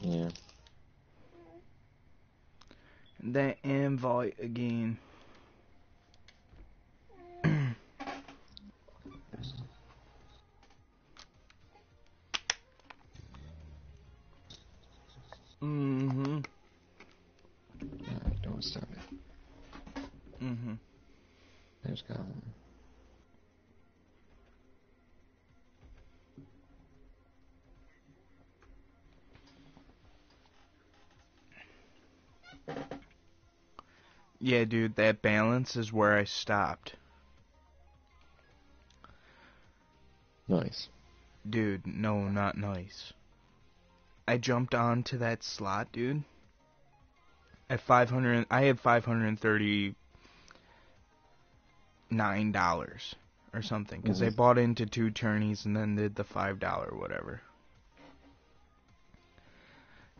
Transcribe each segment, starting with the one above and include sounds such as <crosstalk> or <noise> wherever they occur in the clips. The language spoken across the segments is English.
Yeah. That invite again. Yeah, dude, that balance is where I stopped. Nice. Dude, no, not nice. I jumped onto that slot, dude. At 500, I had 539 dollars or something because I Mhm. bought into two tourneys and then did the five dollar whatever.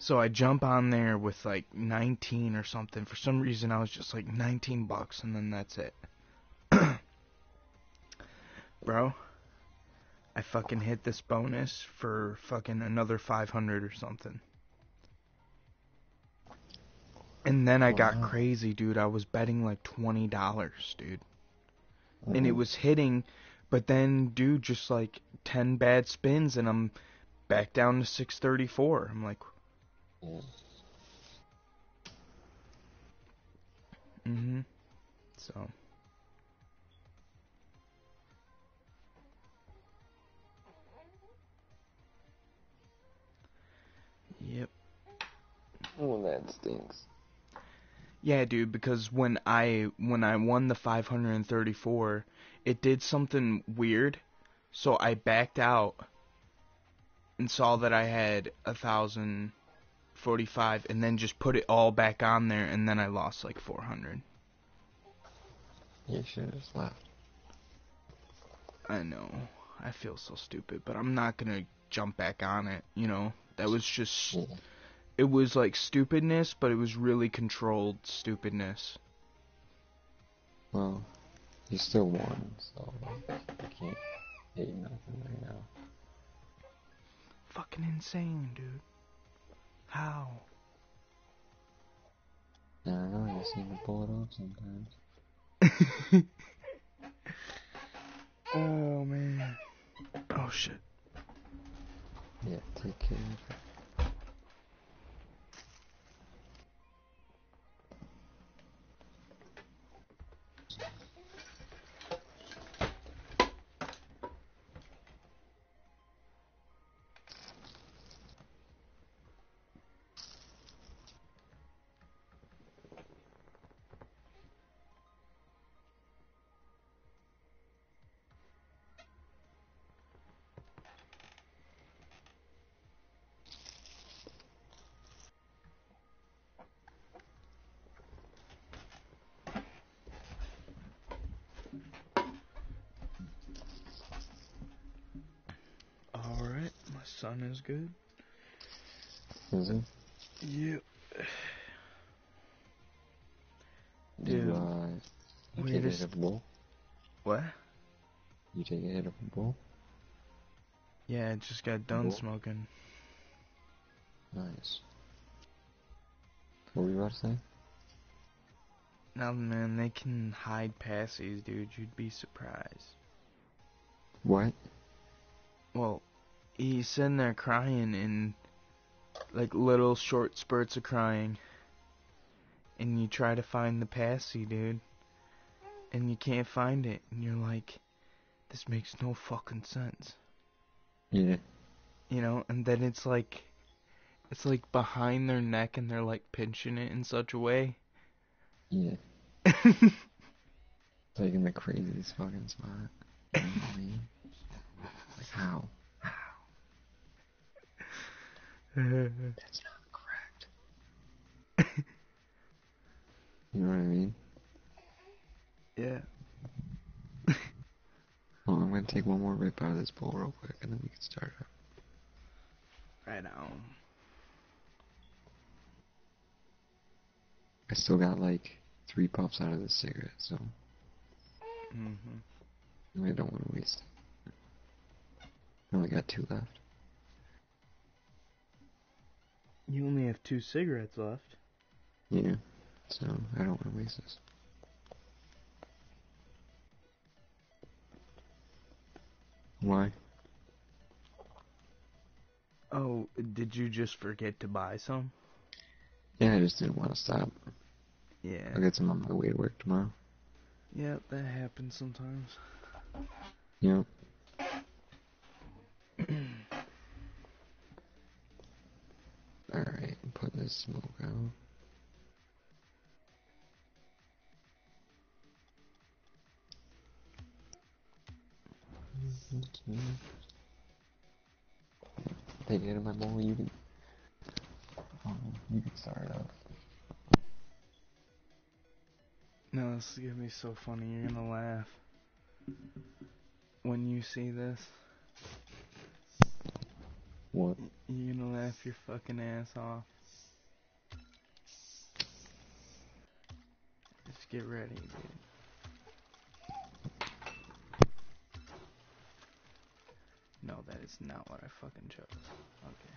So I jump on there with like 19 or something. For some reason, I was just like 19 bucks, and then that's it. <coughs> Bro, I fucking hit this bonus for fucking another 500 or something. And then I got Wow. crazy, dude. I was betting like $20, dude. And it was hitting, but then, dude, just like 10 bad spins, and I'm back down to 634. I'm like, Yeah. Mm-hmm. So. Yep. Oh, that stinks. Yeah, dude, because when I when I won the 534, it did something weird. So I backed out and saw that I had a thousand forty-five, and then just put it all back on there, and then I lost like 400. You should have just left. I know. I feel so stupid, but I'm not gonna jump back on it. You know, that was just. Yeah. It was like stupidness, but it was really controlled stupidness. Well, you still won, so like, you can't hate nothing right now. Fucking insane, dude. How? I don't know, you seem to pull it off sometimes. <laughs> oh man. Oh shit. Yeah, take care is good. Is it? Yep. Do you, Dude, uh, you take a hit of a bull? What? You take a hit of a bull? Yeah, I just got done Cool. smoking. Nice. What were you about to say? No, man, they can hide passies, dude. You'd be surprised. What? Well, he's sitting there crying in like little short spurts of crying. And you try to find the passy, dude. And you can't find it. And you're like, this makes no fucking sense. Yeah. You know? And then it's like, it's like behind their neck and they're like pinching it in such a way. Yeah. <laughs> Taking the craziest fucking spot. You know I mean? Like how? How? That's not correct. <laughs> You know what I mean? yeah. <laughs> Well, I'm gonna take one more rip out of this bowl real quick, and then we can start up. Right on. I still got like three puffs out of this cigarette, so hmm I don't want to waste it. I only got two left. You only have two cigarettes left. Yeah. So I don't want to waste this. Why? Oh, did you just forget to buy some? Yeah, I just didn't want to stop. Yeah. I'll get some on my way to work tomorrow. Yeah, that happens sometimes. Yep. Alright, put this smoke out. Take it in my bowl, you can, um, you can start it up. No, this is gonna be so funny. You're gonna laugh when you see this. What? You're gonna laugh your fucking ass off. Get ready, dude. No, that is not what I fucking chose. Okay.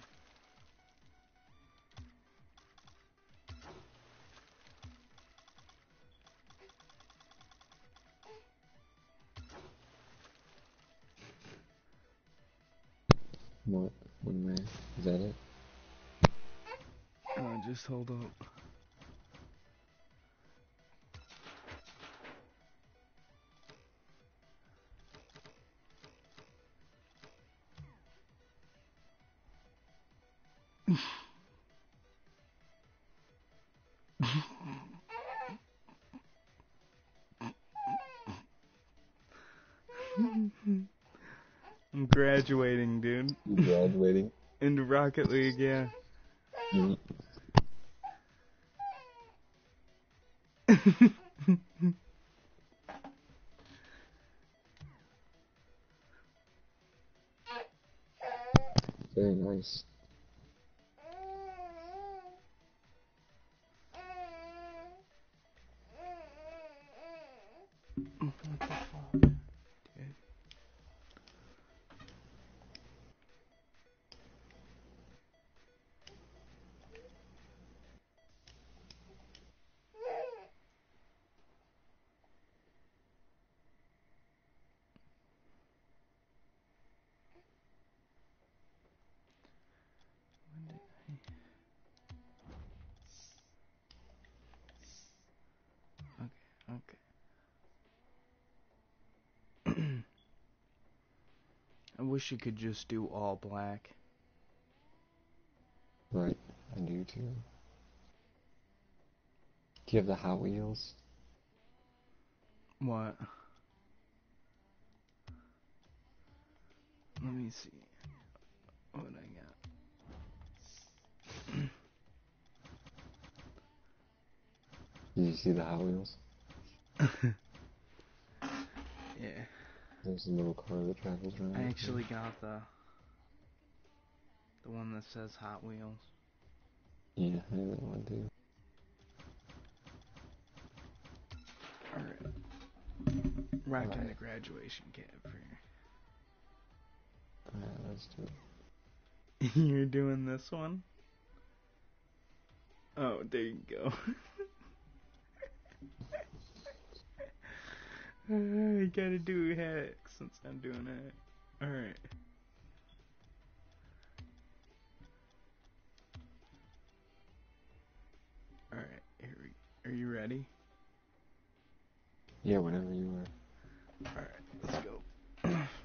What? What am I? Is that it? Uh, just hold up. Graduating, dude. Graduating? Into Rocket League, yeah. Mm. Very nice. I wish you could just do all black. Right. I do too. Do you have the Hot Wheels? What? Let me see. What I got. Did you see the Hot Wheels? <laughs> Yeah. There's a little car that travels around. I actually got the the one that says Hot Wheels. Yeah, I have that one too. Alright. Rocking the Alright. graduation cap here. Alright, let's do it. <laughs> You're doing this one? Oh, there you go. <laughs> I gotta do a hack since I'm doing it. Alright. Alright, here we Are you ready? Yeah, whenever you are. Alright, let's go. <clears throat>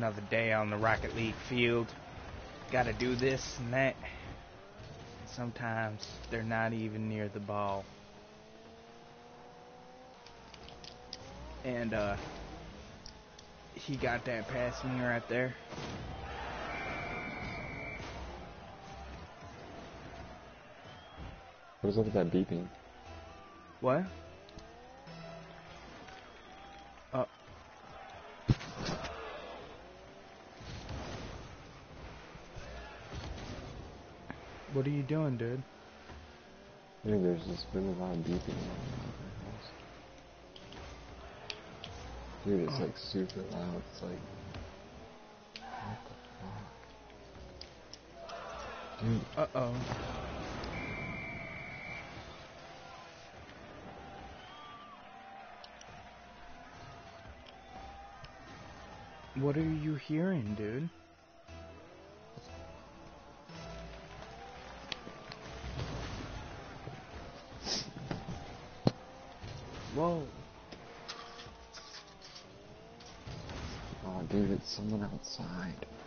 another day on the Rocket League field. Gotta do this and that. Sometimes they're not even near the ball. And, uh, he got that past me right there. What is up with that beeping? What? What are you doing, dude? Dude, there's just been a lot of beeping. Dude, it's like super loud. It's like, what the fuck? Dude, Uh-oh. What are you hearing, dude? Outside.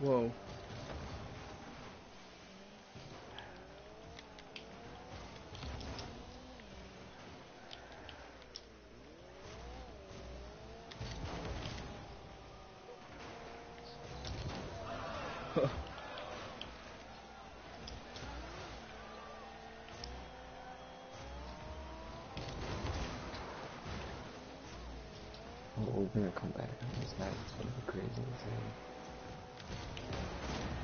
Whoa. <laughs> Oh, we're gonna come back this night. It's gonna be crazy.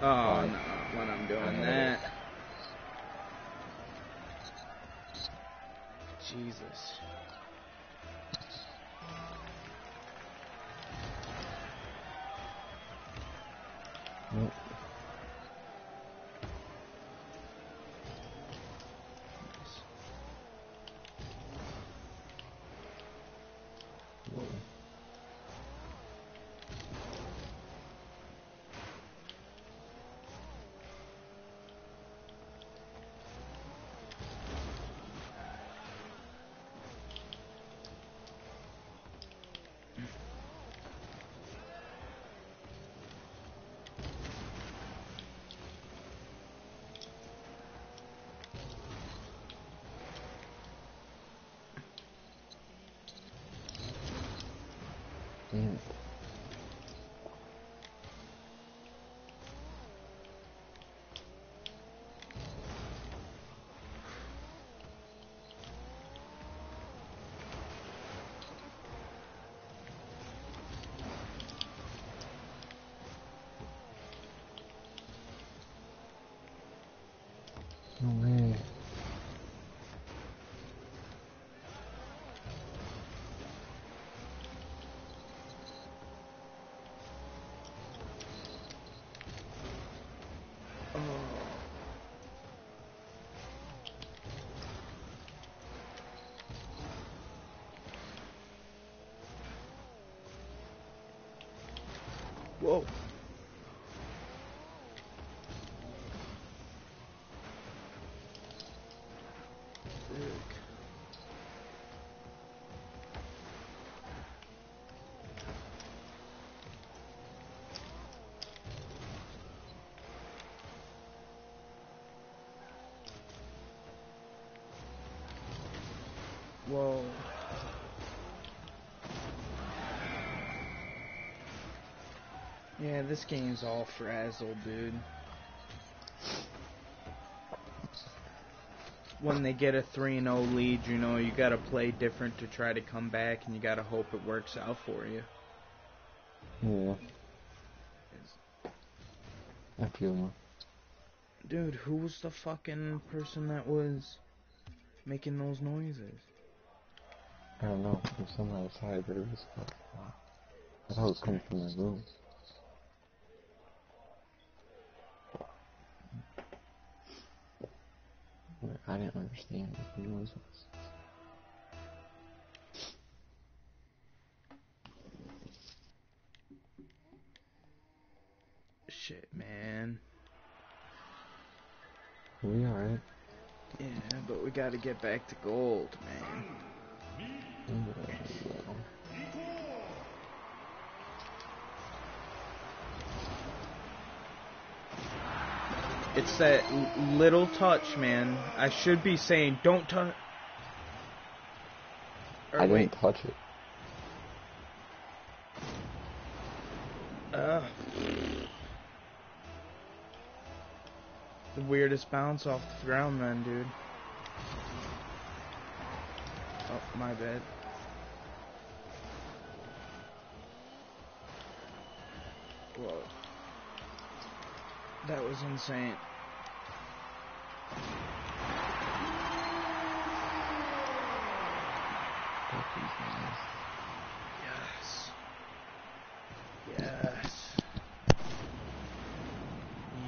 Oh, no. When I'm doing that. Jesus. Nope. Whoa. Damn it. No way. Oh. Whoa. Frick. Whoa. This game's all frazzled, dude. When they get a 3 0 lead, you know, you gotta play different to try to come back, and you gotta hope it works out for you. Yeah. I feel you. Dude, who was the fucking person that was making those noises? I don't know. There's someone outside, but it was like, wow. I thought it was coming from my room. But I didn't understand noise was. Shit, man. We alright. Yeah, but we gotta get back to gold, man. Mm-hmm. It's that little touch, man. I should be saying, don't touch. I wait, didn't touch it. uh, the weirdest bounce off the ground, then, dude. Oh, my bad. Whoa. That was insane. Fuck these guys. Yes. Yes.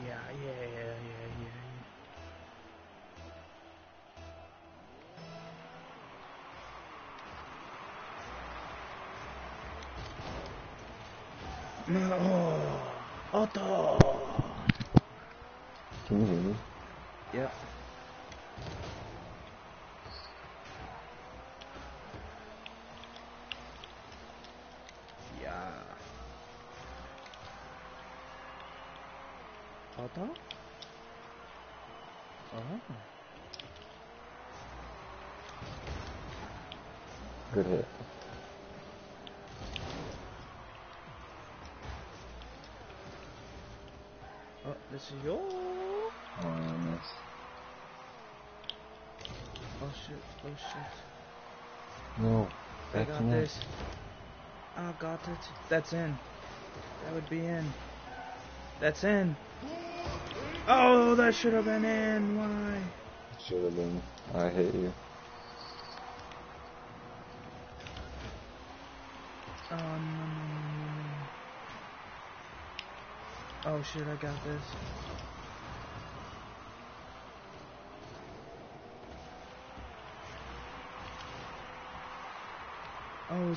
Yeah, yeah, yeah, yeah, yeah. yeah. No. Otto. Can you hear me? Yep. Yeah. Otto? Oh. Good hit. Oh, this is your. Oh, I miss. Oh shit! Oh shit! No. I got this. I got it. That's in. That would be in. That's in. Oh, that should have been in. Why? Should have been. I hit you. No. Oh shit! I got this.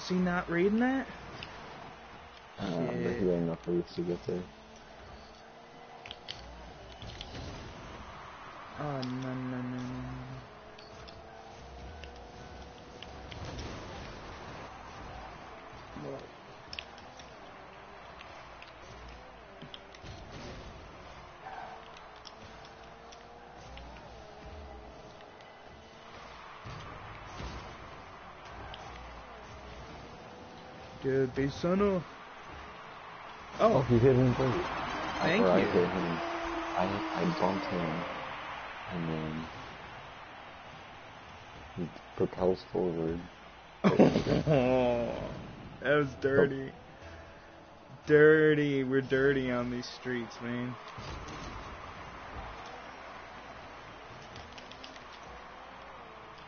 Is he not reading that? Uh, he had enough roots to get there. Son Oh, Oh, he hit him first. Thank Or I hit him. I, I bumped him. And then he propels forward. <laughs> that was dirty. Dirty. We're dirty on these streets, man.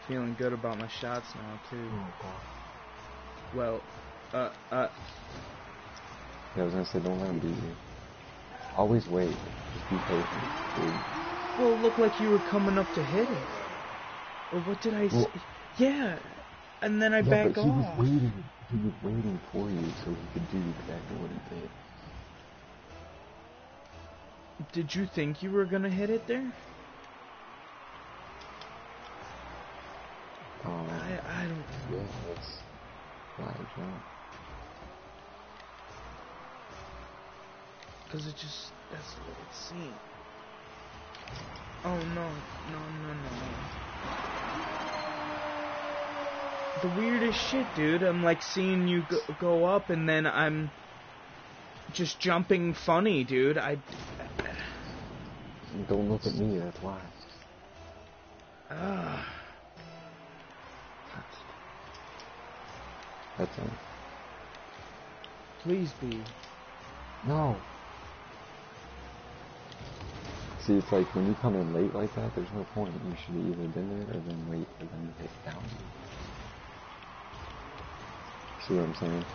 Feeling good about my shots now, too. Oh. Well, uh, uh, Yeah, I was gonna say, don't let him beat you. Always wait. Just be patient. Dude. well, it looked like you were coming up to hit it. Or what did I say? Yeah. And then I yeah, back but he off. was waiting. He was waiting for you so he could do exactly what he did. Did you think you were gonna hit it there? Um, I, I don't. yeah, that's fly jump. Cause it just that's what it seemed. Oh no, no, no, no. The weirdest shit, dude. I'm like seeing you go, go up and then I'm just jumping funny, dude. I Don't look at me, that's why. ah, That's it. please be. No. See, it's like when you come in late like that, there's no point. You should have either been there or then wait for them to hit down. See what I'm saying?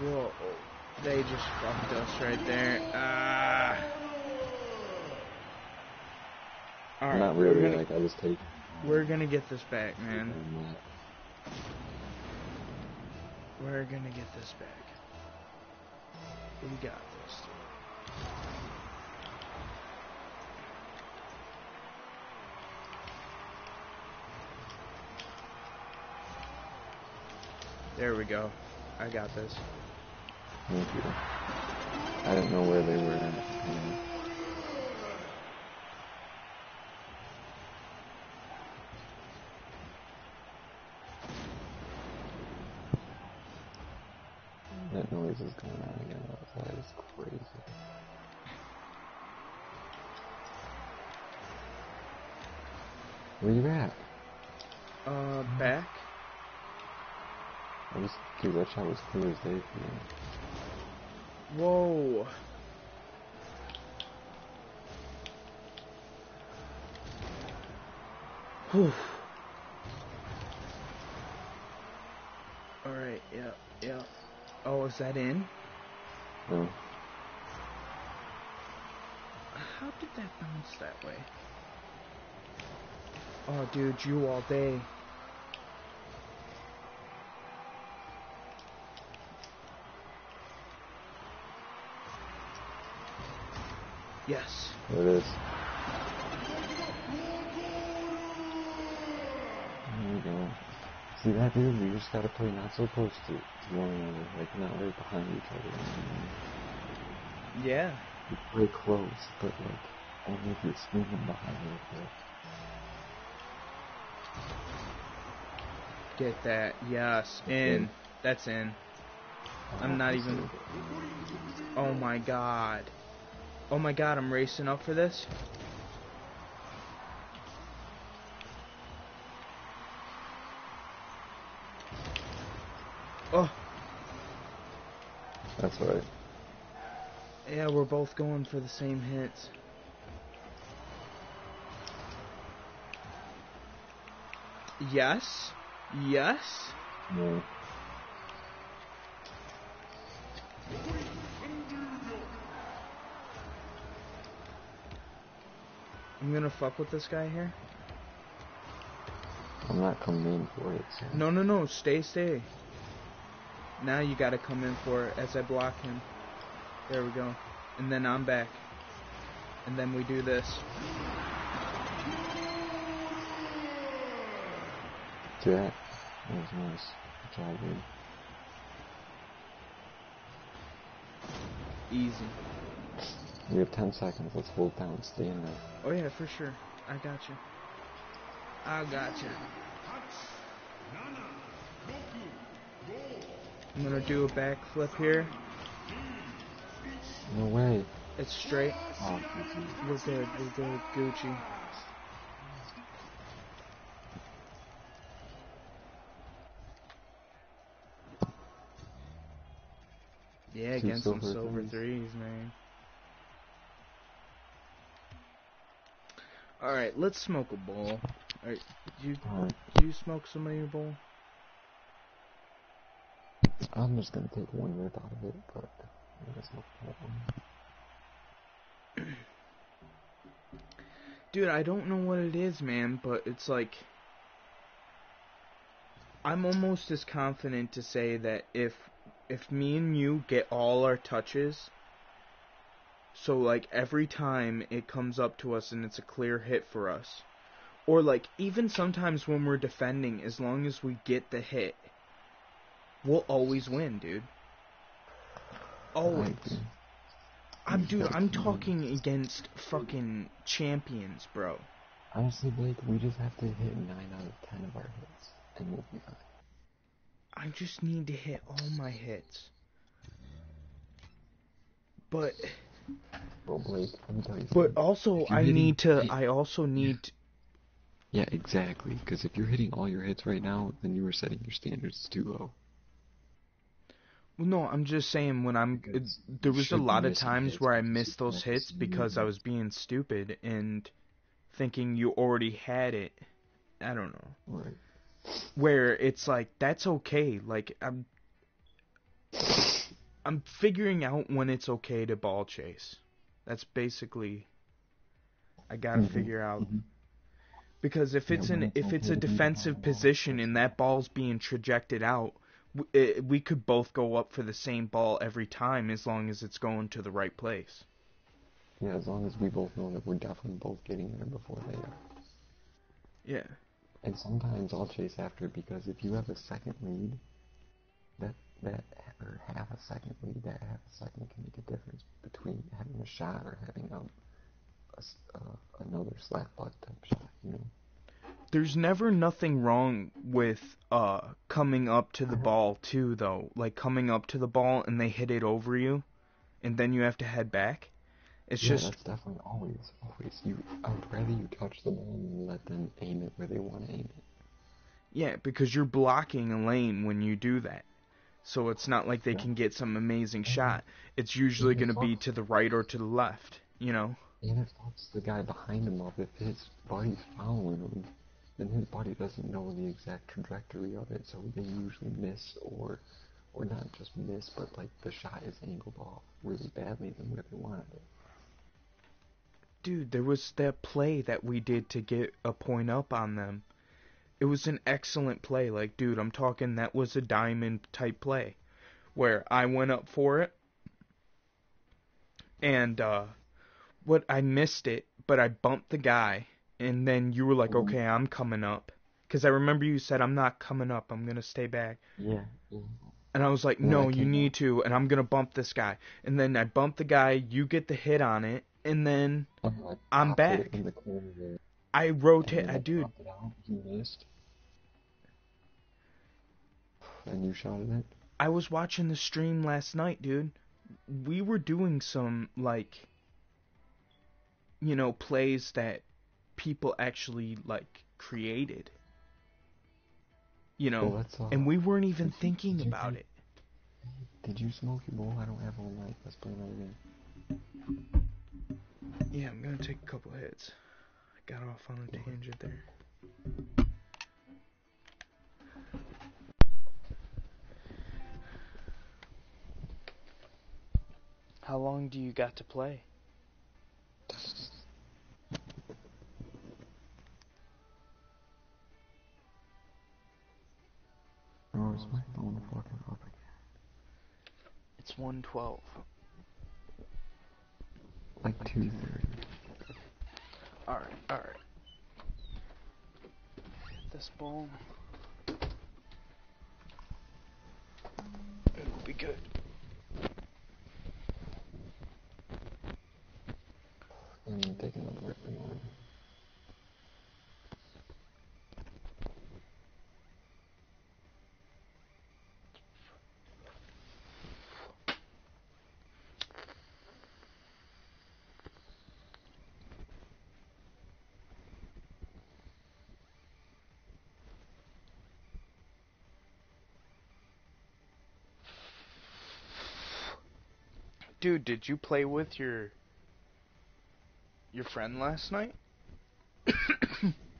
Whoa. They just fucked us right there. Ah. Alright, Not really, gonna, like I was taking. we're gonna get this back, man. We're gonna get this back. We got this. There we go. I got this. Thank you. I didn't know where they were. at. That noise is going on again outside. It's crazy. Where you at? Uh, back? I was, dude, that shot was clear as day for me. Whoa. Whew. Alright, yeah, yeah. Oh, is that in? No, How did that bounce that way? Oh, dude, you all day. Yes. there it is. There we go. See that, dude? You just gotta play not so close to, to one another, like not right behind each other. Yeah. You play close, but like only if you're swinging behind real quick. Get that. Yes. In. That's in. Oh, I'm not even- Oh my god. Oh my god, I'm racing up for this. Oh, That's right. yeah, we're both going for the same hits. Yes. Yes. Yeah. I'm gonna fuck with this guy here. I'm not coming in for it. No, no, no. Stay, stay. Now you gotta come in for it as I block him. There we go. And then I'm back. And then we do this. See that? That was nice. Good job, dude. Easy. We have 10 seconds. Let's hold down. Stay in there. Oh yeah, for sure. I got you. I got you. I'm gonna do a backflip here. No way. It's straight. Oh. We're good. We're good. Gucci. Yeah, Two against some silver threes, man. All right, let's smoke a bowl. All right, did you Alright. did you smoke some of your bowl? I'm just gonna take one rip out of it, but I guess not that one. Dude, I don't know what it is, man, but it's like I'm almost as confident to say that if if me and you get all our touches, so like every time it comes up to us and it's a clear hit for us, or like even sometimes when we're defending, as long as we get the hit, we'll always win, dude. Always. I'm dude, I'm talking against fucking champions, bro. Honestly, Blake, we just have to hit 9 out of 10 of our hits, and we'll be fine. I just need to hit all my hits. But Well, Blake, let me tell you but also I hitting- need to I also need Yeah, exactly. Because if you're hitting all your hits right now, then you are setting your standards too low. Well, No, I'm just saying when I'm it, there was a lot of times where I missed those hits because I was being stupid and thinking you already had it. I don't know. Right. Where it's like that's okay. Like I'm I'm figuring out when it's okay to ball chase. That's basically I got to Mhm, figure out mhm. because if it's when an if it's a to be behind defensive position and that ball's being trajected out, it, we could both go up for the same ball every time as long as it's going to the right place. Yeah, as long as we both know that we're definitely both getting there before they are. Yeah. And sometimes I'll chase after because if you have a second lead, that that or half a second lead, that half a second can make a difference between having a shot or having a, a uh, another slap butt type shot. You know. There's never nothing wrong with uh coming up to the Uh-huh. ball too though. Like coming up to the ball and they hit it over you and then you have to head back. It's yeah, just that's definitely always, always. You, I would rather you touch the ball and let them aim it where they want to aim it. yeah, because you're blocking a lane when you do that. So it's not like they Yeah. can get some amazing shot. It's usually going to be to the right or to the left, you know. And it fucks the guy behind him up if his body's following him, then his body doesn't know the exact trajectory of it, so they usually miss or or not just miss, but like the shot is angled off really badly than where they wanted it. Dude, there was that play that we did to get a point up on them. It was an excellent play. Like, dude, I'm talking that was a diamond type play where I went up for it and uh what I missed it, but I bumped the guy and then you were like. "Okay, I'm coming up." Cuz I remember you said I'm not coming up. I'm going to stay back. Yeah. And I was like, no, you need to, and I'm gonna bump this guy. And then I bump the guy, you get the hit on it, and then I'm back. In the corner there. I rotate. I dude, popped it out, he missed. And you shot it? I was watching the stream last night, dude. We were doing some like, you know, plays that people actually like created. You know, Well, uh, and we weren't even you- thinking about it. Did you smoke your bowl? I don't have all night. Let's play another game. Yeah, I'm gonna take a couple hits. I got off on a tangent there. How long do you got to play? Oh, is my phone fucking up again? It's 112. Like 2.30. Alright, alright. This ball. It'll be good. I'm gonna take another one. Dude, did you play with your your friend last night?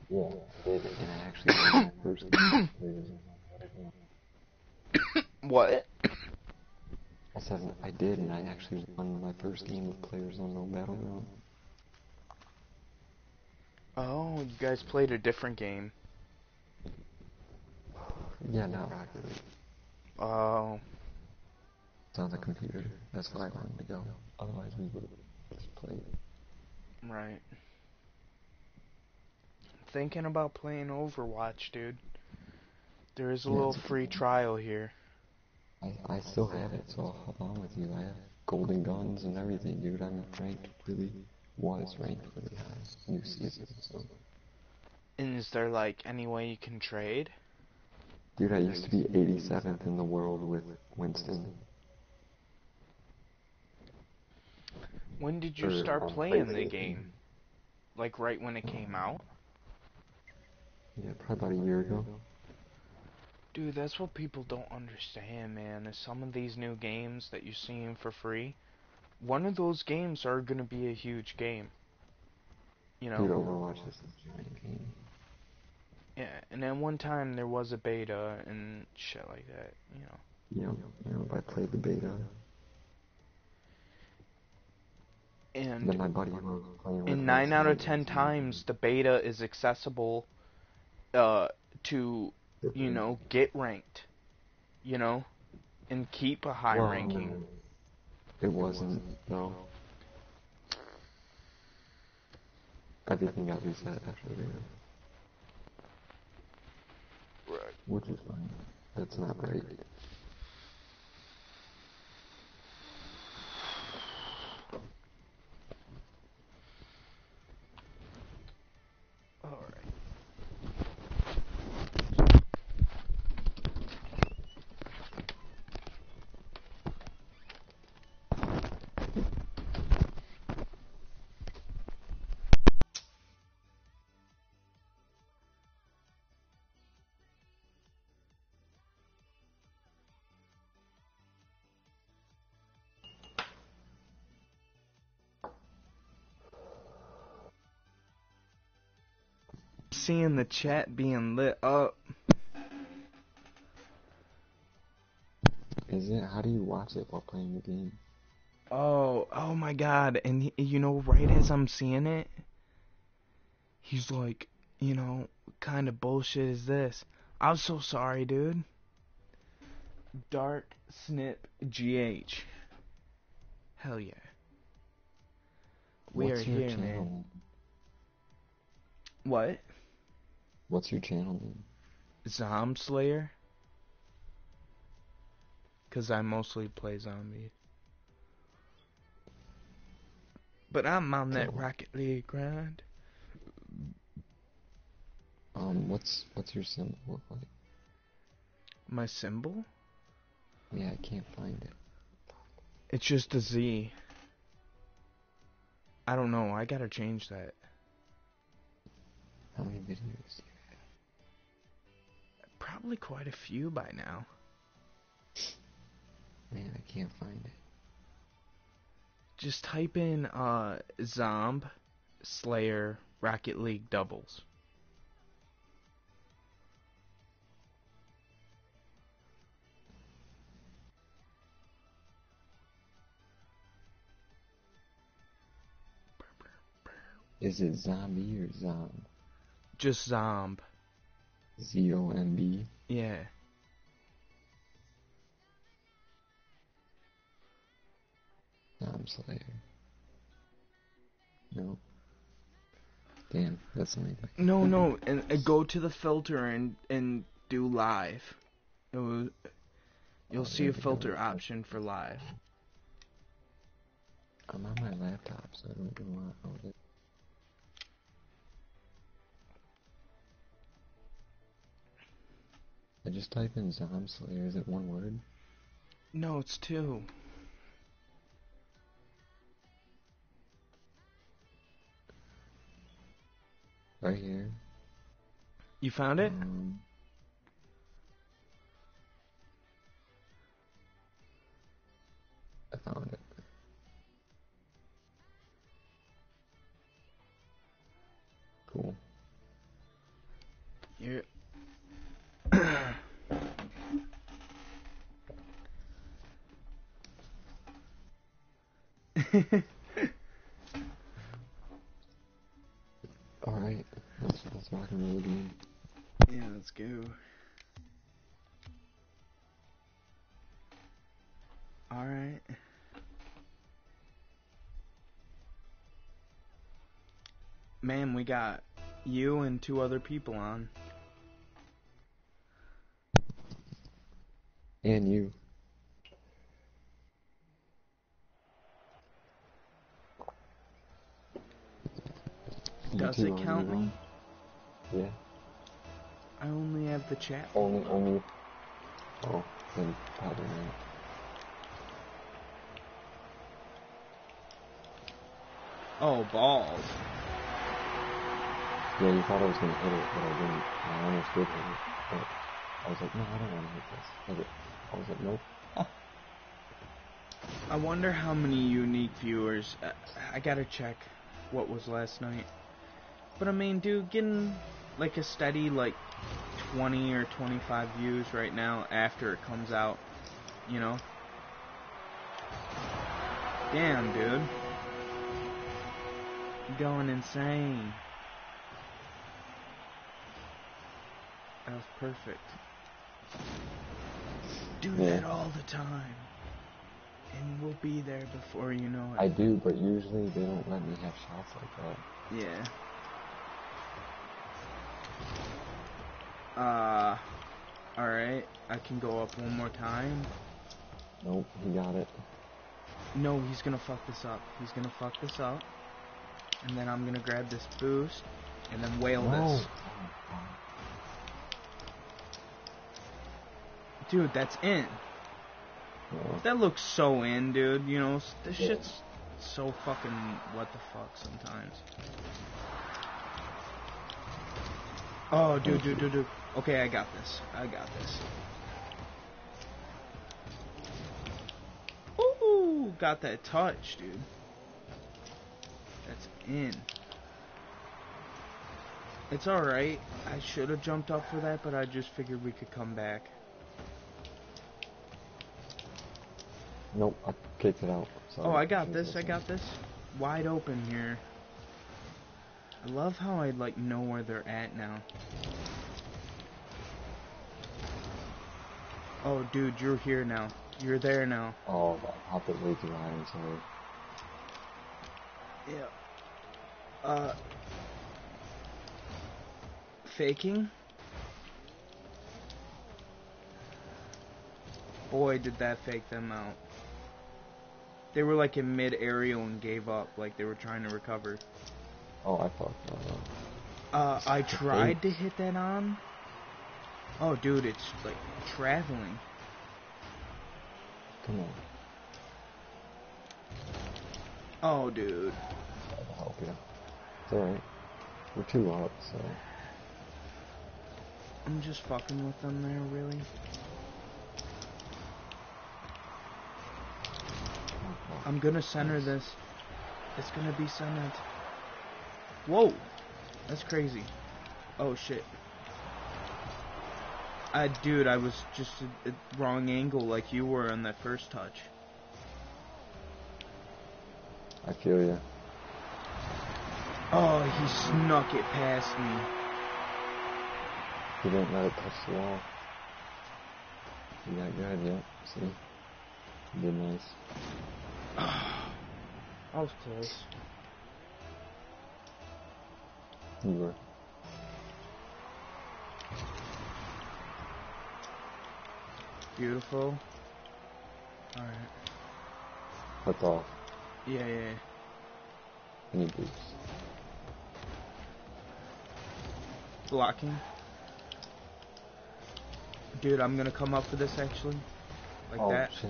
Yeah, I did, and I actually won my first game of players on whatever. What? I said I did, and I actually won my first game of PlayerUnknown's Battleground. Oh, you guys played a different game. Yeah, not Rocket League. Oh, It's on the computer. That's why I wanted to go. Otherwise, we would have just played. Right. Thinking about playing Overwatch, dude. There is a Yeah, little it's a good free game. trial here. I, I still have it, so I'll hop on with you. I have golden guns and everything, dude. I'm ranked really, was ranked really high. Uh, new season, so. And is there like any way you can trade? Dude, I used to be 87th in the world with Winston. When did you start playing the game? Like right when it came out? Yeah, probably about a year ago. Dude, that's what people don't understand, man. Is some of these new games that you're seeing for free, one of those games are gonna be a huge game. You know? Dude, Overwatch is a giant game. Yeah, and at one time there was a beta and shit like that, you know. Know, you I played the beta. And Then my buddy was in nine out of ten times the beta is accessible uh to you know get ranked you know and keep a high Well, ranking It wasn't, though. Everything got reset after the beta. right Which is fine. That's not great. Seeing the chat being lit up. Is it? How do you watch it while playing the game? oh oh my god. And you know right as i'm seeing it he's like you know what kind of bullshit is this? I'm so sorry dude. Dark snip gh hell yeah. We What's are your here channel? Man what What's your channel name? Zomb Slayer? Because I mostly play zombie. But I'm on that Cool. Rocket League grind. Um, what's what's your symbol look like? My symbol? Yeah, I can't find it. It's just a Z. I don't know. I gotta change that. How many videos? Probably quite a few by now. Man, I can't find it. Just type in uh Zomb Slayer Rocket League doubles. Is it zombie or zomb? Just Zomb. Z O M B. Yeah. Zomb Slayer. No. Damn, that's the only thing. No, no, mm-hmm. and, and go to the filter and and do live. It will, you'll Oh, see a filter option for live. I'm on my laptop, so I don't know how to. I just type in Zomb Slayer. Is it one word? No, it's two. Right here. You found it? Um, I found it. Cool. You. Alright, let's, let's rock and roll again. yeah, let's go. All right. Man, we got you and two other people on. And you. Does it count me? Yeah. I only have the chat. Only, only. Oh, then probably not. Oh, balls. Yeah, you thought I was gonna hit it, but I didn't. I almost did hit it, but I was like, no, I don't want to hit this. I was like, nope. I wonder how many unique viewers. Uh, I gotta check what was last night. But I mean, dude, getting like a steady like 20 or 25 views right now after it comes out, you know? Damn, dude. Going insane. That was perfect. Do Yeah. that all the time. And we'll be there before you know it. I do, but usually they don't let me have shots like that. yeah. Uh, alright. I can go up one more time. Nope, he got it. No, he's gonna fuck this up. He's gonna fuck this up. And then I'm gonna grab this boost and then whale No. this. Dude, that's in. That looks so in, dude. You know, this shit's so fucking what the fuck sometimes. Oh, dude, dude, dude, dude. Okay, I got this. I got this. Ooh, got that touch, dude. That's in. It's alright. I should have jumped up for that, but I just figured we could come back. Nope, I kicked it out. Sorry. Oh, I got this. I got this. Wide open here. I love how I like know where they're at now. Oh, dude, you're here now. You're there now. Oh, I popped it way too high. I'm sorry. Yeah. Uh. Faking. Boy, did that fake them out. They were like in mid aerial and gave up, like they were trying to recover. Oh, I fucked that up. Uh, I tried to hit that on. Oh, dude, it's like traveling. Come on. Oh, dude. I'll help you. It's alright. We're two up, so. I'm just fucking with them there, really. I'm gonna center this. It's gonna be centered. Whoa! That's crazy. Oh shit. Uh, dude, I was just a, a wrong angle like you were on that first touch. I feel you. Oh, he snuck it past me. He didn't let it touch the wall. You got good, yep. See? You did nice. I was close. You were. Beautiful. Alright. Clipped off. Yeah, yeah, yeah. Any boost. Blocking. Dude, I'm gonna come up for this actually. Like oh, that. shit.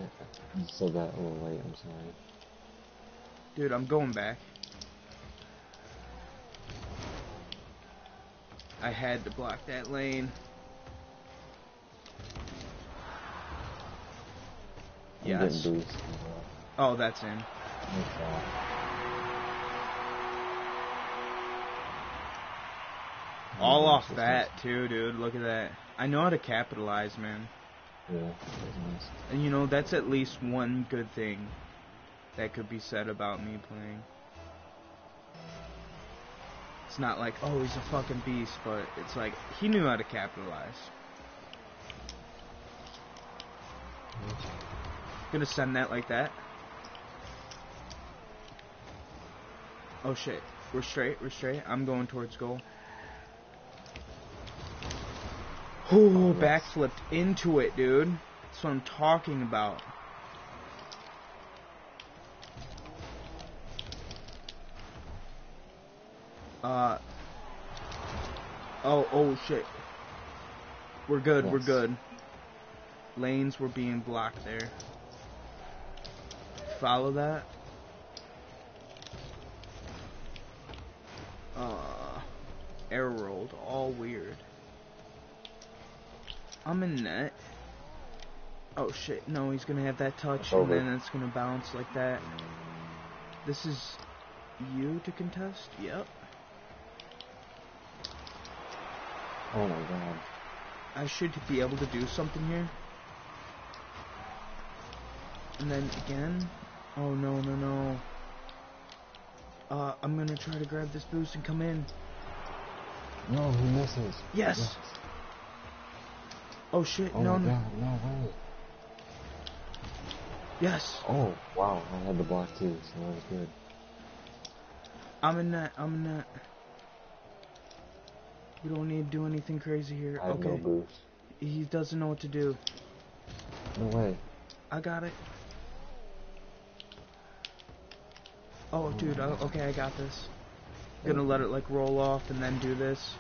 You said that a little late, I'm sorry. Dude, I'm going back. I had to block that lane. I'm Yes. Oh, that's in. All off that too, dude. Look at that. I know how to capitalize, man. Yeah. And you know, that's at least one good thing that could be said about me playing. It's not like, oh, he's a fucking beast, but it's like, he knew how to capitalize. Gonna send that like that. Oh shit. We're straight, we're straight. I'm going towards goal. Ooh, Oh, yes. backflipped into it, dude. That's what I'm talking about. Uh. Oh, oh shit. We're good, we're good. Lanes were being blocked there. Follow that. Uh, air rolled, all weird. I'm in net. Oh shit, no, he's gonna have that touch and then it's gonna bounce like that. This is you to contest? Yep. Oh my god. I should be able to do something here. And then again. Oh no, no, no. Uh, I'm gonna try to grab this boost and come in. No, he misses. Yes! Oh shit, Oh no, no. god, no way. Yes! Oh, wow, I had the block too, so that was good. I'm in net, I'm in net. We don't need to do anything crazy here. I no Okay. boost. He doesn't know what to do. No way. I got it. Oh, dude, I, okay, I got this. Gonna oh. let it like roll off and then do this.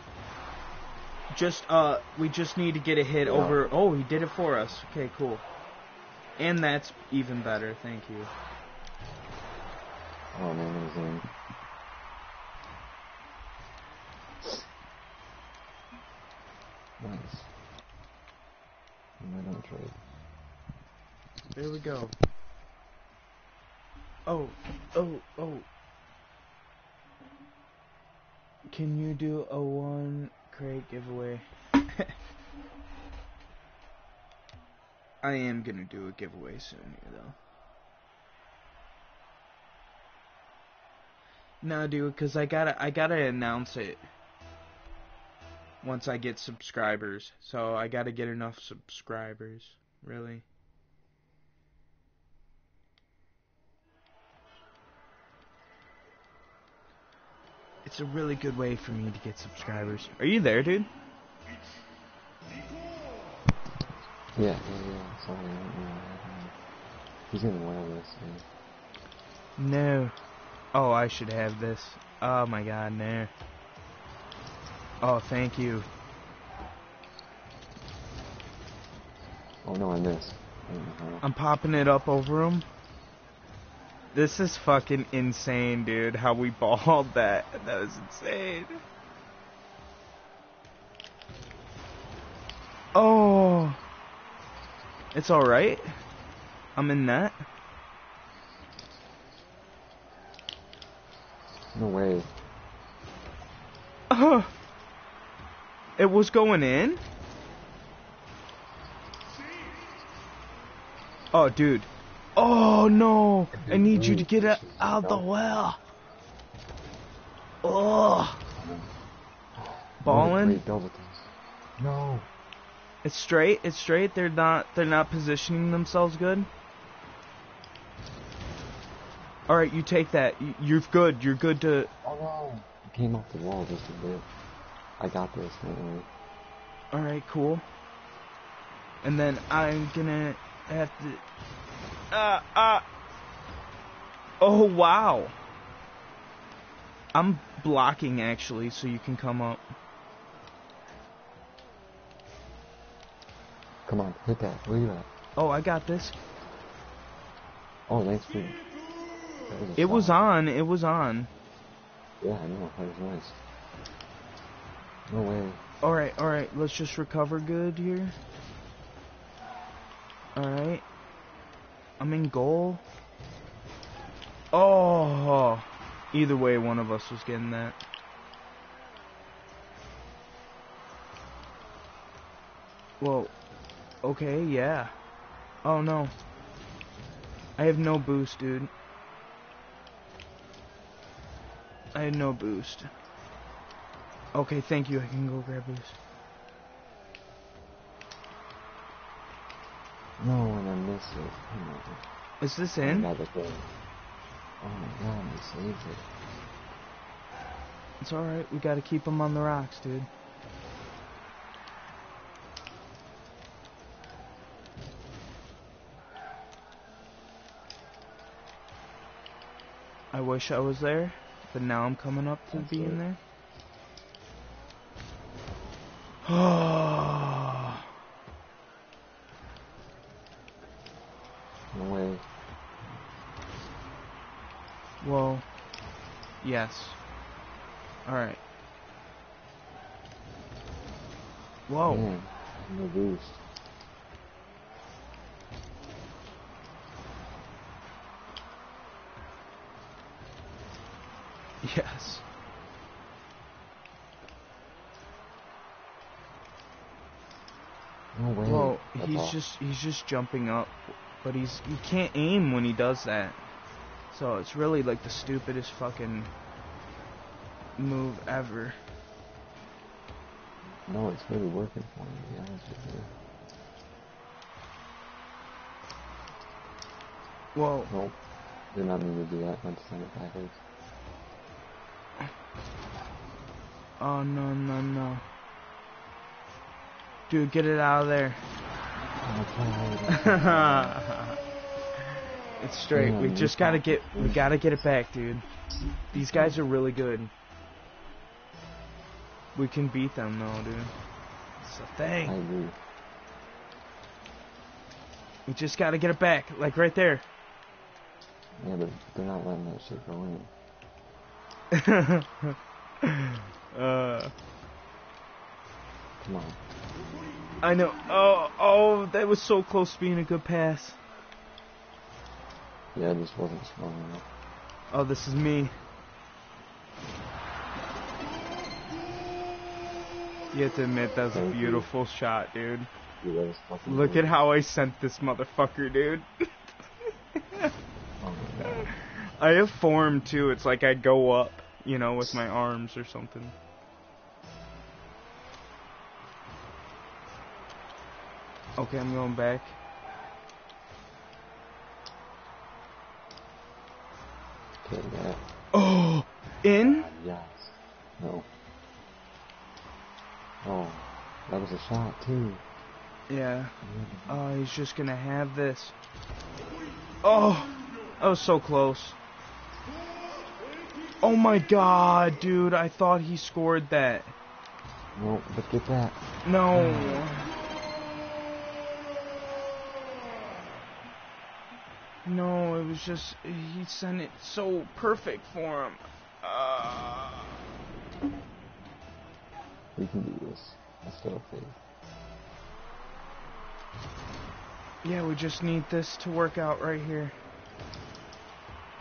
Just, uh, we just need to get a hit Yeah. over. Oh, he did it for us. Okay, cool. And that's even better. Thank you. Oh man, it was in. Nice. I don't trade. There we go. Oh, oh, oh. Can you do a one crate giveaway? <laughs> I am gonna do a giveaway soon here though. No, dude, cause I gotta, I gotta announce it once I get subscribers. So I gotta get enough subscribers, really. It's a really good way for me to get subscribers. Are you there, dude? Yeah, yeah, yeah. Sorry, I don't know what happened. He's gonna win this. Yeah. No. Oh, I should have this. Oh my god, no. Oh, thank you. Oh no, I missed. I don't know how. I'm popping it up over him. This is fucking insane, dude. How we <laughs> balled that. That was insane. Oh. It's alright. I'm in net. No way. Uh, it was going in? Oh, dude. Oh, no. I need you to get it out the well. Oh. Ballin'. Great double teams. No. It's straight. It's straight. They're not. They're not positioning themselves good. All right, you take that. You're good. You're good to. Oh no. It came off the wall just a bit. I got this. Don't worry. All right, cool. And then I'm gonna have to. Uh, uh. Oh wow. I'm blocking actually, so you can come up. Come on, hit that. Where you at? Oh, I got this. Oh, nice. That was It was on. It was on. Yeah, I know. That was nice. No way. All right, all right. Let's just recover good here. All right. I'm in goal. Oh. Either way, one of us was getting that. Whoa. Okay, yeah. Oh no. I have no boost, dude. I had no boost. Okay, thank you. I can go grab boost. No, and I missed it. Oh my. Is this in? thing. Oh my god, I saved it. It's alright. We gotta keep them on the rocks, dude. I wish I was there, but now I'm coming up to That's be in there. <sighs> <sighs> <sighs> No way. Whoa. Yes. Alright. Whoa. Mm. Man, No boost. Yes. No way. Well, That's he's all. just he's just jumping up, but he's he can't aim when he does that. So it's really like the stupidest fucking move ever. No, it's really working for me, to be honest with you. Well, Nope. Did not mean to do that. To send it backwards. oh no no no. Dude, get it out of there. <laughs> <laughs> It's straight. We just gotta get we gotta get it back, dude. These guys are really good. We can beat them though, dude. It's a thing. agree. We just gotta get it back, like right there. Yeah, but they're not letting that shit go in. <laughs> uh, Come on. I know. Oh, oh, that was so close to being a good pass. Yeah, just wasn't strong enough. Oh, this is me. You have to admit that was a Thank you. beautiful shot, dude. You let us fucking Look at how I sent this motherfucker, dude. Oh. <laughs> I have form too. It's like I go up, you know, with my arms or something. Okay, I'm going back. That. Oh, in? Yes. No. Oh, that was a shot too. Yeah. Mm-hmm. Oh, he's just gonna have this. Oh, that was so close. Oh my god, dude, I thought he scored that. No, but get that. No. No, it was just, he sent it so perfect for him. Uh, We can do this. I still have faith. yeah, we just need this to work out right here.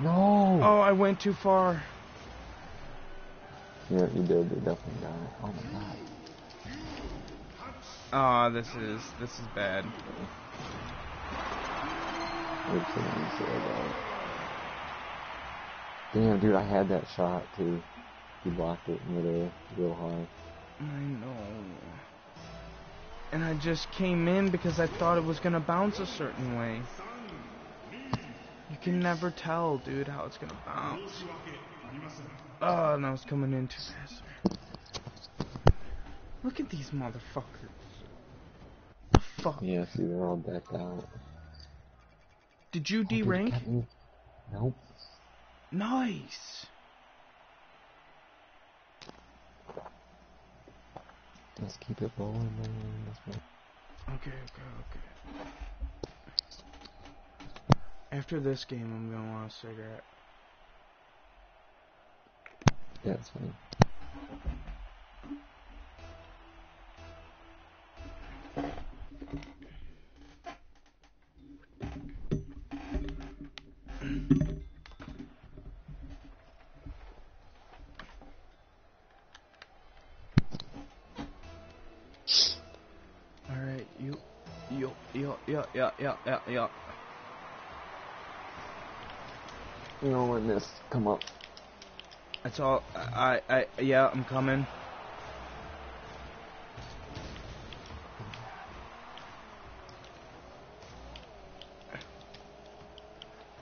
No. Oh, I went too far. Yeah, you did. You definitely got it. Oh my god. Ah, this is, this is bad. Wait for me to say about it. Damn, dude, I had that shot too. He blocked it midair, real high. I know. And I just came in because I thought it was gonna bounce a certain way. You can never tell, dude, how it's gonna bounce. Oh, now it's coming in too fast. Look at these motherfuckers. The fuck? Yeah, see, they're all decked out. Did you D-rank? Nope. Nice. Let's keep it rolling, man. Let's go. Okay, okay, okay. After this game, I'm gonna want a cigarette. Yeah, it's fine. Yeah, yeah, yeah, yeah, yeah. You know when this come up. That's all. I, I- yeah, I'm coming.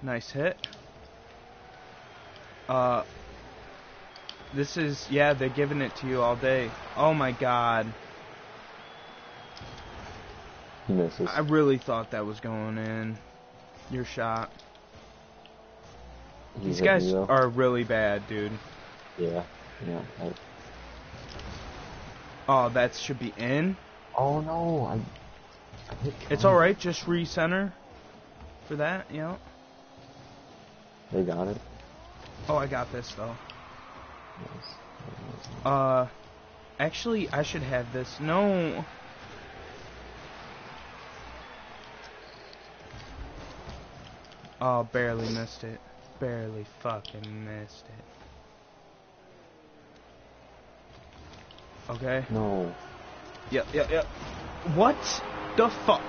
Nice hit. Uh, this is, yeah, they're giving it to you all day. Oh my god. He misses. I really thought that was going in. Your shot. He These guys are really bad, dude. Yeah. Yeah. I, Oh, that should be in. oh no! I. I It's alright, just recenter for that, you know? They got it. Oh, I got this though. Nice. Uh, actually, I should have this. No. Oh, barely missed it. Barely fucking missed it. Okay. No. Yep, yep, yep. What the fuck?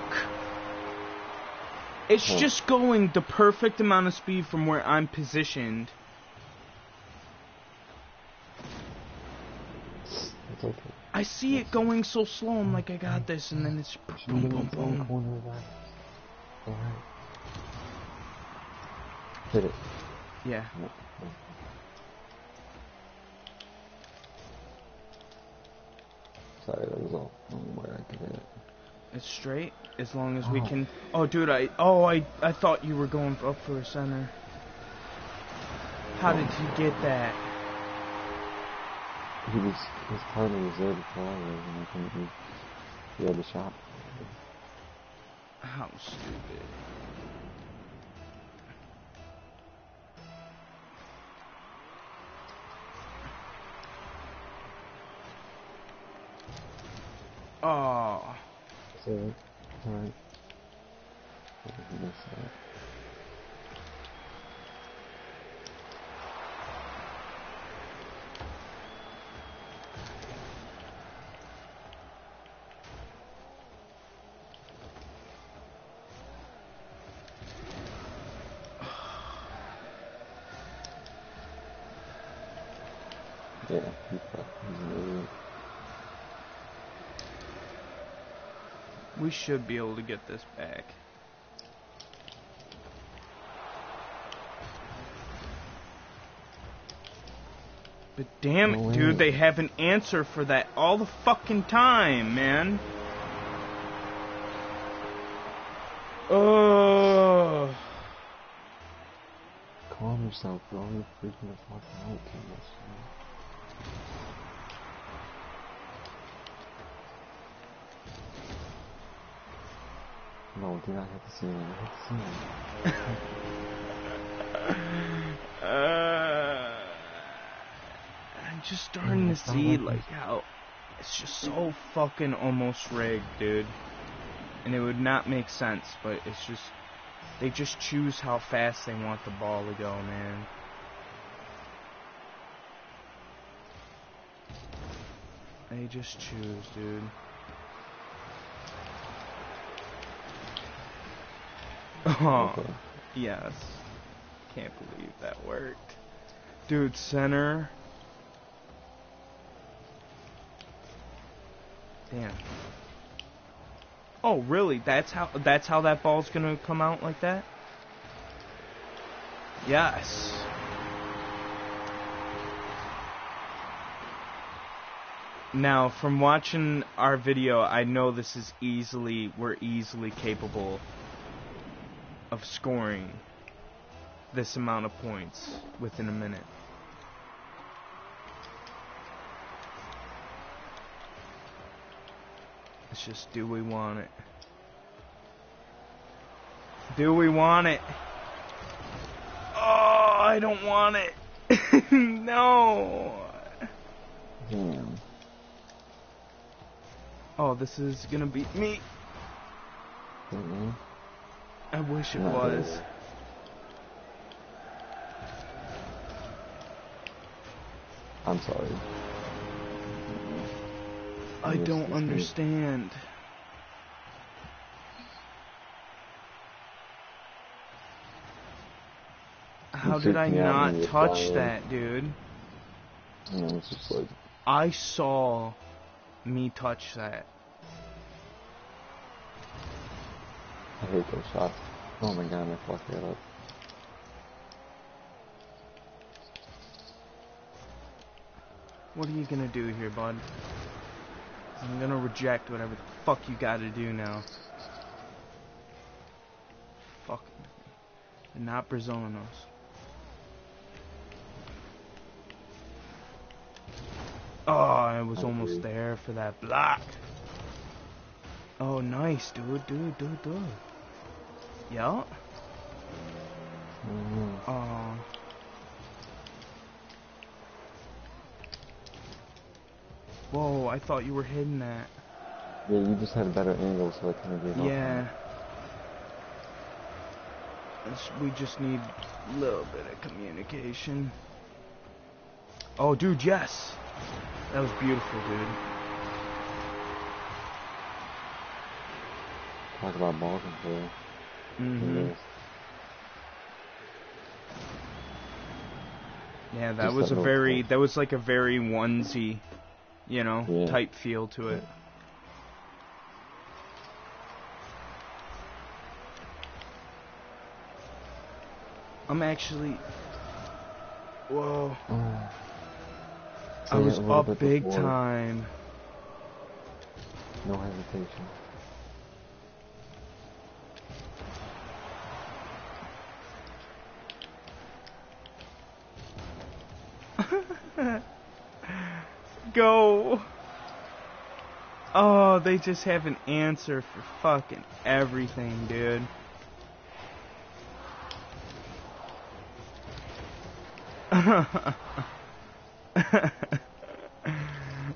It's Huh. just going the perfect amount of speed from where I'm positioned. Okay. I see it going so slow. I'm like, I got this, and then it's boom, boom, Shoot it in boom. corner of that. Alright. Hit it. Yeah. Sorry, that was all way I could hit it. It's straight as long as we Oh. can. Oh, dude, I. Oh, I. I thought you were going up for a center. How did you get that? He was his partner was there before I was, and I couldn't. He had the shot. How stupid. Oh. So, alright. He missed that. Yeah, he fucked. He's an idiot. We should be able to get this back. But damn it, dude, uh, they have an answer for that all the fucking time, man. Oh. Calm yourself, bro. You're freaking the fuck out too much. man. No, do not hit the ceiling. Hit the ceiling. Uh, I'm just starting to see working. like how it's just so fucking almost rigged, dude. And it would not make sense, but it's just they just choose how fast they want the ball to go, man. They just choose, dude. Oh. Okay. <laughs> Yes. Can't believe that worked. Dude, center. Damn. Oh, really? That's how that's how that ball's going to come out like that? Yes. Now, from watching our video, I know this is easily we're easily capable of scoring this amount of points within a minute. It's just, do we want it? Do we want it? Oh, I don't want it. <laughs> no. Damn. Oh, this is gonna beat me. Mhm. I wish it oh, No. was. I'm sorry. I don't understand. How did I me out when not touch that, dude? You know, it's just like, I saw me touch that. I hate those shots. Oh my god, I fucked that up. What are you gonna do here, bud? I'm gonna reject whatever the fuck you gotta do now. Fuck. And not Brazonos. Oh, ah, I was almost there for that block. Oh, nice, dude, dude, dude, dude. Mhm. Oh. Whoa, I thought you were hitting that. Yeah, you just had a better angle, so I kind of gave. Yeah. We just need a little bit of communication. Oh, dude, yes. That was beautiful, dude. Talk about ball control. Hmm Yeah, that Just was that a very, that was like a very onesie, you know, Yeah. type feel to it. I'm actually, whoa, Oh. I was up big before. time. No hesitation. <laughs> Go. Oh, they just have an answer for fucking everything, dude. <laughs>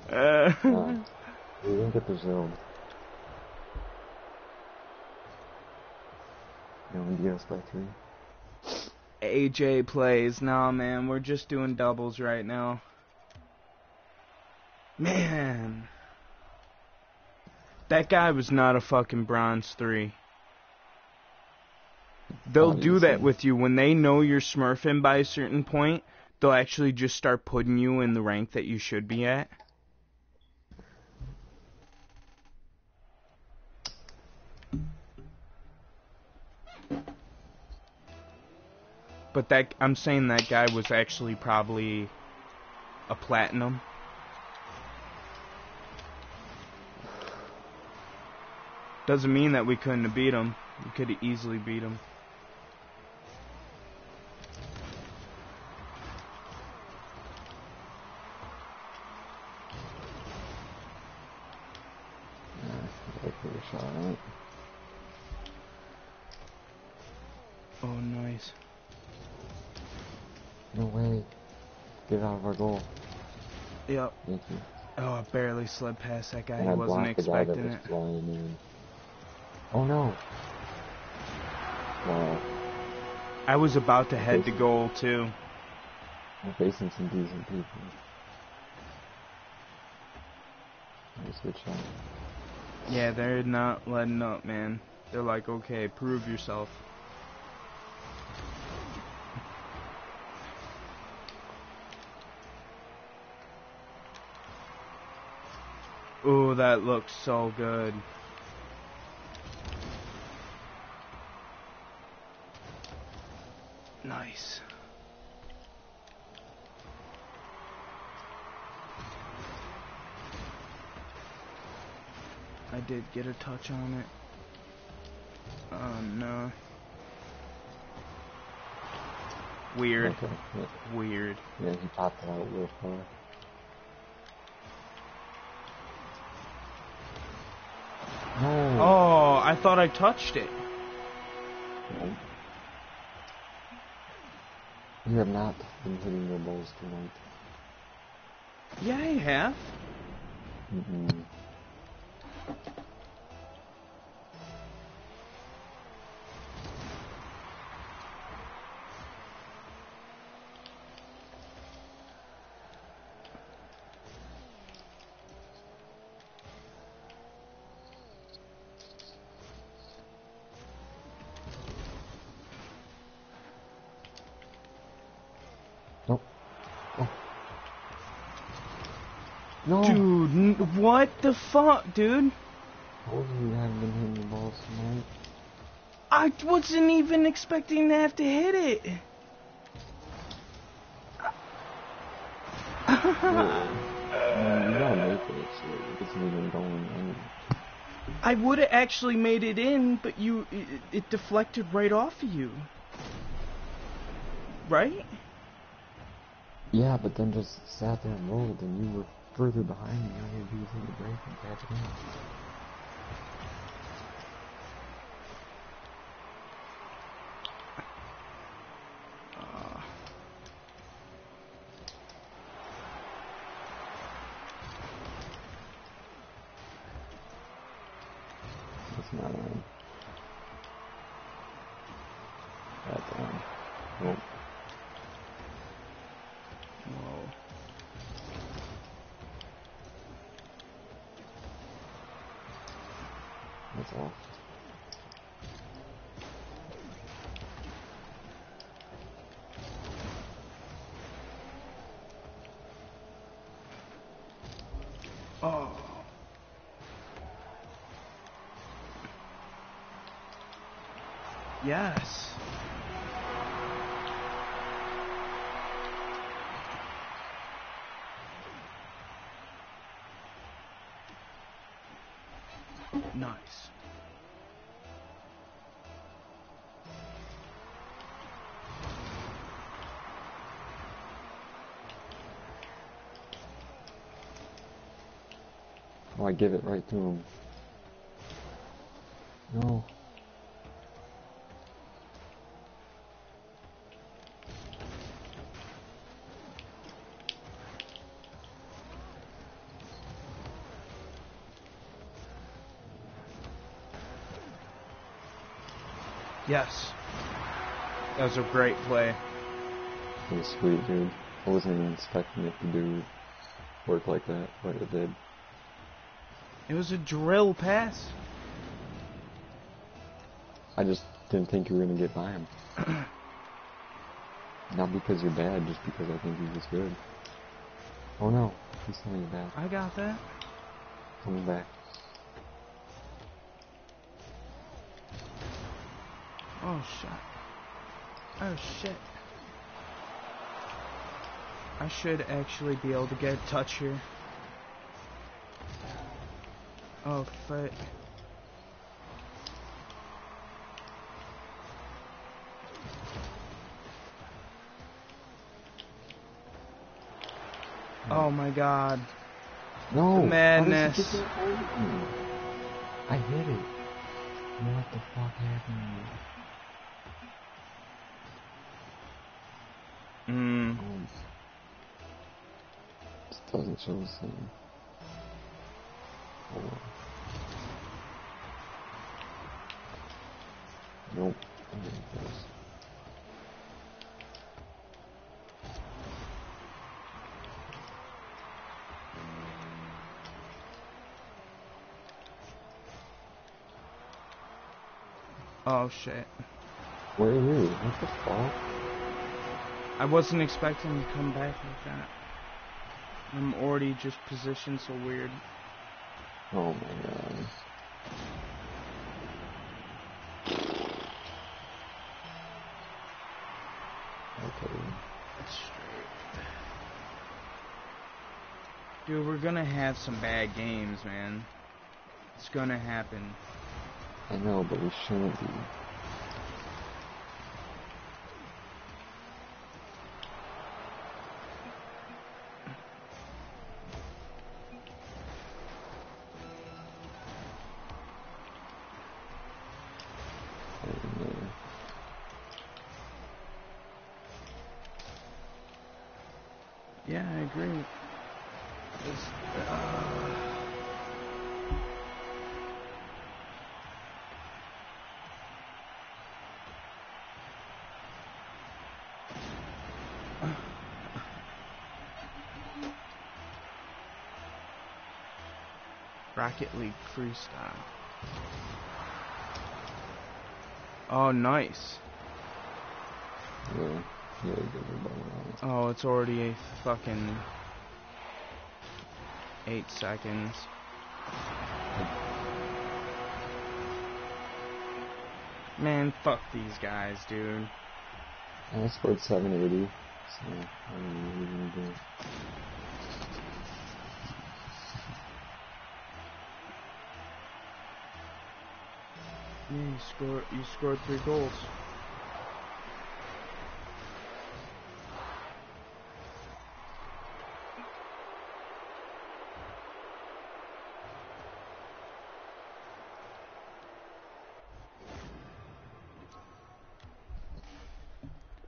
Uh, We didn't get the zone. We beat us by three. AJ plays. Nah, man, we're just doing doubles right now. Man. That guy was not a fucking bronze three. They'll do that with you when they know you're smurfing by a certain point. They'll actually just start putting you in the rank that you should be at. But that I'm saying that guy was actually probably a platinum. Doesn't mean that we couldn't have beat him. We could have easily beat him. Yeah, I take a shot at it. Oh, nice. No way. Get out of our goal. Yep. Thank you. Oh, I barely slid past that guy. and He I wasn't blocked the guy that expecting was it. Oh no. Wow. I was about to head to goal too. We're facing some decent people. Good shot. Yeah, they're not letting up, man. They're like, okay, prove yourself. Ooh, that looks so good. Nice. I did get a touch on it. Oh no. Weird. Weird. yeah, he popped it out real far. Uh, No. Oh, I thought I touched it. You have not been hitting your balls tonight. Yeah, I have. Nope. Oh. No. Dude, n- what the fuck, dude? Told you haven't been hitting balls tonight. I wasn't even expecting to have to hit it. You gotta make it so it gets moving going. And I would have actually made it in, but you it, it deflected right off of you. Right? yeah, but then just sat there and rolled, and you were further behind me. All you had to do was hit the brake and catch it in. Uh, It's not on. That's all. Oh. Yes. Nice. Oh, I give it right to him. No. Yes. That was a great play. It was sweet, dude. I wasn't even expecting it to do work like that, but it did. It was a drill pass. I just didn't think you were gonna get by him. <clears throat> Not because you're bad, just because I think he was good. Oh no, he's coming back. I got that. Coming back. Oh shit. Oh shit. I should actually be able to get a touch here. Oh fuck. Oh my god. No! The madness. How does he get that over me? I hit it. What the fuck happened? Mm. Um, this doesn't show the same. Nope. I didn't press. Oh shit. Where are you? What the fuck? I wasn't expecting to come back like that. I'm already just positioned so weird. Oh my god. Okay. Dude, we're gonna have some bad games, man. It's gonna happen. I know, but we shouldn't be. Rocket League freestyle. Oh, nice. Yeah, yeah, you get me by the Oh, it's already a fucking eight seconds. Man, fuck these guys, dude. I scored 780, so I don't know what you're gonna do. Score. You scored three goals.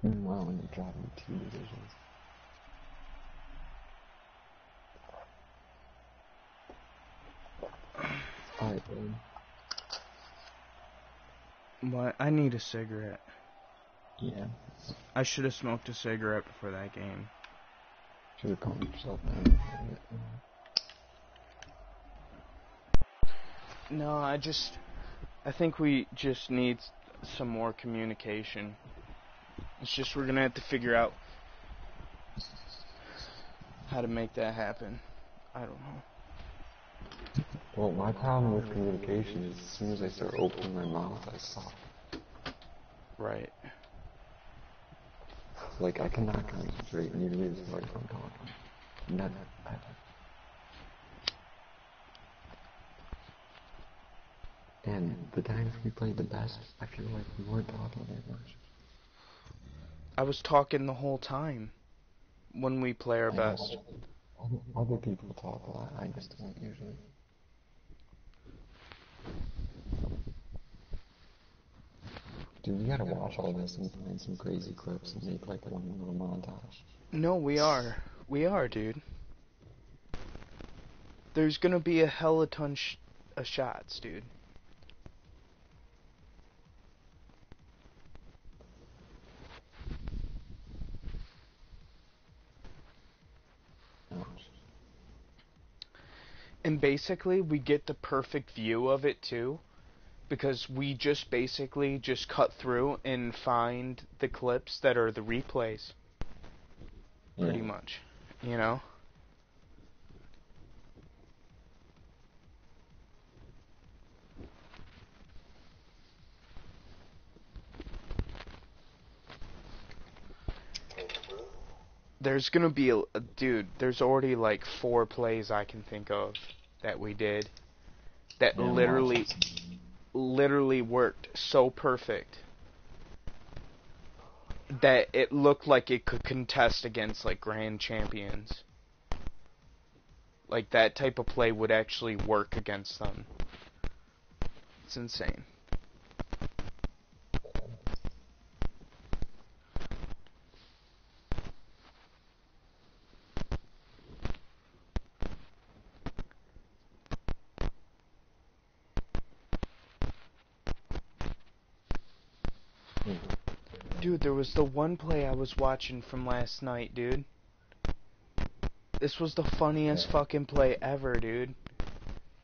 Mm, Wow, and you're dropping two divisions. Alright, babe. What? I need a cigarette. Yeah. I should have smoked a cigarette before that game. Should have calmed yourself down. No, I just I think we just need some more communication. It's just we're gonna have to figure out how to make that happen. I don't know. Well, my problem with communication is as soon as I start opening my mouth, I stop. Right. Like, I cannot concentrate nearly as hard if I'm talking. Never, ever. And the times we played the best, I feel like we weren't talking that much. I was talking the whole time when we play our I best. Other, other people talk a lot, I just don't usually. Dude, you gotta watch all this and find some crazy clips and make like one little montage. No, we are. We are, dude. There's gonna be a hella ton sh- of shots, dude. And basically, we get the perfect view of it too, because we just basically just cut through and find the clips that are the replays, pretty much. You know? There's gonna be a, a dude. There's already like four plays I can think of that we did that Yeah, literally. Literally worked so perfect that it looked like it could contest against like grand champions. Like that type of play would actually work against them. It's insane. Hmm. Dude, there was the one play I was watching from last night, dude. This was the funniest fucking play ever, dude.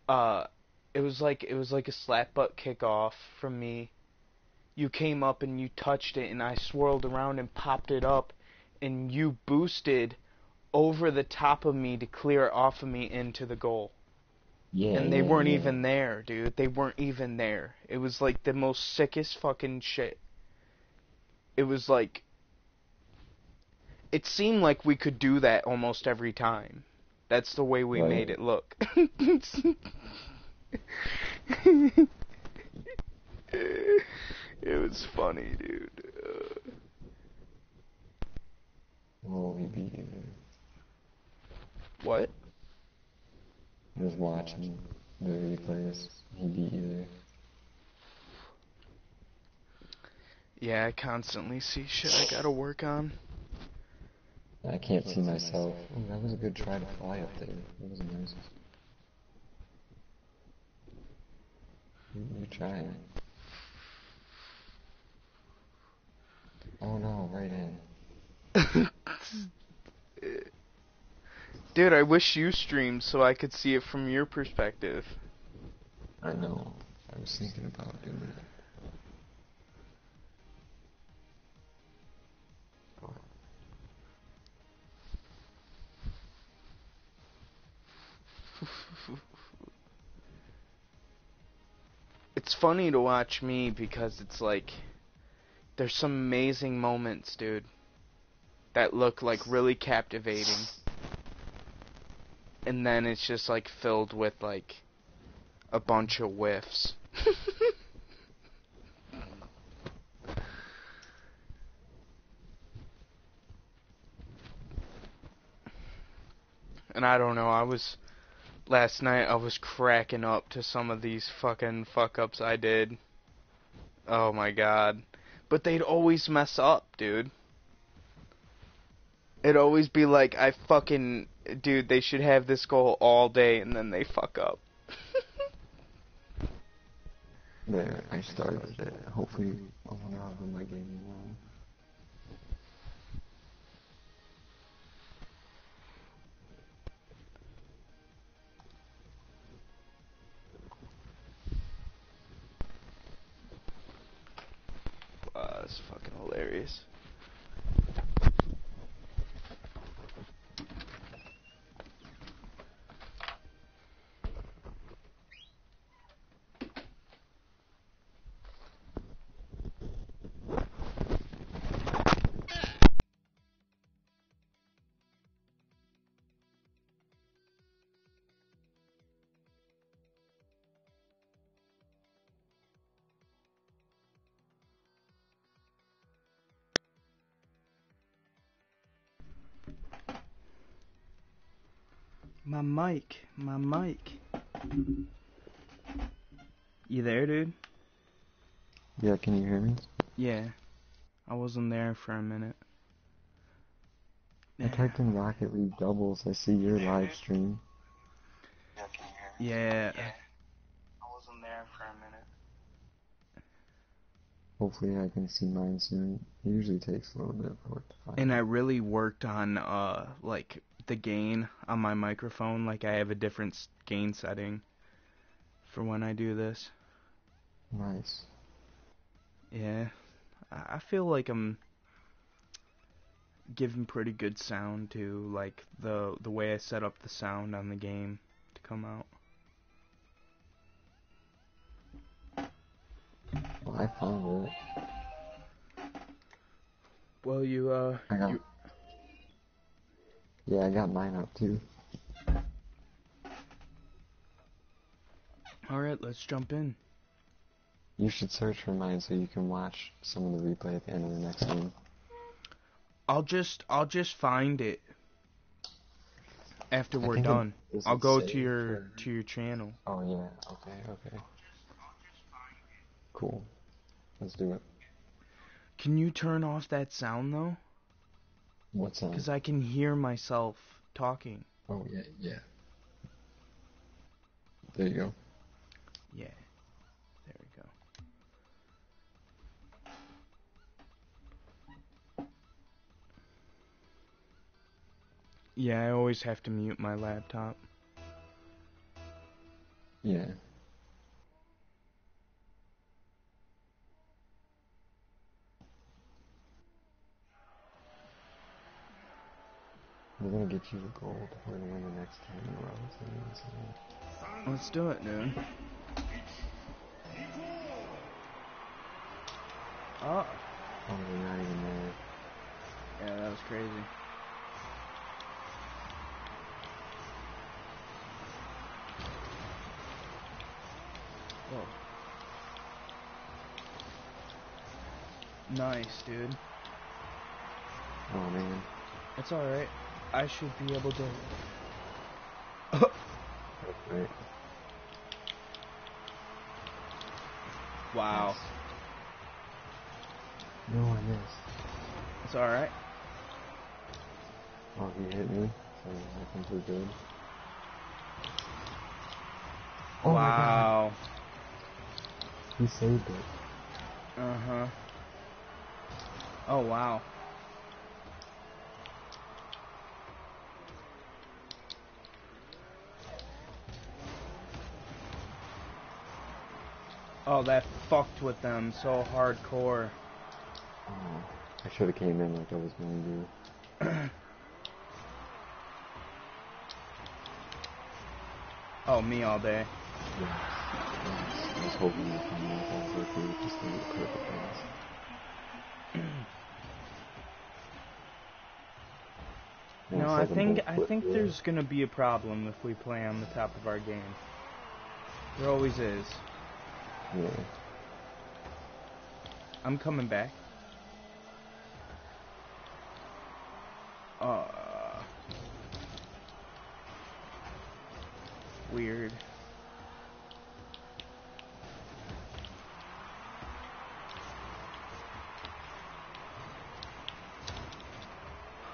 Uh, it was like it was like a slap butt kickoff from me. You came up and you touched it, and I swirled around and popped it up, and you boosted over the top of me to clear it off of me into the goal. Yeah. And they yeah, weren't yeah. even there, dude. They weren't even there. It was like the most sickest fucking shit. It was like it seemed like we could do that almost every time. That's the way we Right. made it look. <laughs> it was funny, dude. Oh, he beat you. what? I was watching the replays. He beat you there. Yeah, I constantly see shit I gotta work on. I can't see myself. Ooh, that was a good try to fly up there. That was nice. You. Oh no, right in. <laughs> Dude, I wish you streamed so I could see it from your perspective. I know. I was thinking about doing it. It's funny to watch me because it's like there's some amazing moments, dude, that look like really captivating. And then it's just like filled with like a bunch of whiffs. <laughs> and I don't know, I was last night I was cracking up to some of these fucking fuck ups I did. Oh my god. But they'd always mess up, dude. It'd always be like I fucking dude, they should have this goal all day and then they fuck up. <laughs> there, I started it. Hopefully, I won't have my game was fucking hilarious. My mic, my mic. You there, dude? Yeah, can you hear me? Yeah. I wasn't there for a minute. I typed in Rocket League doubles. I see your live stream. Yeah. I wasn't there for a minute. Hopefully, I can see mine soon. It usually takes a little bit for it to find. And I really worked on uh like the gain on my microphone. Like I have a different gain setting for when I do this. Nice. Yeah. I feel like I'm giving pretty good sound to like the the way I set up the sound on the game to come out. Well, I found it. Well, you uh you Yeah, I got mine up too. All right, let's jump in. You should search for mine so you can watch some of the replay at the end of the next one. I'll just I'll just find it after we're it done. I'll go to your for- to your channel. Oh yeah. Okay. Okay. Cool. Let's do it. Can you turn off that sound though? What's on? Cuz I can hear myself talking. Oh yeah. Yeah. There you go. Yeah. There we go. Yeah, I always have to mute my laptop. Yeah. We're gonna get you the gold. We're gonna win the next ten in a row. So you know what I'm saying? Let's do it, dude. Oh, Oh, they're not even there. yeah, that was crazy. Whoa. Nice, dude. Oh man. It's alright. I should be able to. That's <laughs> right. Wow. Yes. No, I missed. It's alright. Oh, he hit me. So I think we're good. Oh my god. wow. He saved it. Uh huh. Oh wow. Oh, that fucked with them so hardcore. Oh, I should have came in like I was going to. <clears throat> Oh, me all day. Yes. I was hoping you'd come out. I was like, dude, just need a perfect pass. Yeah, No, I think I think there's gonna be a problem if we play on the top of our game. There always is. Yeah. I'm coming back. Uh. Weird.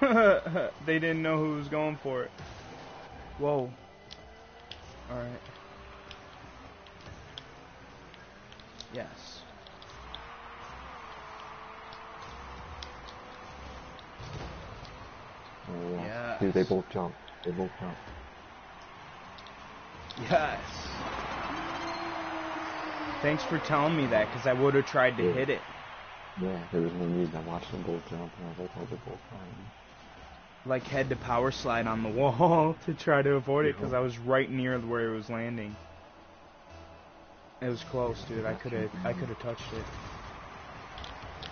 <laughs> they didn't know who was going for it. Whoa. Alright. Yes. Oh, yeah. Dude, they both jump. They both jump. Yes. Thanks for telling me that, because I would have tried to Yeah. hit it. Yeah, there was no need. I watched them both jump, and I was like, oh, they're both fine. Like had to power slide on the <laughs> wall to try to avoid it because I was right near where it was landing. It was close, dude. I could have I could have touched it.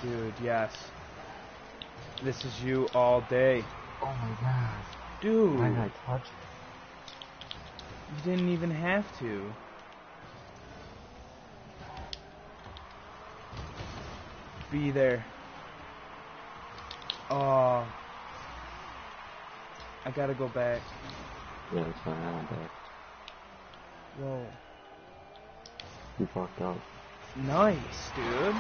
Dude, yes. This is you all day. Oh my god. Dude, Why did I touch it? you didn't even have to. Be there. Oh. I gotta go back. Yeah, it's fine. I went back. Whoa. You fucked up. Nice, dude.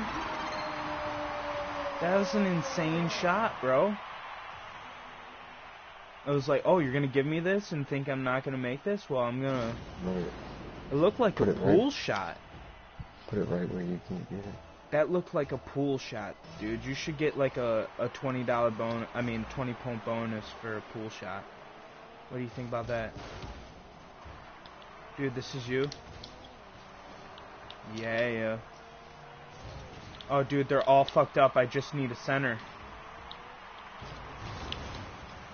That was an insane shot, bro. I was like, oh, you're gonna give me this and think I'm not gonna make this? Well, I'm gonna. Right. It looked like Put a it right. pool shot. Put it right where you can't get it. That looked like a pool shot, dude. You should get like a, a twenty dollar bon I mean twenty point bonus for a pool shot. What do you think about that? Dude, this is you? Yeah, yeah. Oh dude, they're all fucked up. I just need a center.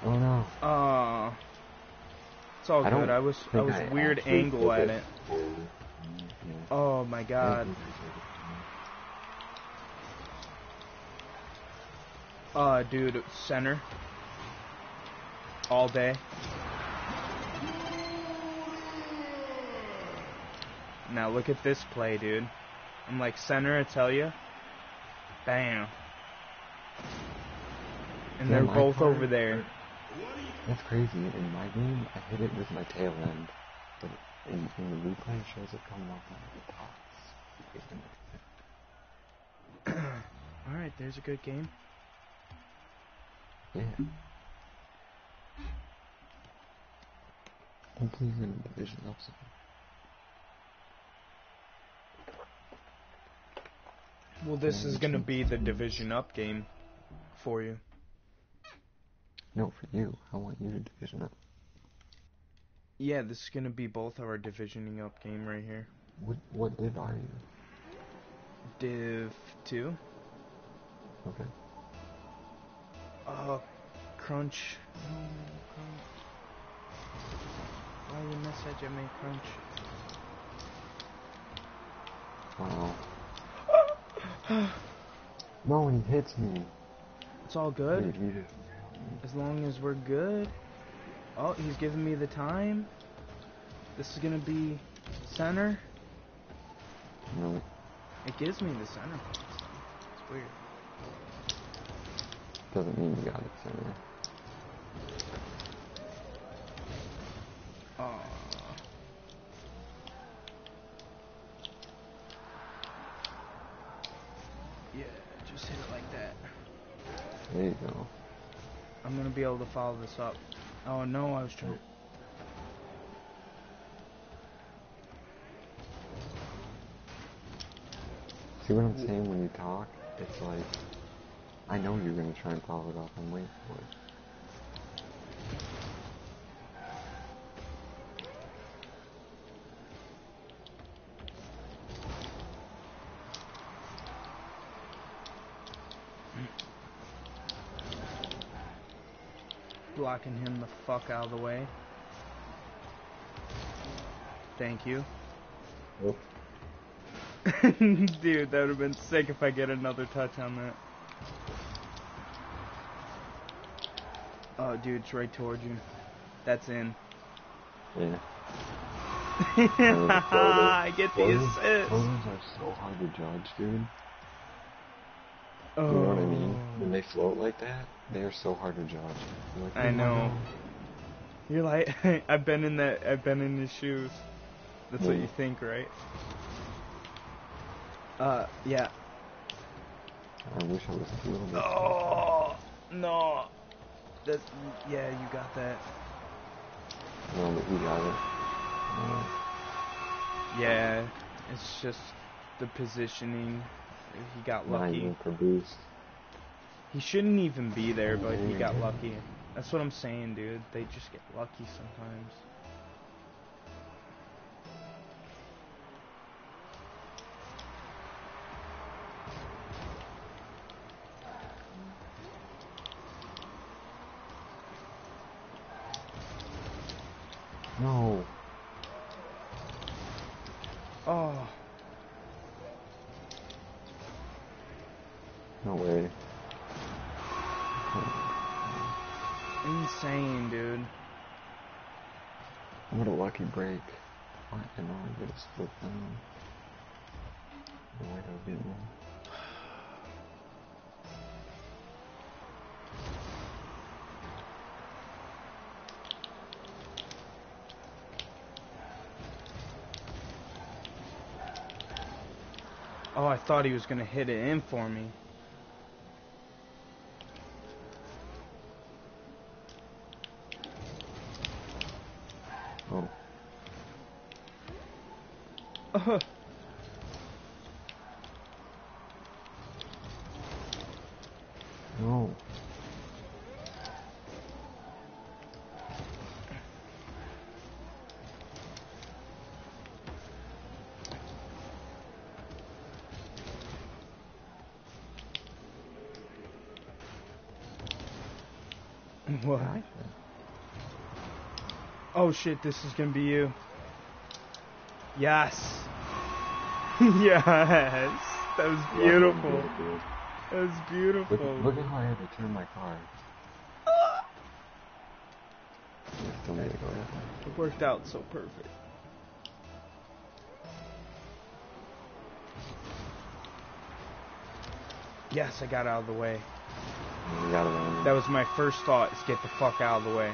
Oh no. Uh It's all I good. I was I was I weird angle at it. Oh my god. think I did it. Uh dude, center. All day. Now look at this play, dude. I'm like center, I tell you. Bam. And Yeah, they're both part- over there. That's crazy. In my game, I hit it with my tail end, but in, in the replay, it shows it coming off my <coughs> tops. Alright, there's a good game. Yeah. Hopefully, you're in the division upside. Well, this is gonna be the division up game for you. No, for you. I want you to division up. Yeah, this is gonna be both of our divisioning up game right here. What what div are you? Div 2. Okay. Uh, Crunch. Why you message at me, Crunch? Wow. <sighs> no, he hits me. It's all good, he as long as we're good. Oh, he's giving me the time. This is gonna be center. No, It gives me the center. It's weird. doesn't mean you got it center. Aw. Yeah, just hit it like that. There you go. I'm gonna be able to follow this up. Oh no, I was trying. See what I'm saying when you talk? It's like, I know you're gonna try and follow it up. I'm waiting for it. Blocking him the fuck out of the way. Thank you. Oh, <laughs> Dude, that would have been sick if I get another touch on that. Oh, dude, it's right towards you. That's in. yeah. <laughs> I get the Photos, assist. photos are so hard to judge, dude. Oh. You know what I mean? When they float like that, they are so hard to judge. Like, I "Oh, know. no." You're like, <laughs> I've been in that. I've been in his shoes. That's what you think, right? Uh, yeah. I wish I was a little bit. Oh no. That's yeah, you got that. No, but he got it. Yeah, it's just the positioning. He got lucky. even for boost. He shouldn't even be there, but he got lucky. That's what I'm saying, dude. They just get lucky sometimes. Oh, No way. insane, dude. What a lucky break. I can a down. To beat one. Oh, I thought he was gonna hit it in for me. Oh, Uh, no. what? Gotcha. Oh shit, this is gonna be you. Yes. <laughs> yes. That was beautiful. That was beautiful. look at how I had to turn my car. Go. It worked out so perfect. Yes, I got out of the way. We got it. That was my first thought, is get the fuck out of the way.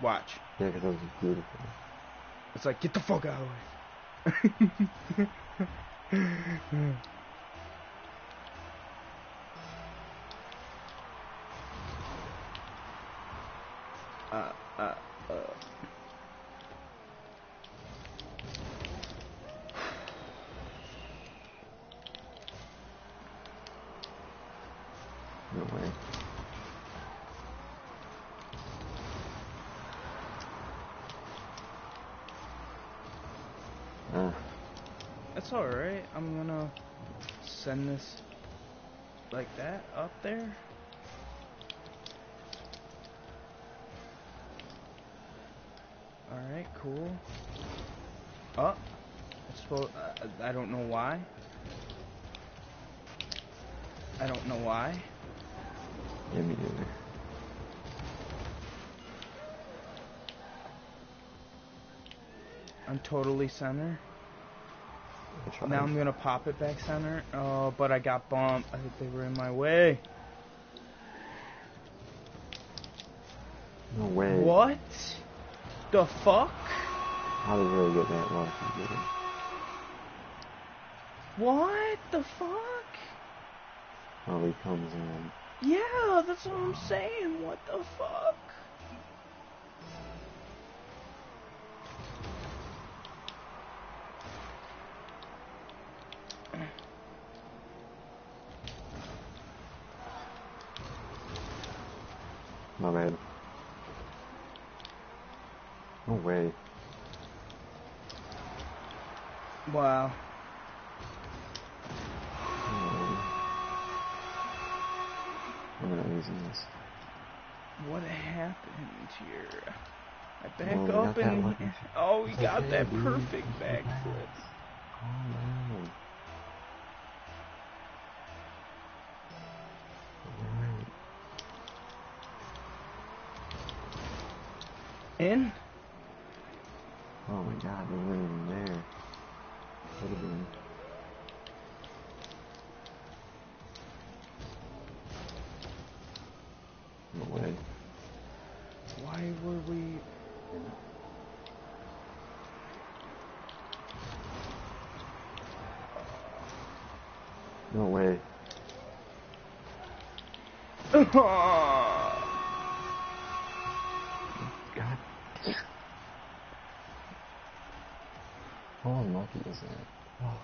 Watch. Yeah, because that was beautiful. It's like, get the fuck out of the <laughs> way. uh, uh, uh. No way. Ah, That's alright. I'm gonna send this like that up there. Alright, cool. Oh, it's supposed, uh, I don't know why. I don't know why. yeah, me neither. I'm totally center. Now I'm gonna pop it back center. Oh, but I got bumped. I think they were in my way. No way. What? The fuck? How did really get that lucky. What the fuck? Oh, he comes in. Yeah, that's what I'm saying. What the fuck? My bad. No way. Wow. No way. I'm gonna lose this. What happened here? I back Well, we up got that and lucky- oh, we It's got okay, that perfect backflip. Calm down. Alright. In? Oh my god, we weren't even there. Could have been. No way. Why were we? No way. God. How unlucky is that? Oh.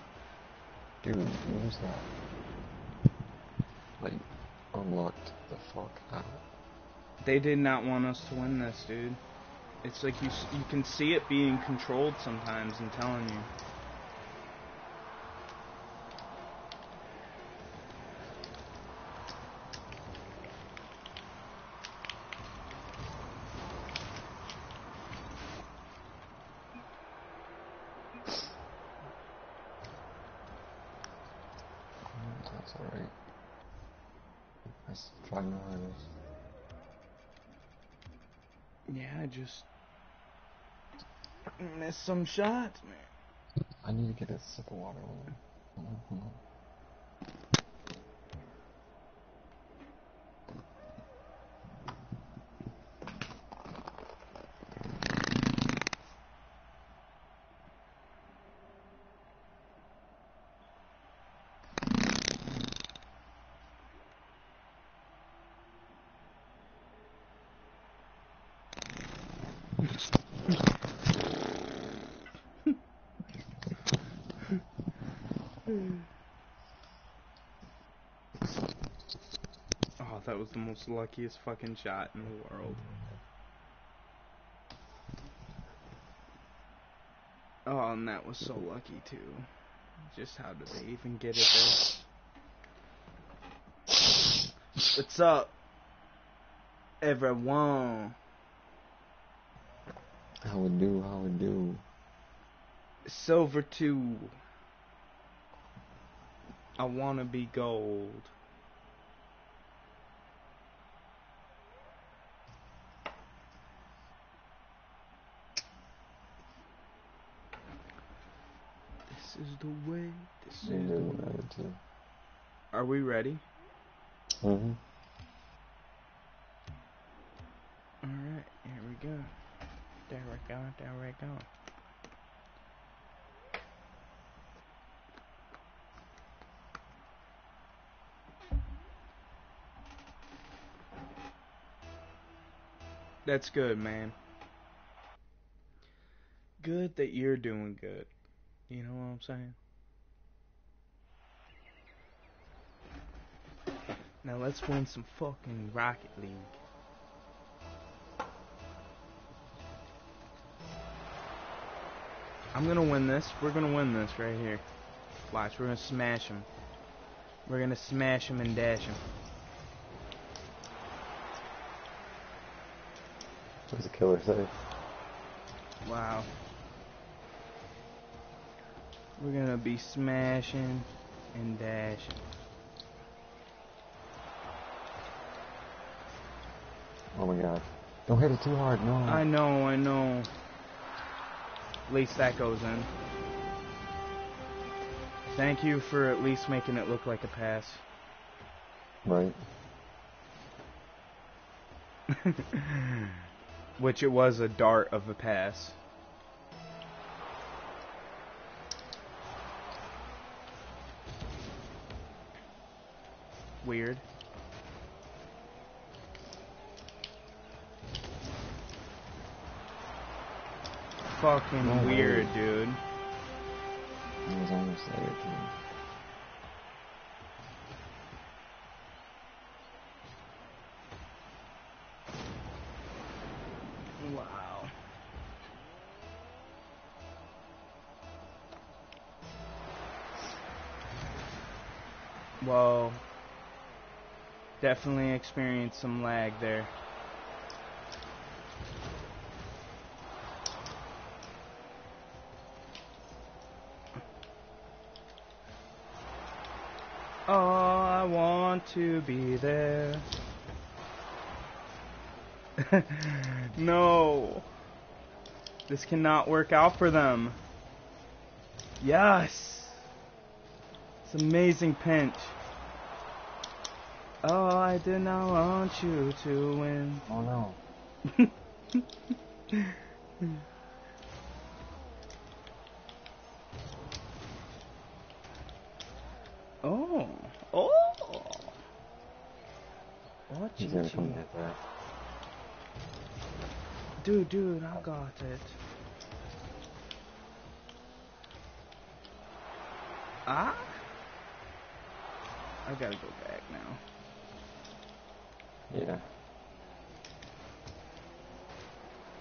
Dude, use that. Like, unlocked the fuck out. They did not want us to win this, dude. It's like you you can see it being controlled sometimes. I'm telling you. Try my hardest. Yeah, I just missed some shots, man. I need to get a sip of water on, hold on. Oh, that was the most luckiest fucking shot in the world. Oh, and that was so lucky too. Just how did they even get it there? What's up, everyone? How would do? How would do? Silver two. I wanna be gold. This is the way. This is the way. what I would do. Are we ready? Mm-hmm. Alright, here we go. There we go, there we go. That's good, man. Good that you're doing good. You know what I'm saying? Now let's win some fucking Rocket League. I'm gonna win this. We're gonna win this right here. Watch, we're gonna smash him. We're gonna smash him and dash him. What's a killer say? Wow. We're gonna be smashing and dashing. Oh my god. Don't hit it too hard, no. I know, I know. At least that goes in. Thank you for at least making it look like a pass. Right. <laughs> Which it was a dart of a pass. Weird. Fucking No weird, dude. It was almost there, too. Definitely experienced some lag there. Oh, I want to be there. <laughs> no. This cannot work out for them. Yes. It's amazing pinch. Oh, I did not want you to win. Oh no. <laughs> Oh. Oh. What He's you gonna come get that. Dude, dude, I got it. Ah? I gotta go back now. Yeah.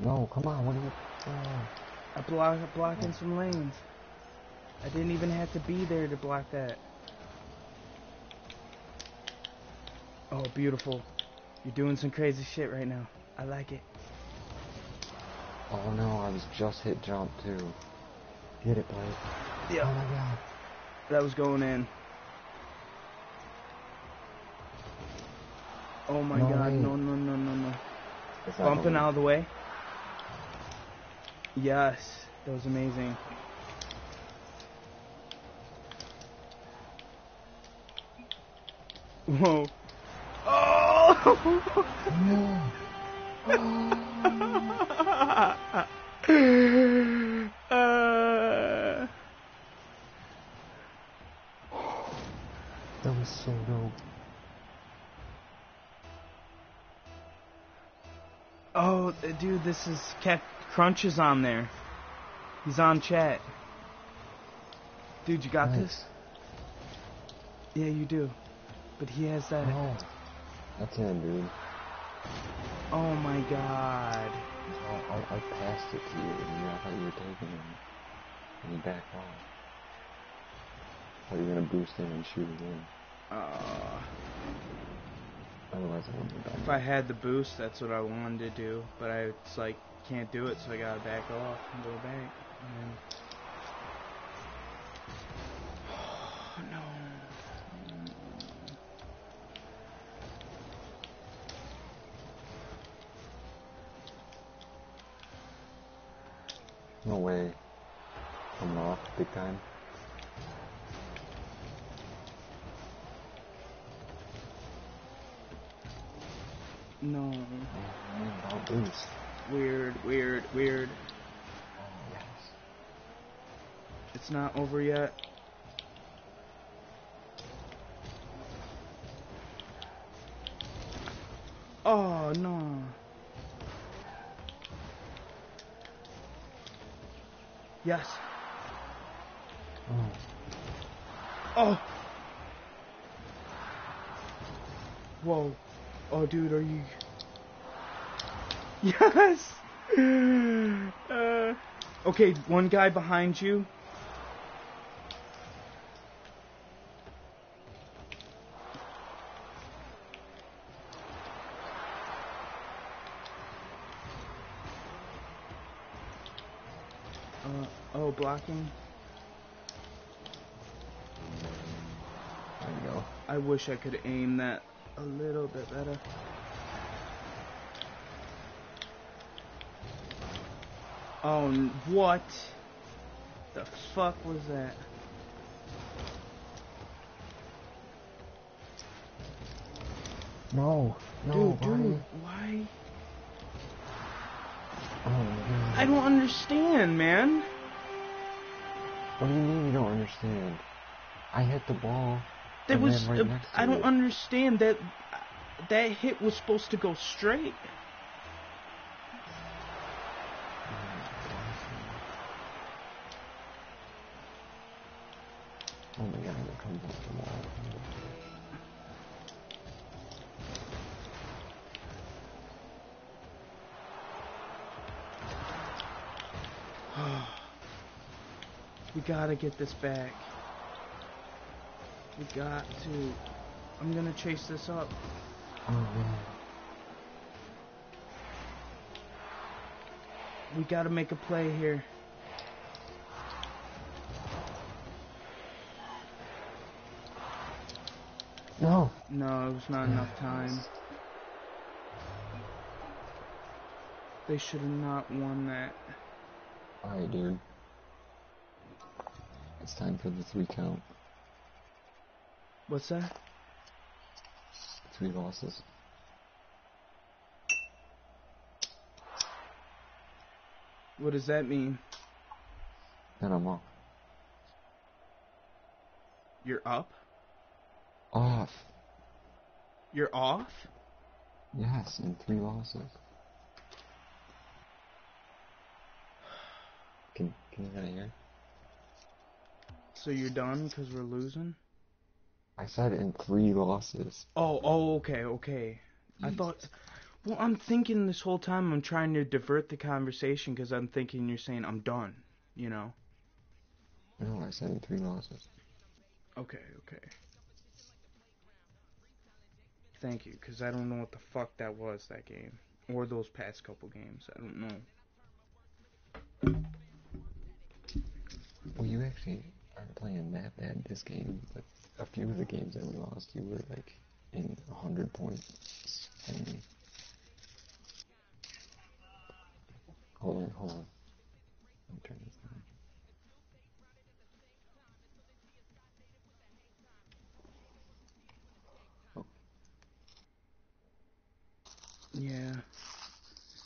No, come on, what are you... Oh. I block, blocking some lanes. I didn't even have to be there to block that. Oh, beautiful. You're doing some crazy shit right now. I like it. oh no, I was just hit jump too. Get it, Blake. Yeah. Oh my god. That was going in. Oh my No god, way. no, no, no, no, no. Bumping going- out of the way. Yes, that was amazing. Whoa. Oh! <laughs> uh, dude, this is Cat Crunch is on there. He's on chat. Dude, you got this? Yeah, you do. But he has that. No. That's him, dude. Oh my god. I, I, I passed it to you, and I thought you were taking him. And you backed off. thought you were gonna boost in and shoot him in. Uh, Otherwise, I wouldn't have done if I had the boost, that's what I wanted to do. But I it's like can't do it, so I gotta back off and go back. And. Oh, no. No way. I'm off big time. No. Weird, weird, weird. It's not over yet. Oh no. Yes. Oh, Oh. Whoa. Oh, dude, are you? <laughs> Yes. <laughs> Uh, okay, one guy behind you. Uh, oh, blocking. there you go. I wish I could aim that a little bit better. Oh, what? The fuck was that? No, no, dude, why? dude, why? Oh, man. I don't understand, man. What do you mean you don't understand? I hit the ball. And was. right to I don't it. understand that. That hit was supposed to go straight. Oh my god, it comes off the wall. We gotta get this back. We got to. I'm gonna chase this up. We gotta make a play here. No. No, it was not enough time. They should have not won that. Alright, dude. It's time for the three count. What's that? Three losses. What does that mean? Then I'm off. You're up? Off. You're off? Yes, in three losses. Can can you not hear? So you're done because we're losing? I said in three losses. Oh, oh, okay, okay. I thought. Well, I'm thinking this whole time I'm trying to divert the conversation because I'm thinking you're saying I'm done. You know? No, I said in three losses. Okay, okay. Thank you, because I don't know what the fuck that was, that game. Or those past couple games. I don't know. Well, you actually aren't playing that bad this game, but a few of the games that we lost, you were like in 100 points. And hold on, hold on. Let me turn this down. Oh. Yeah.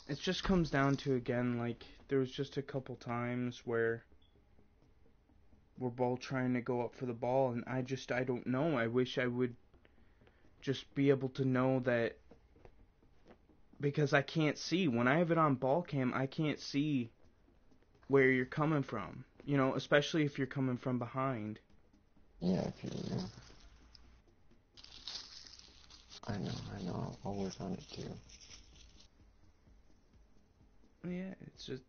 It just comes down to again like there was just a couple times where we're both trying to go up for the ball and I just I don't know. I wish I would just be able to know that because I can't see when I have it on ball cam, I can't see where you're coming from. You know, especially if you're coming from behind. Yeah, if you. I know, I know. I'll work on it too. Yeah, it's just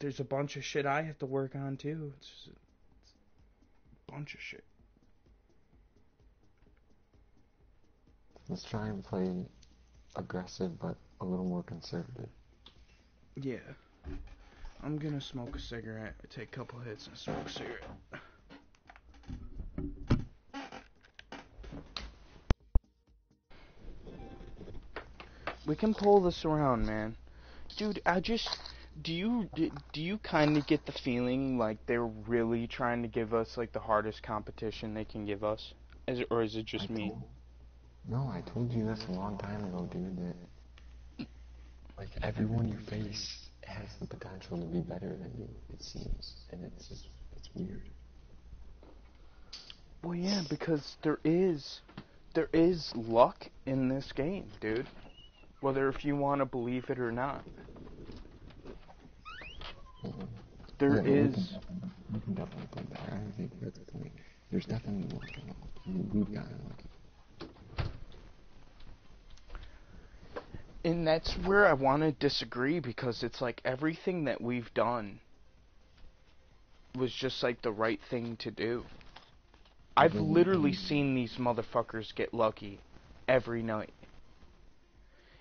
there's a bunch of shit I have to work on too. It's just it's a bunch of shit. Let's try and play aggressive, but a little more conservative. Yeah. I'm gonna smoke a cigarette. Take a couple hits and smoke a cigarette. We can pull this around, man. Dude, I just do you do you kind of get the feeling like they're really trying to give us like the hardest competition they can give us? Is it, or is it just I me? told- no, I told you this a long time ago, dude. That like everyone you face has the potential to be better than you. It seems, and it's just it's weird. Well, yeah, because there is there is luck in this game, dude. Whether if you want to believe it or not. There Yeah, but we is. can- We can definitely play better. I don't think that's the point. There's definitely luck involved. I mean, we've gotten lucky. And that's where I want to disagree because it's like everything that we've done was just like the right thing to do. I've literally seen these motherfuckers get lucky every night.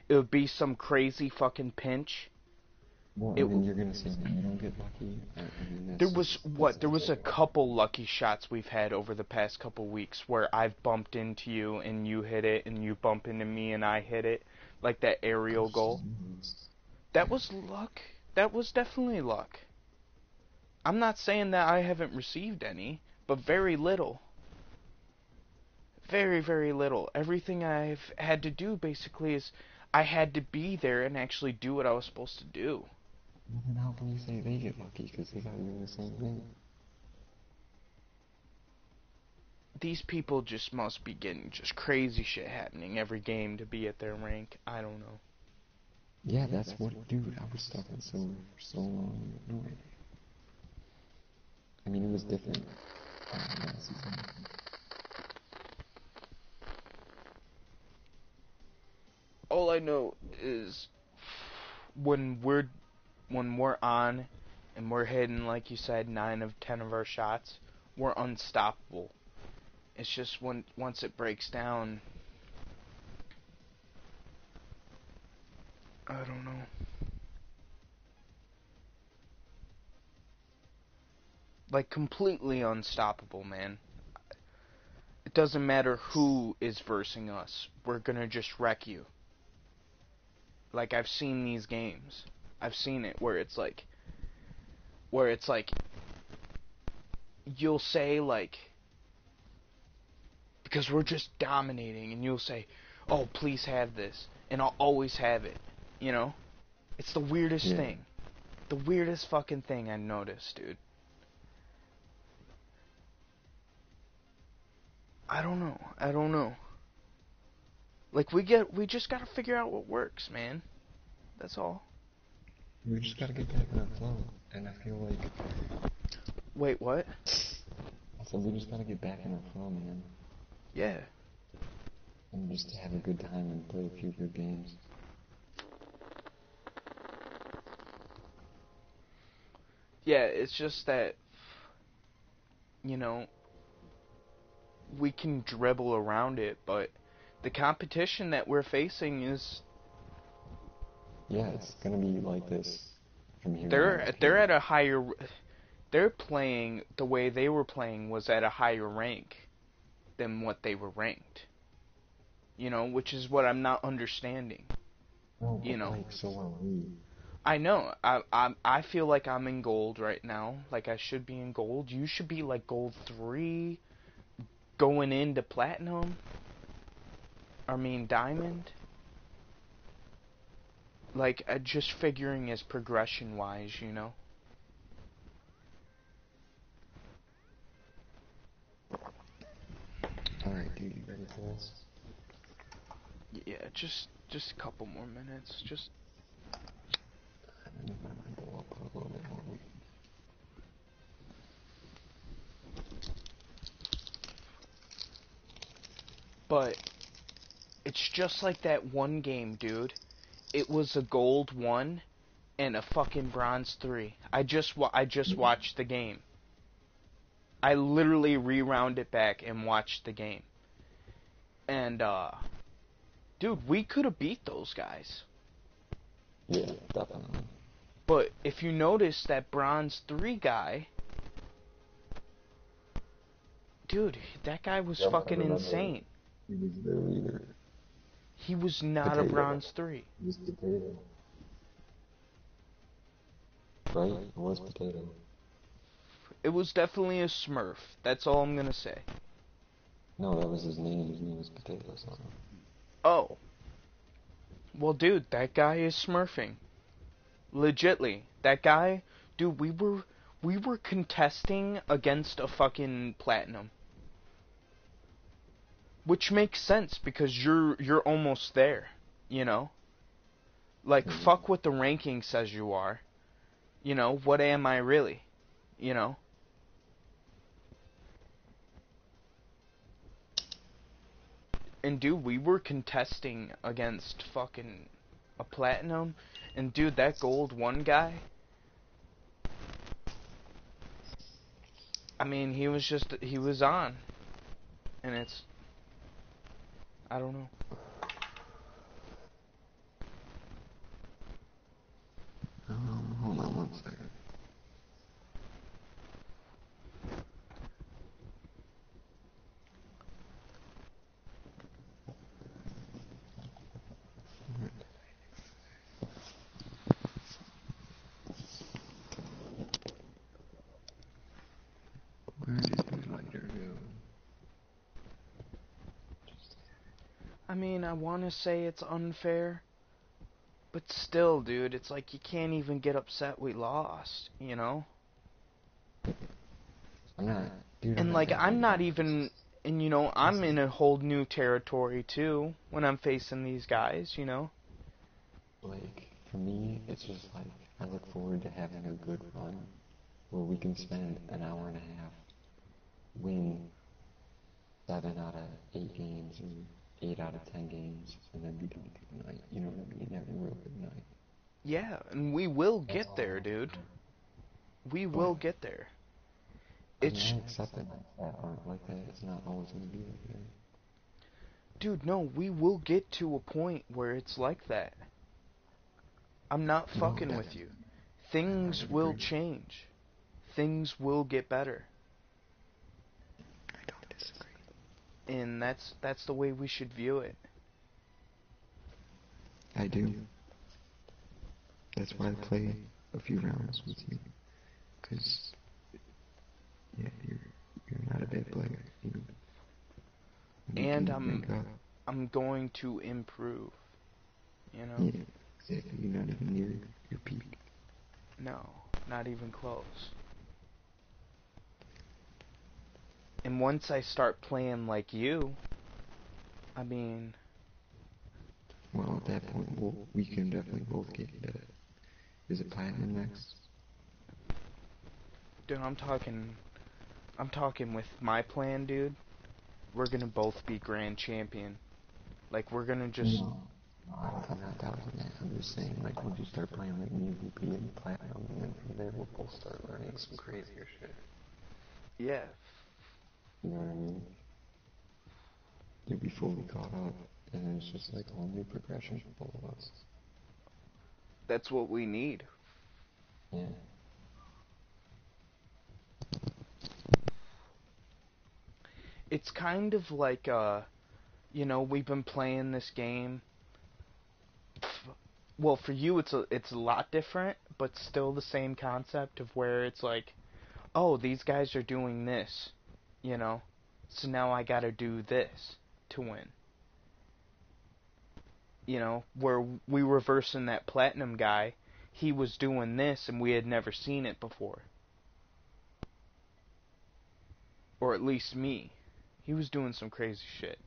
It would be some crazy fucking pinch. Well, I mean, you're gonna say you don't get lucky. I, mean, There was what? There was a couple lucky shots we've had over the past couple weeks where I've bumped into you and you hit it, and you bump into me and I hit it, like that aerial goal. That was luck. That was definitely luck. I'm not saying that I haven't received any, but very little. Very, very little. Everything I've had to do basically is I had to be there and actually do what I was supposed to do. Well, then how can you say they get lucky? Because they got do the same thing. These people just must be getting just crazy shit happening every game to be at their rank. I don't know. Yeah, that's what, dude. I was stuck in silver for so long. No. I mean, it was different. uh, all I know is when we're when we're on and we're hitting like you said nine of ten of our shots, we're unstoppable. It's just when once it breaks down, I don't know. Like completely unstoppable, man. It doesn't matter who is versing us. We're gonna just wreck you. Like I've seen these games. I've seen it where it's like where it's like you'll say like because we're just dominating and you'll say, "Oh, please have this." And I'll always have it, you know? It's the weirdest Yeah. thing. The weirdest fucking thing I noticed, dude. I don't know. I don't know. Like we get we just got to figure out what works, man. That's all. We just gotta get back in the flow. And I feel like Wait, what? I said we just gotta get back in the flow, man. Yeah. And just have a good time and play a few good games. Yeah, it's just that you know we can dribble around it, but the competition that we're facing is Yeah, it's gonna be like this from here. they're out. they're at a higher they're playing the way they were playing was at a higher rank. than what they were ranked. You know, which is what I'm not understanding. No, You know. like, so are we. I know. I I I feel like I'm in gold right now. Like I should be in gold. You should be like gold 3 going into platinum. I mean diamond. Like uh, just figuring as progression wise, you know. Alright, dude, you ready for this? Yeah, just just a couple more minutes. Just I need my mind to up a little bit more. but it's just like that one game, dude. It was a gold 1 and a fucking bronze 3. I just wa- I just watched the game. I literally rewound it back and watched the game. And uh dude, we could have beat those guys. Yeah, definitely. But if you notice that bronze 3 guy Dude, that guy was Yep, I fucking insane. He was their leader. He was not a bronze 3. He was Potato. Right? It was Potato. It was definitely a smurf. That's all I'm gonna say. No, that was his name. His name was Potato something. Oh. Well, dude, that guy is smurfing. Legitly. That guy, dude, we were we were contesting against a fucking platinum. Which makes sense because you're you're almost there, you know? Like Mhm. fuck what the ranking says you are. You know, what am I really? You know? And dude, we were contesting against fucking a platinum, and dude, that gold one guy. I mean, he was just he was on, and it's. I don't know. Um, hold on one second. Where did the lighter go? I want to say it's unfair, but still, dude, it's like you can't even get upset we lost, you know? I'm not. Dude, And not like that I'm not even and you know, I'm in a whole new territory too when I'm facing these guys, you know? Like, for me, it's just like, I look forward to having a good run where we can spend an hour and a half, win seven out of eight games and eight out of ten games, and then be done for the night. You know what I mean? Have a real good night. Yeah, and we will get there, dude. We will get there. It's I accept that that aren't like that. It's not always going to be like that. dude, no, we will get to a point where it's like that. I'm not fucking that- with you. Things will change. Things will get better. I don't disagree. And that's that's the way we should view it. I do. That's why I play a few rounds with you. Cause, yeah, you're you're not a bad player. You. You And, can make up. I'm going to improve. You know? Yeah, exactly. You're not even near your peak. No, not even close. And once I start playing like you, I mean, Well, at that point, we'll, we can definitely both get into. Is it platinum next? dude, I'm talking, I'm talking with my plan, dude. We're gonna both be grand champion. Like we're gonna just, No, no, I'm not doubting that. I'm just saying, like, once you start playing like me, we'll be in platinum, and then from there we'll both start learning some crazier shit. yeah, You know what I mean? You'll be fully caught up, and it's just like a whole new progression for both of us. that's what we need. Yeah. it's kind of like uh you know, we've been playing this game well, for you it's a it's a lot different, but still the same concept of where it's like, oh, these guys are doing this, you know. So now I got to do this to win. You know, where we were versing that platinum guy, he was doing this and we had never seen it before. Or at least me. He was doing some crazy shit.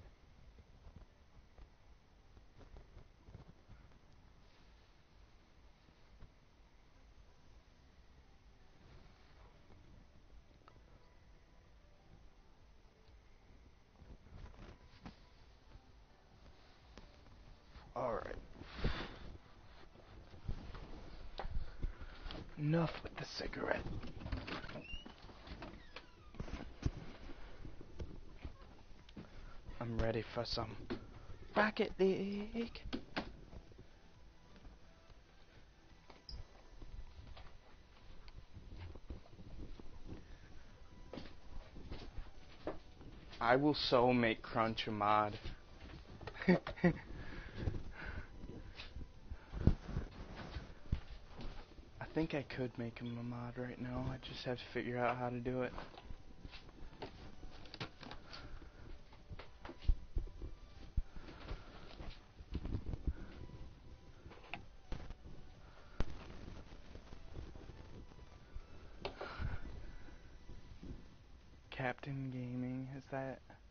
Alright. Enough with the cigarette. I'm ready for some Rocket League. I will so make Crunch a mod. <laughs> I think I could make him a mod right now. I just have to figure out how to do it. Captain Gaming, is that... Boom, bam.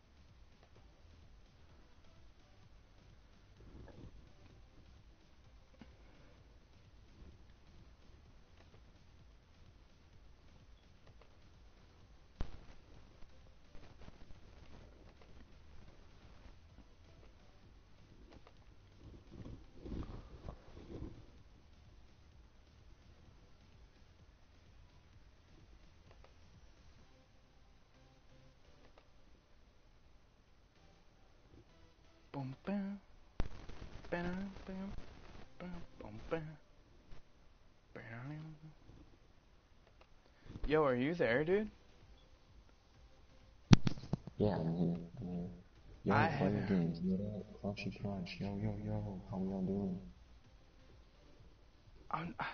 Bam, bam, bam, boom, bam. Bam. Yo, are you there, dude? Yeah, I'm here. I'm here. Yo, I player have- games, up? Crunchy Crunch, yo, yo, yo, how we all doing? I'm, uh,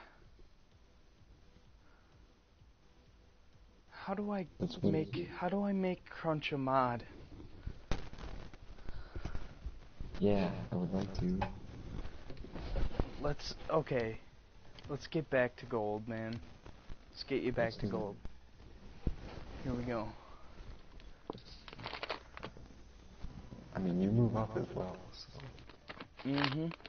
how do I Let's make how do I make Crunch a mod? Yeah, I would like to. Let's okay. Let's get back to gold, man. Let's get you back to gold. Here we go. I mean, you move up as well, so. Mm-hmm. How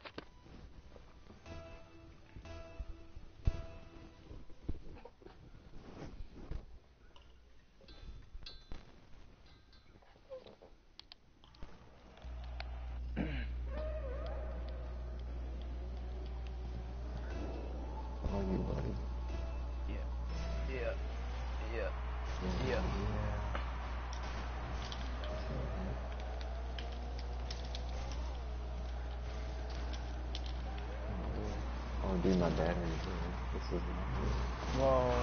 Oh, dude, my battery's dead. This is good. Whoa.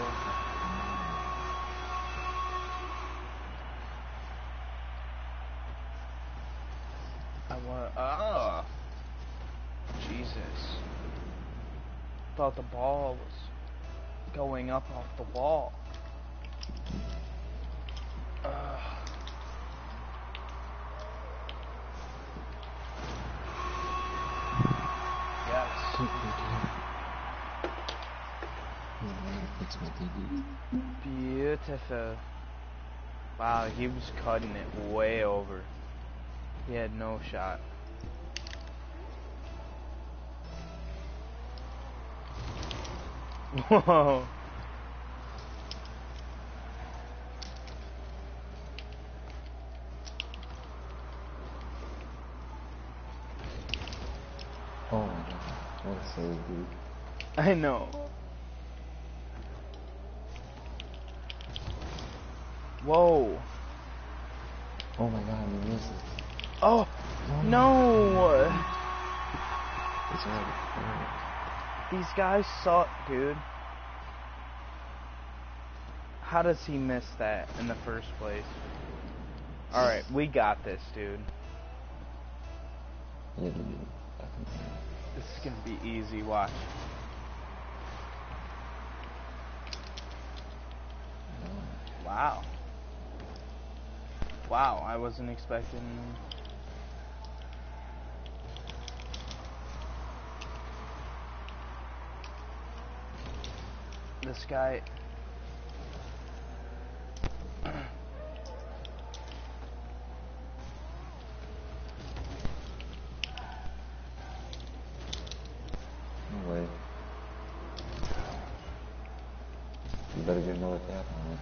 I want. Ah. Jesus. Thought the ball was going up off the wall. Ugh. Yes. Yeah, I gotta fix my TV. Beautiful. Wow, he was cutting it way over. He had no shot. <laughs> Whoa. Oh my god, what a save, dude. I know. Whoa. Oh my god, he missed it. Oh, no. It's. These guys suck, dude. How does he miss that in the first place? Alright, we got this, dude. Yeah, dude. This is gonna be easy, watch. Wow. Wow, I wasn't expecting... This guy... No way. You better get another tap on it.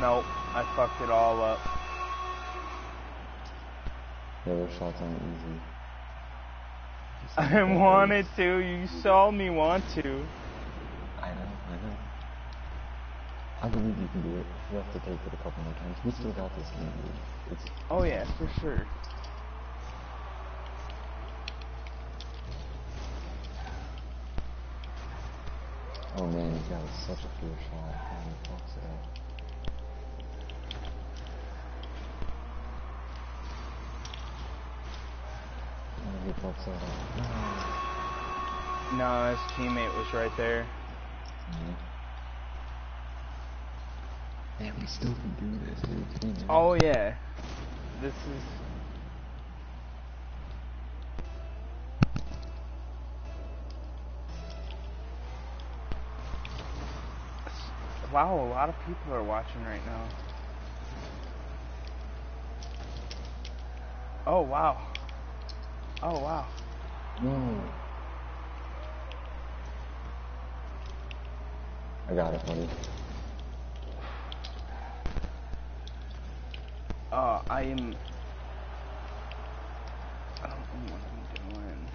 Nope, I fucked it all up. Yeah, those shots aren't easy. I wanted to, you saw me want to. I know, I know. I believe you can do it. You have to take it a couple more times. We still got this game, dude. It's Oh yeah, for sure. oh man, he's got such a pure shot. Fuck's he fucks that up. Uh, no, his teammate was right there. No. Man, we still can do this, dude. Oh yeah. This is Wow, a lot of people are watching right now. Oh wow. Oh wow. No. I got it, buddy. Uh, I am. I don't know what I'm doing.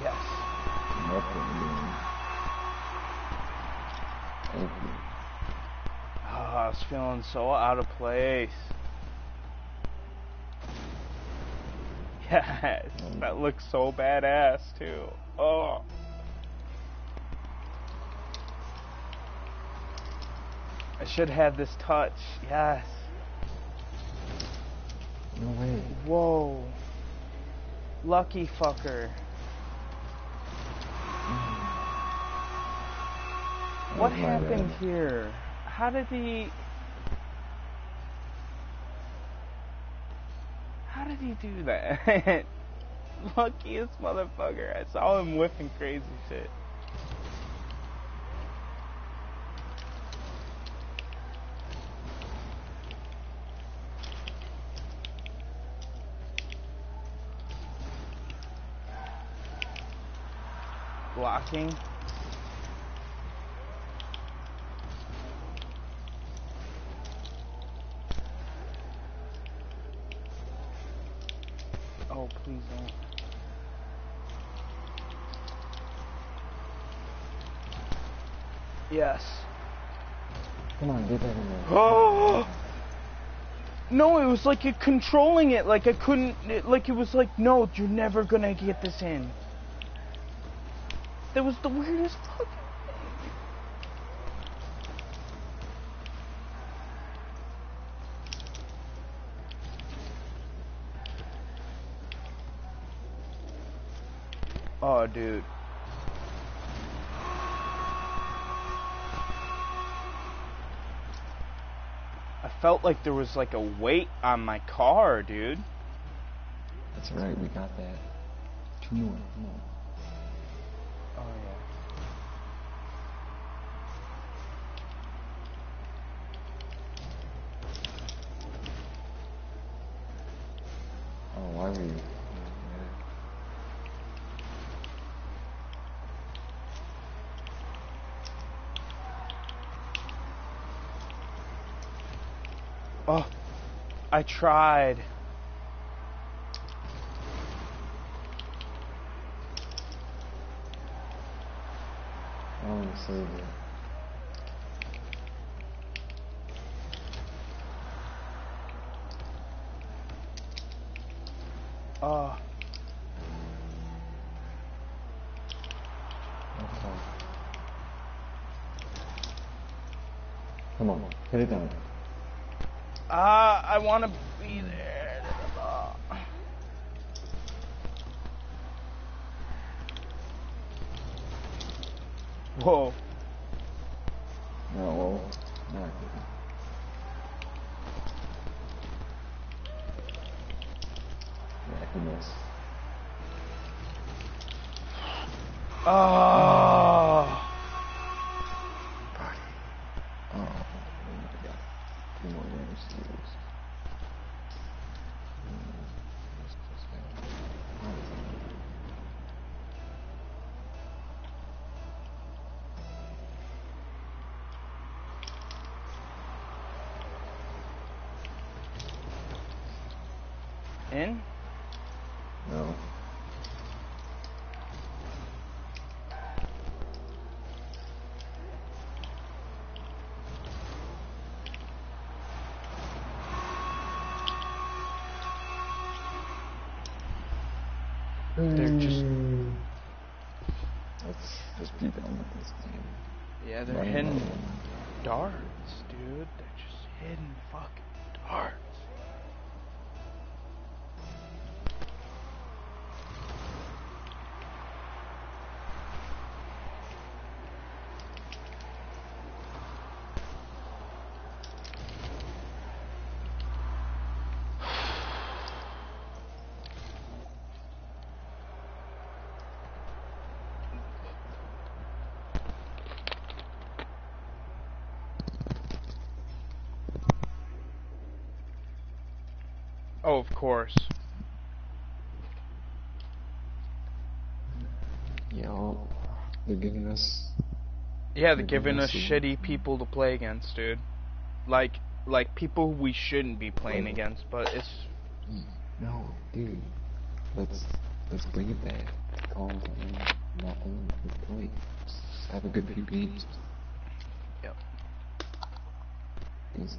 Yes. That's what I'm doing. Thank you. Oh, I was feeling so out of place. <laughs> Yes, mm. that looks so badass too. Oh. I should have this touch. Yes. No way. Whoa. Lucky fucker. That What happened here? How did he... He do that? <laughs> Luckiest motherfucker. I saw him whipping crazy shit. Blocking. Oh, please don't. Yes. Oh! <gasps> No, it was like it controlling it. Like I couldn't. It, like it was like, no, you're never gonna get this in. That was the weirdest fucking thing. Oh, dude. Felt like there was like a weight on my car, dude. That's right, we got that. Two more, come on. Oh yeah. Oh, why were you? Oh, I tried. Oh, you saved it. Oh. Okay. Come on, hit it down. Ah, I want to be there. Whoa. No, not good. Yeah, he missed. Oh. Oh, we got two more games to lose. Hmm, let's just go. In? No. They're just- Let's just be done with this game. Yeah, they're Run, hitting run, run. darts, dude. They're just hitting fucking darts. Oh, of course. Yo, they're giving us. Yeah, they're Maybe giving us that's the- shitty people to play against, dude. Like, like people we shouldn't be playing against, but it's mm, No, dude. Let's let's bring it back. Calm down. Not only play. Just have a good few games. Yep. These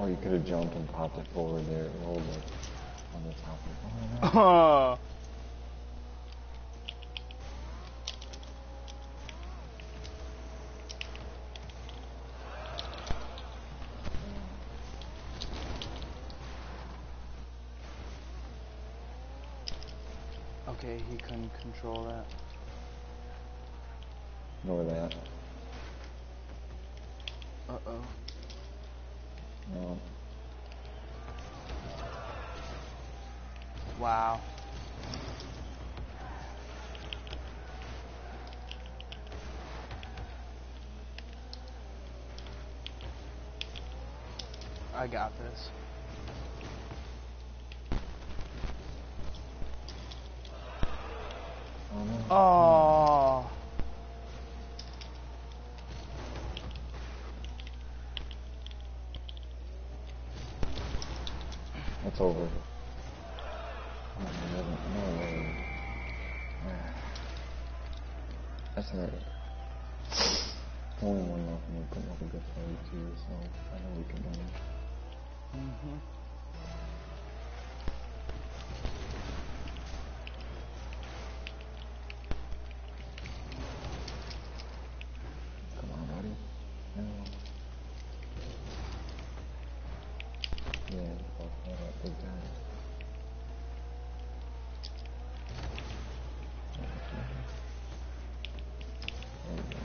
Oh, you could have jumped and popped it forward there, it rolled it on the top of oh, no. Ah. Okay, he couldn't control that. Nor that. Uh oh. No. Wow. I got this. Oh no. Oh. It's over. Oh, no, no way. Ah. That's alright. Only one left and we're putting up a good fight too, so I know we can win. hmm Come on, buddy. No. Yeah, fuck that up big time. There you go.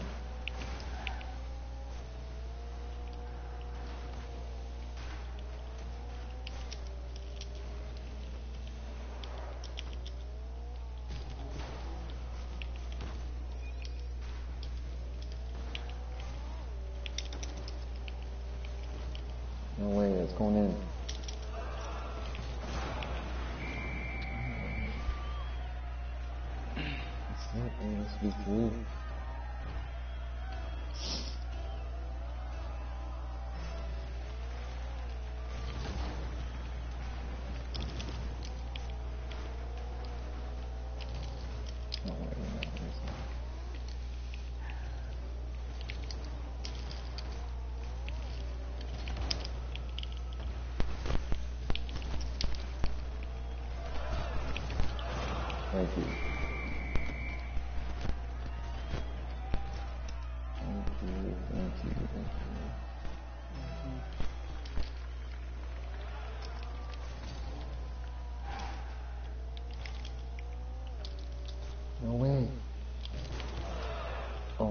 No way, it's going in. It's not going to be through.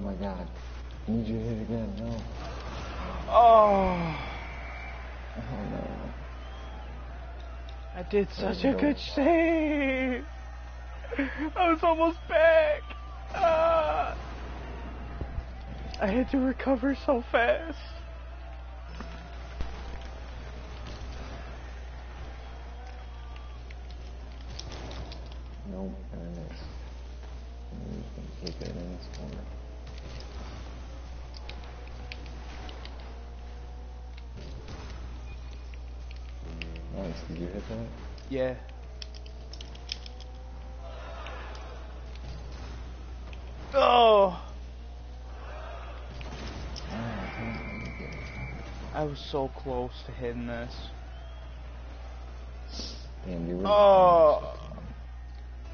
My god. I need you to hit again. No. Oh. Oh no. I did such a no. good save. I was almost back. Ah. I had to recover so fast. Nope, and I missed. I'm just gonna take it in this corner. Nice, did you hit that? Yeah. Oh. Ah, damn, you did it. I was so close to hitting this. Damn, you were. Oh.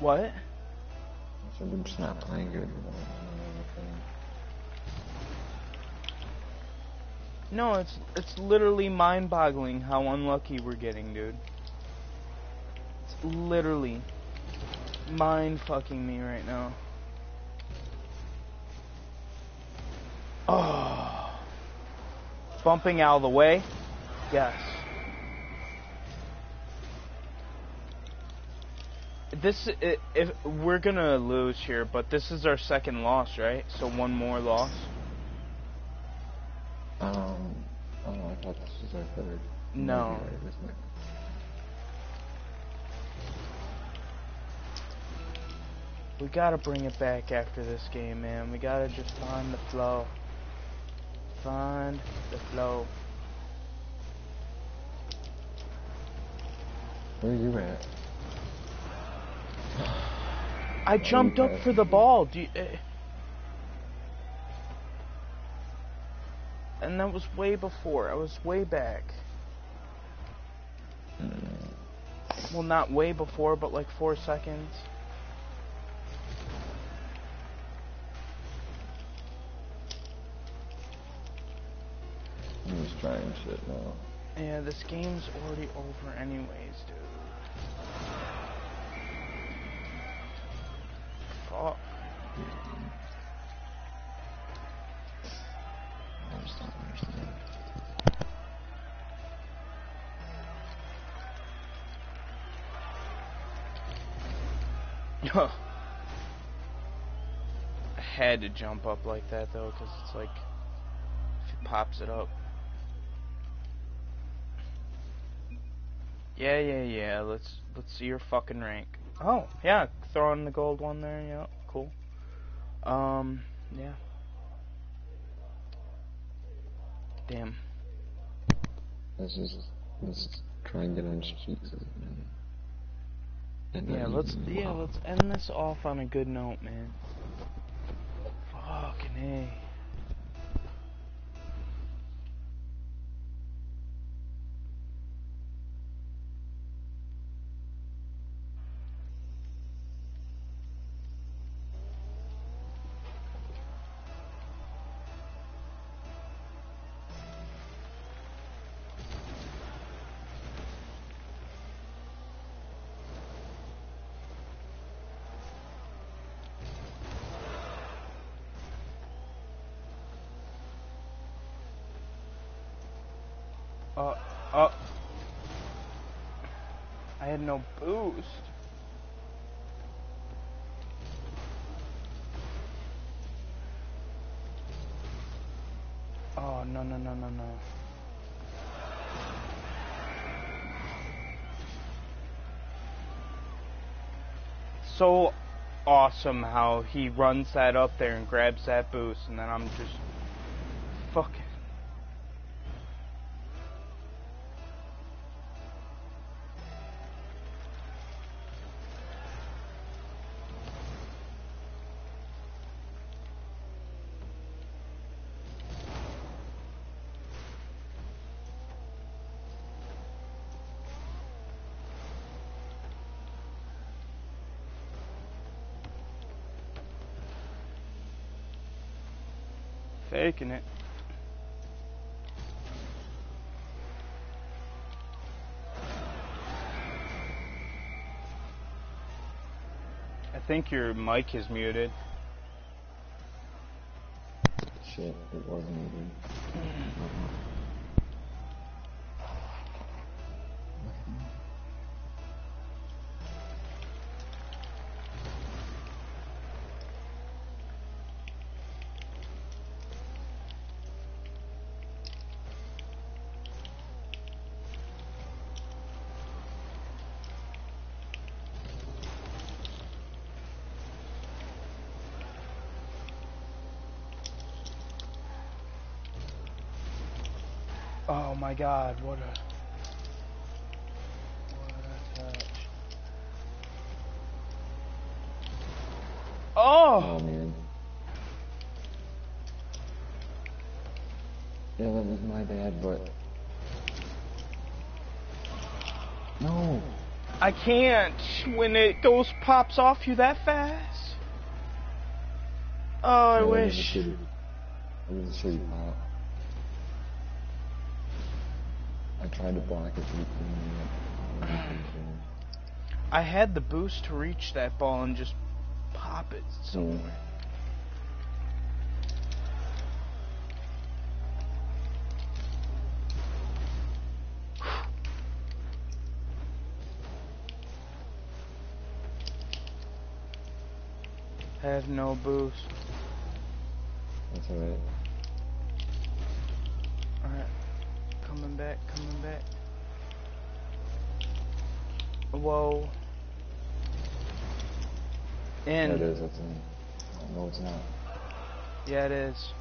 What? So we're just not playing good. with one another No, it's it's literally mind-boggling how unlucky we're getting, dude. It's literally mind-fucking me right now. Bumping out of the way? Yes. This if we're gonna lose here, but this is our second loss, right? So one more loss. Um, oh, I thought this was our third. No. right, isn't it? We gotta bring it back after this game, man. We gotta just find the flow. Find the flow. Where are you at? I jumped up for the ball. Do you, eh. and that was way before. I was way back. Well, not way before, but like four seconds. Trying shit now. Yeah, this game's already over anyways, dude. Fuck. I just don't understand. I had to jump up like that though, because it's like if it pops it up. Yeah, yeah, yeah. Let's let's see your fucking rank. Oh, yeah, throw in the gold one there. Yeah, cool. Um, yeah. Damn. Let's just let's try and get on streaks and, and Yeah, let's yeah, walk. let's end this off on a good note, man. Fucking A. no boost. Oh, no, no, no, no, no. So awesome how he runs that up there and grabs that boost, and then I'm just fucking. Faking it. I think your mic is muted. Shit, it wasn't even. Oh my god, what a. What a touch. Oh Oh! man. Yeah, that was my bad, but. No! I can't when it goes pops off you that fast. Oh, I Yeah, that was a wish. shitty- That was a I to block it. I had the boost to reach that ball and just pop it somewhere. Have no boost. That's. Alright. Coming back, coming back. Whoa. Yeah, it In. is, that's in. Oh, no, it's not. Yeah, it is.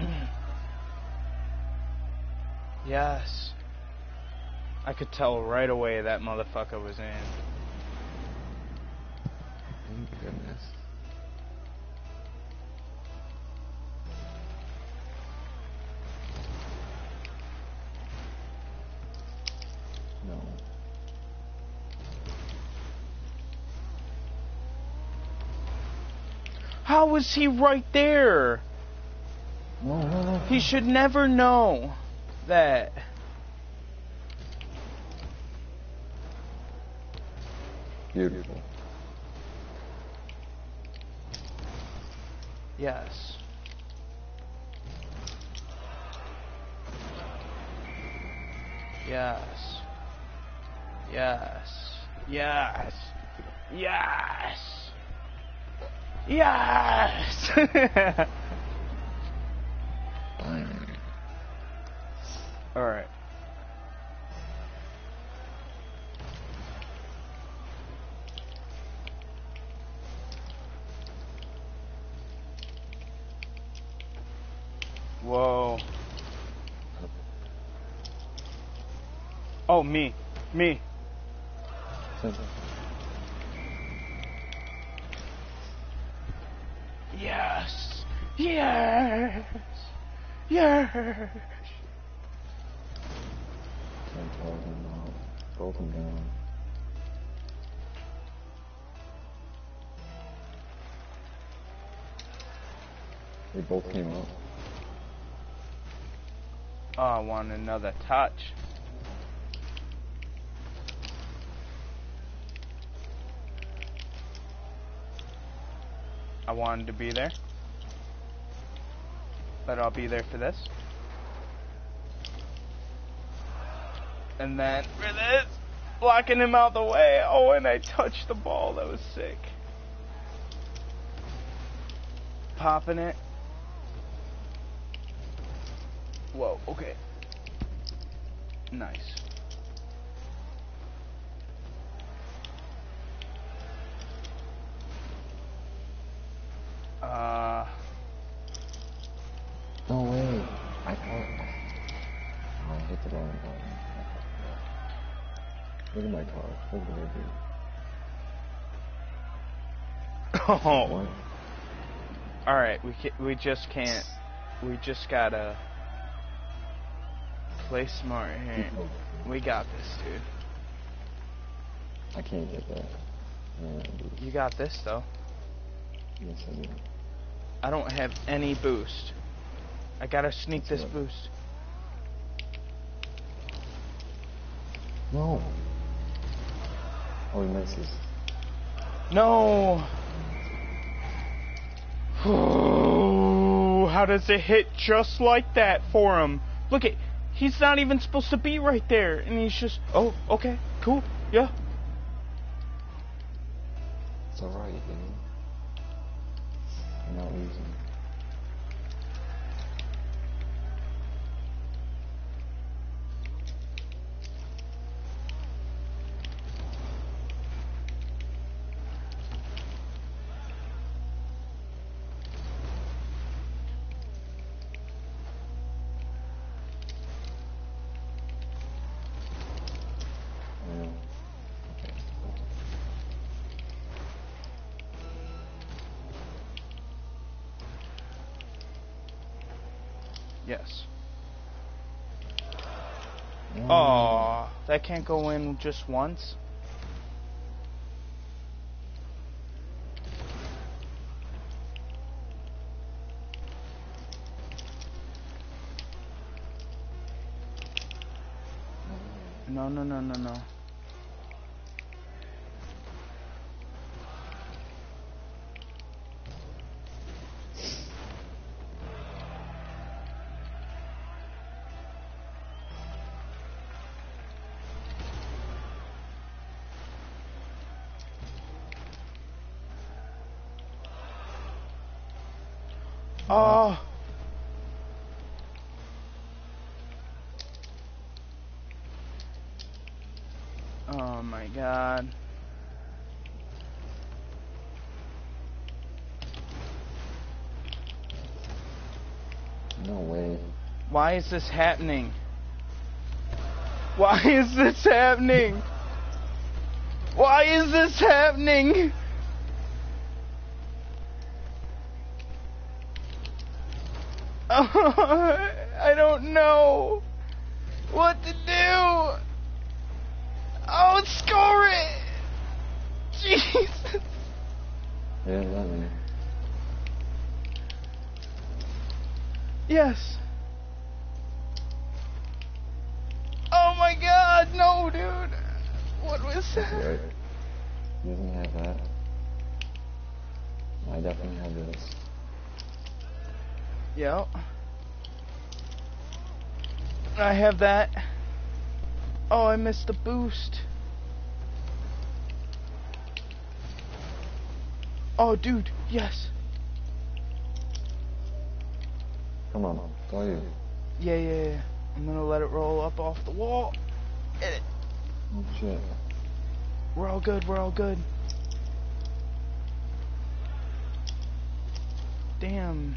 <clears throat> yes. I could tell right away that motherfucker was in. How was he right there? He should never know that. Beautiful. Yes. Yes. Yes. Yes. Yes. Yes. <laughs> both came. Oh, I want another touch. I wanted to be there. But I'll be there for this. And then for this, blocking him out the way. Oh, and I touched the ball. That was sick. Popping it. Whoa, okay. Nice. Uh, No way. I thought. Oh, I hit the wrong button. Look at my car. Look at <laughs> what I did. oh, all right. We we just can't. We just gotta play smart here. We got this, dude. I can't get that. Dude. You got this though. Yes, I do. I don't have any boost. I gotta sneak That's this right. boost. No. Oh, he misses. No. <sighs> How does it hit just like that for him? Look at, he's not even supposed to be right there, and he's just, oh, okay, cool, yeah. It's alright, dude. You're not losing. Yeah. Okay. Yes. No. Aw, that can't go in just once. No, no, no, no, no. Oh. Oh my god. No way. Why is this happening? Why is this happening? Why is this happening? <laughs> I don't know what to do. Oh, score it! Jesus. Yeah, eleven. Yes. Oh my god, no, dude. What was that? right. He doesn't have that. I definitely have this. Yep. I have that. Oh, I missed the boost. Oh, dude, yes. Come on, all you. Yeah, yeah, yeah. I'm gonna let it roll up off the wall. Hit it. Oh shit. We're all good, we're all good. Damn.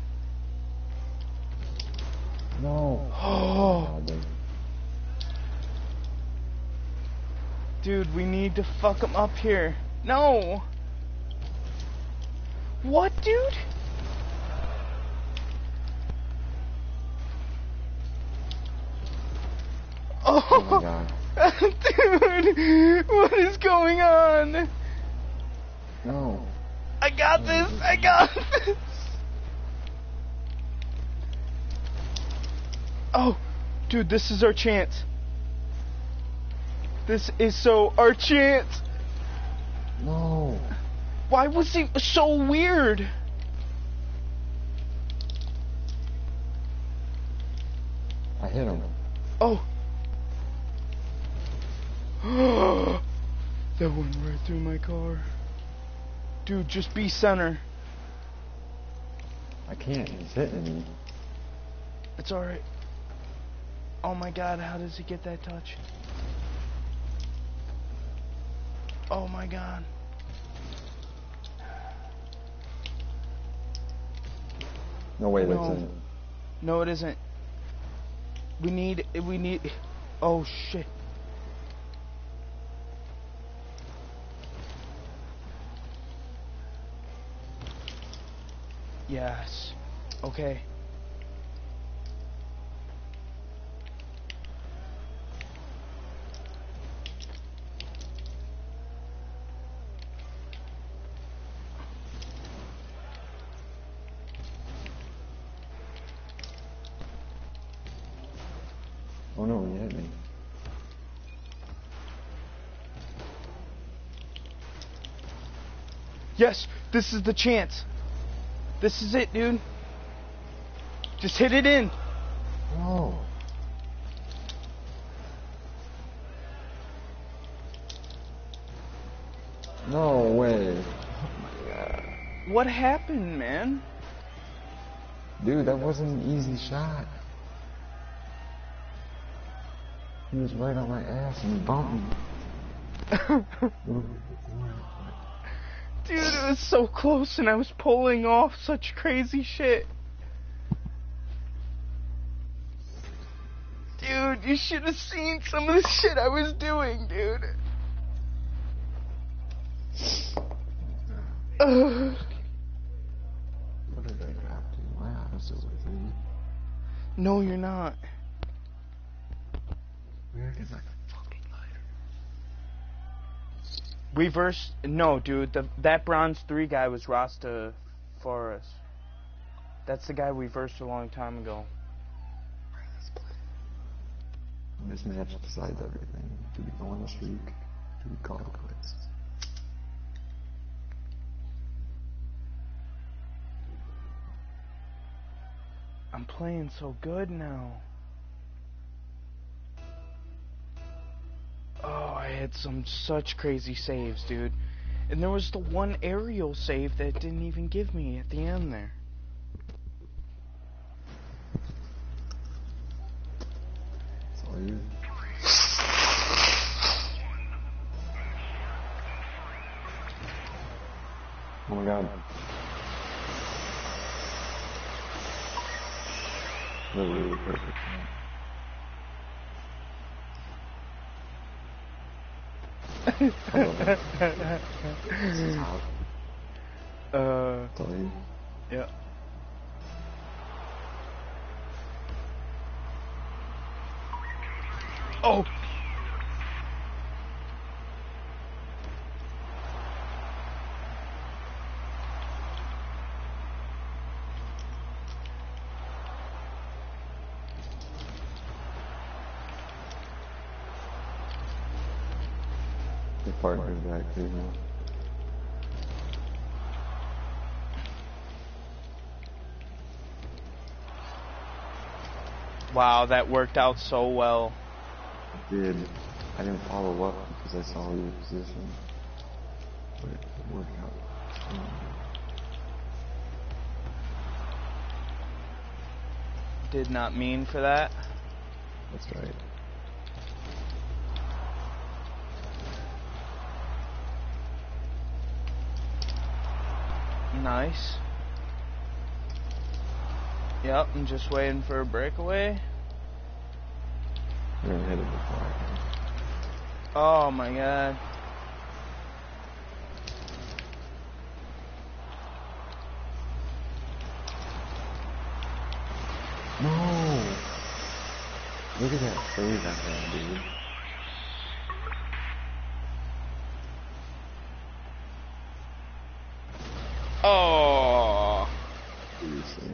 No. Oh, <gasps> dude. we need to fuck him up here. No. What, dude? Oh Oh, my <laughs> god. dude, what is going on? No. I got this. I got this. Oh, dude, this is our chance. This is so our chance. No. Why was he so weird? I hit him. Oh. <gasps> that went right through my car. Dude, just be center. I can't. He's hitting me. It's alright. Oh my god, how does he get that touch? Oh my god. No way that's No. in. No, it isn't. We need. We need. Oh shit. Yes. Okay. Oh no, he hit me. Yes, this is the chance. This is it, dude. Just hit it in. Oh. No way. What happened, man? Dude, that wasn't an easy shot. He was right on my ass and bumped me. <laughs> Dude, it was so close and I was pulling off such crazy shit. Dude, you should have seen some of the shit I was doing, dude. Ugh. What did I grab to? My opposite with me. no, you're not. Where is my fucking lighter? We versed. No, dude, the, that bronze three guy was Rasta Forrest. That's the guy we versed a long time ago. This match decides everything. Do we go on the streak? Do we call it quits? I'm playing so good now. Had some such crazy saves, dude. And there was the one aerial save that didn't even give me at the end there. Oh my god. That really perfect. This is hot. Uh, you. yeah. Oh! Your partner's back too now. Wow, that worked out so well. I did. I didn't follow up because I saw your position. But it worked out. Did not mean for that. That's right. Nice. Yep, I'm just waiting for a breakaway. Hit it before Oh my god. No! Look at that save I had, dude. Oh. Seriously.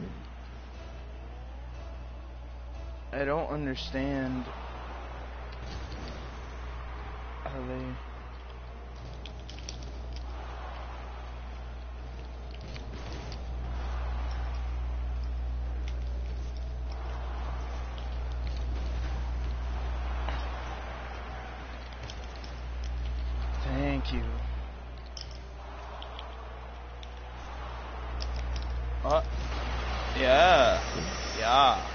I understand how they. Thank you. Uh, yeah, yeah.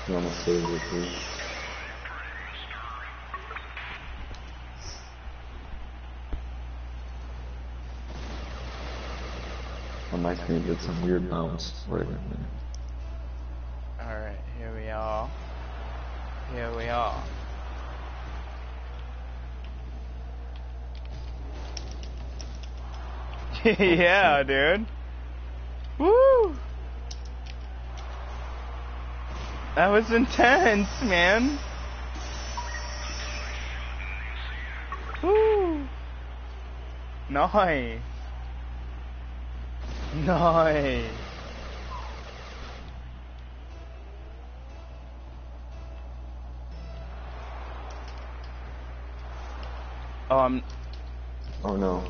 It did some weird bounce right in there. Alright, here we are. Here we are. <laughs> yeah, dude. Woo! That was intense, man. Woo! Nice. <laughs> Nice. Oh, I'm. Oh no.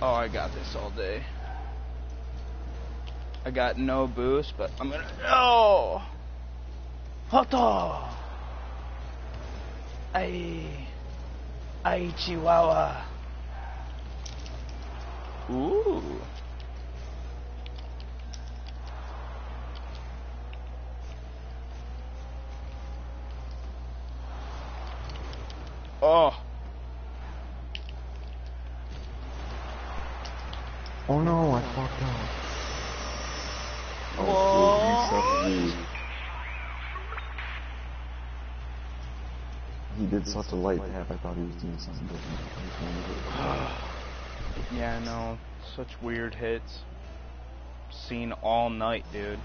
Oh, I got this all day. I got no boost, but I'm gonna. No! Hoto! Ay. Ay, Chihuahua. Ooh. Oh. Oh no, I fucked up. Oh, dude, he's such a He did such a light tap, I thought he was doing something different. <sighs> Yeah, no. Such weird hits. Seen all night, dude.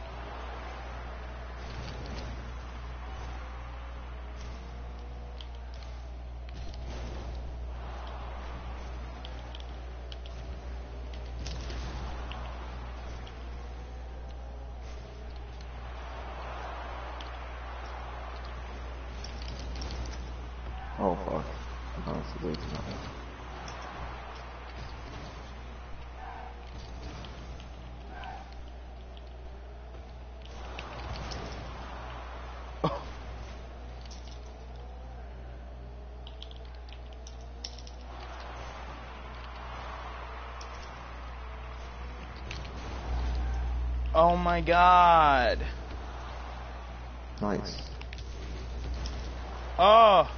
Oh fuck. I honestly way too much. Oh my god. Nice. Oh.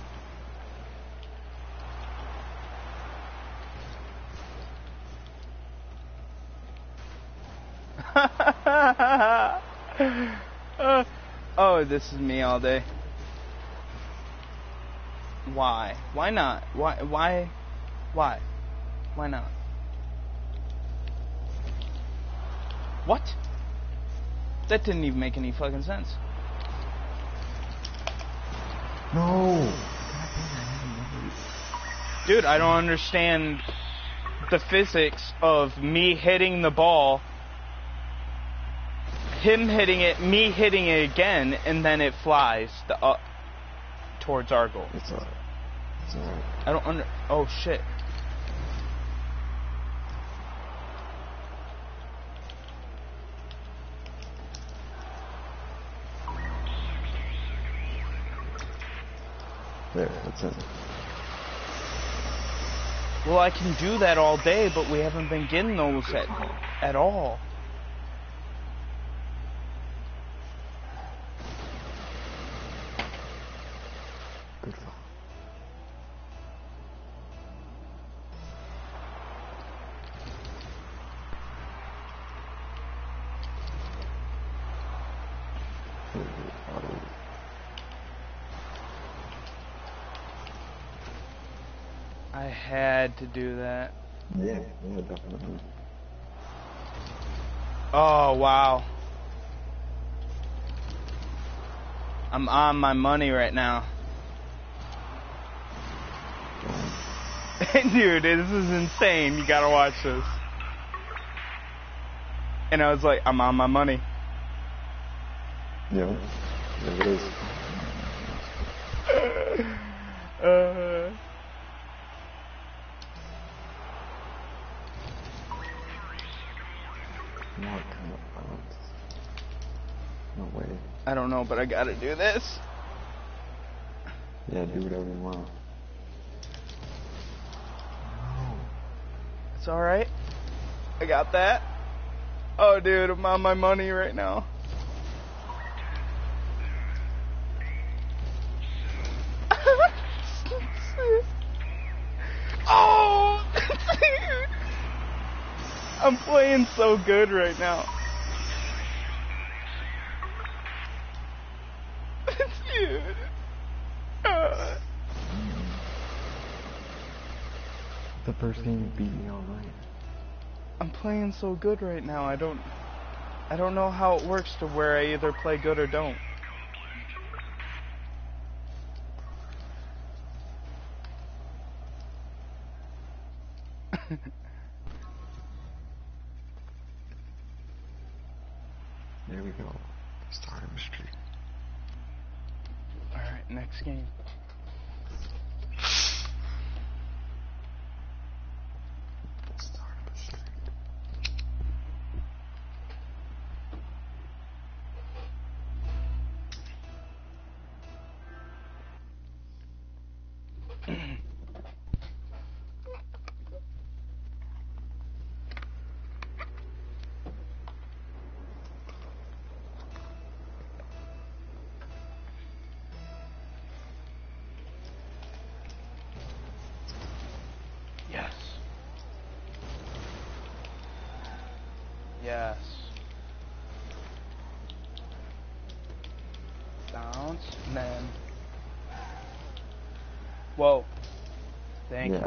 <laughs> Oh, this is me all day. Why? Why not? Why? Why? Why? Why not? What? That didn't even make any fucking sense. No! Dude, I don't understand the physics of me hitting the ball, him hitting it, me hitting it again, and then it flies the up towards our goal. It's alright. It's alright. I don't under. Oh shit. There, that's it. Well, I can do that all day, but we haven't been getting those at, at all. Good fuck. I had to do that. Yeah, yeah, definitely. Oh, wow. I'm on my money right now. <laughs> Dude, this is insane. You gotta watch this. And I was like, I'm on my money. Yeah, yeah, it is. I don't know, but I gotta do this. Yeah, do whatever you want. It's alright. I got that. Oh, dude, I'm on my money right now. <laughs> oh! <laughs> I'm playing so good right now. First game you beat me all night. I'm playing so good right now. I don't I don't know how it works to where I either play good or don't.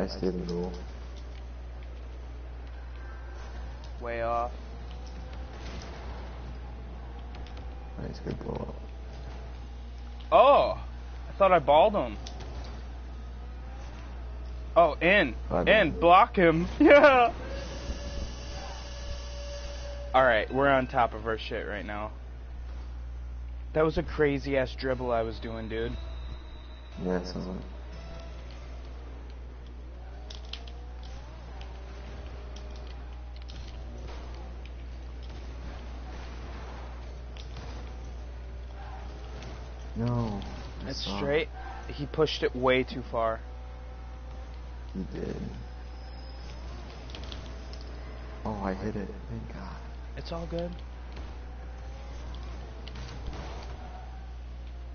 I stayed in the rule. Way off. Nice, good blow up. Oh! I thought I balled him. Oh, in. In. Block him. <laughs> Yeah! Alright, we're on top of our shit right now. That was a crazy ass dribble I was doing, dude. Yeah, so No. I It's saw. straight. He pushed it way too far. He did. Oh, I hit it. Thank God. It's all good.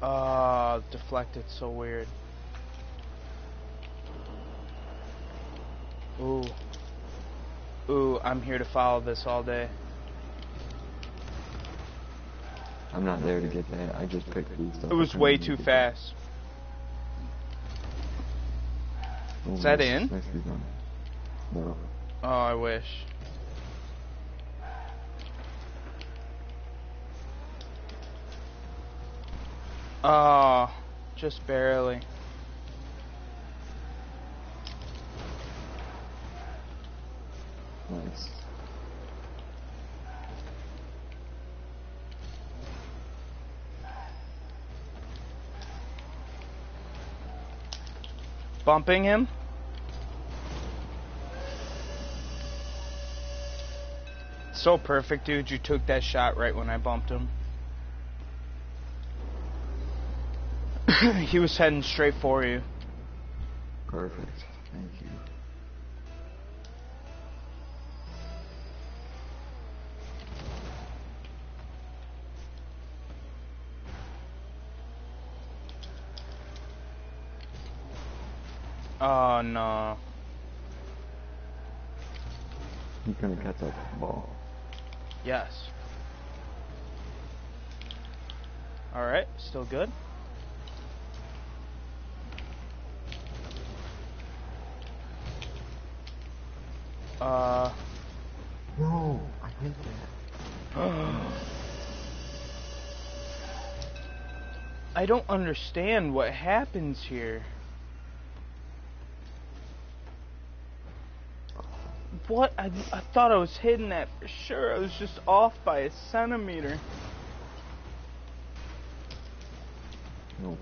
Uh, deflected so weird. Ooh. Ooh, I'm here to follow this all day. I'm not there to get that. I just picked these. It was way too fast. Oh, is that in? No. Oh, I wish. Oh, just barely. Nice. Bumping him? So perfect, dude. You took that shot right when I bumped him. <coughs> he was heading straight for you. Perfect. Thank you. Oh no. He's gonna catch that ball. Yes. Alright, still good. Uh. No, I hate that. <gasps> I don't understand what happens here. What? I, I thought I was hitting that for sure. I was just off by a centimeter. No,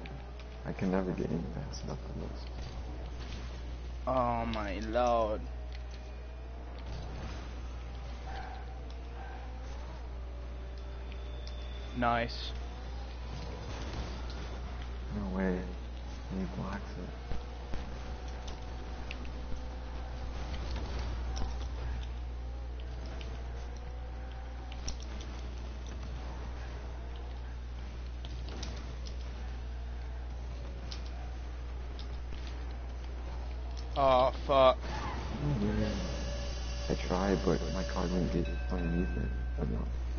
I can never get in fast enough for this. Oh my lord. Nice. No way. He blocks it.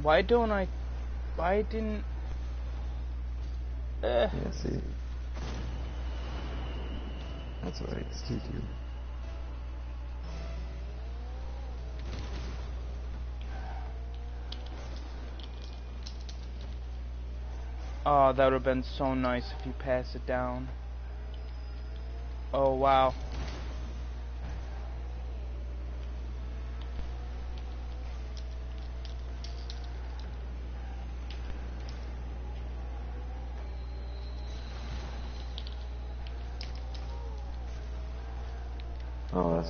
Why don't I? Why didn't? Eh. Yeah, see. That's it's to do. Oh, that would have been so nice if you pass it down. Oh wow.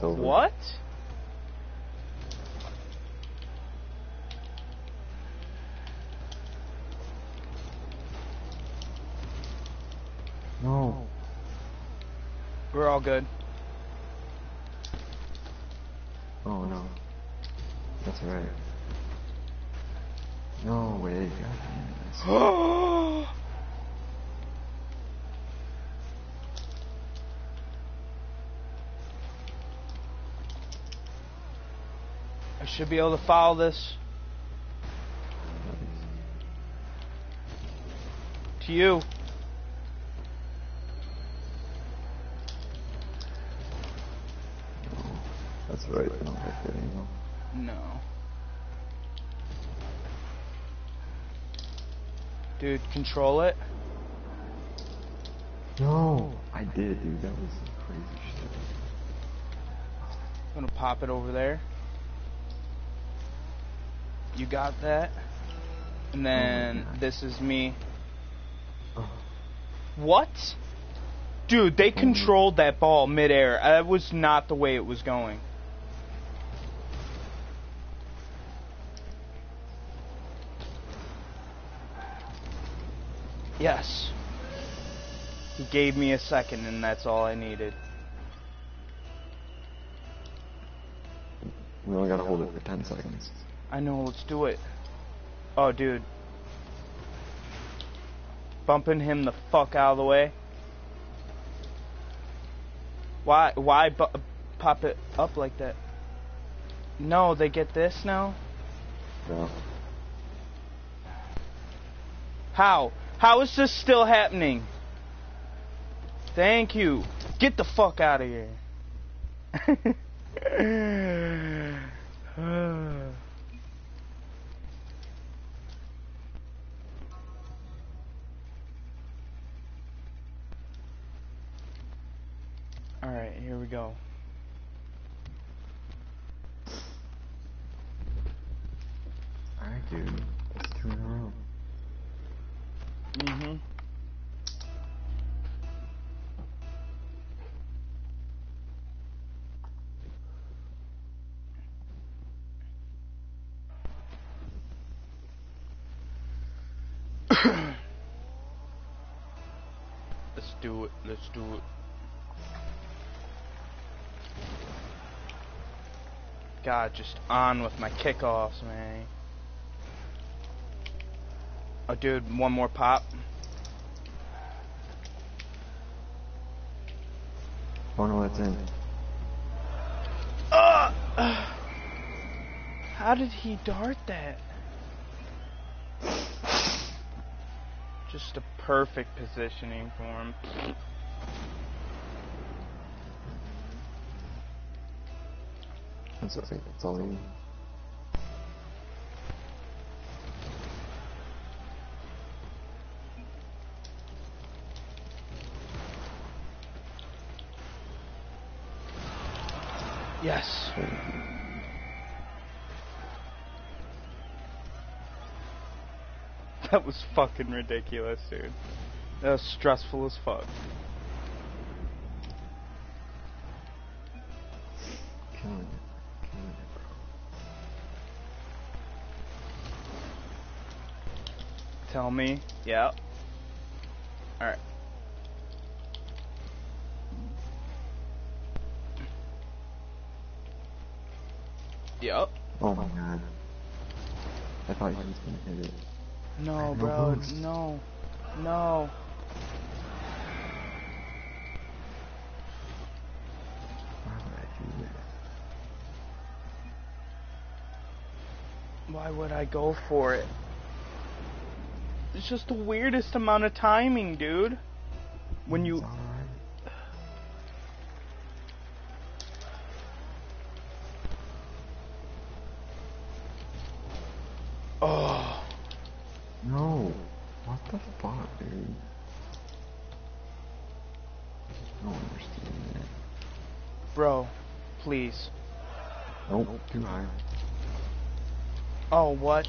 Over. What? No. We're all good. Oh no. That's right. No way. God damn it. Oh. I should be able to follow this to you. That's right. Don't like that anymore. No. Dude, control it. No. I did, dude. That was some crazy shit. I'm gonna pop it over there. You got that? And then oh God. this is me. Oh. What? Dude, they oh. controlled that ball midair. That was not the way it was going. Yes. He gave me a second, and that's all I needed. We only gotta hold it for 10 seconds. I know, let's do it. Oh, dude. Bumping him the fuck out of the way. Why, why bu- pop it up like that? No, they get this now? No. How? How is this still happening? Thank you. Get the fuck out of here. <laughs> <laughs> go. Alright, dude. That's two in a row. Mm-hmm. <coughs> Let's do it. Let's do it. God, just on with my kickoffs, man. Oh, dude, one more pop. Oh no, it's in. Uh, how did he dart that? Just a perfect positioning for him. That's okay. That's all you need. Yes. <laughs> That was fucking ridiculous, dude. That was stressful as fuck. Killing Tell me. Yeah. Alright. Yep. Oh my god. I thought he was gonna hit it. No, No bro. No. No. Why would I do this? Why would I go for it? It's just the weirdest amount of timing, dude. When you. Oh. No. What the fuck, dude? I don't understand that. Bro, please. Nope, too high. Oh, what?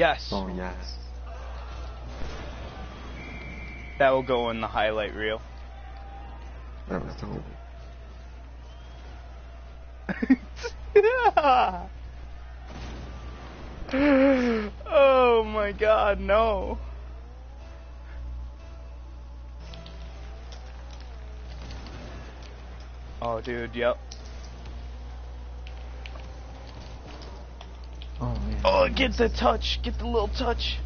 Yes. Oh, yes. That will go in the highlight reel. That was dope. oh my god, no. Oh, dude, yep. Oh, man. Oh, get the touch. Get the little touch.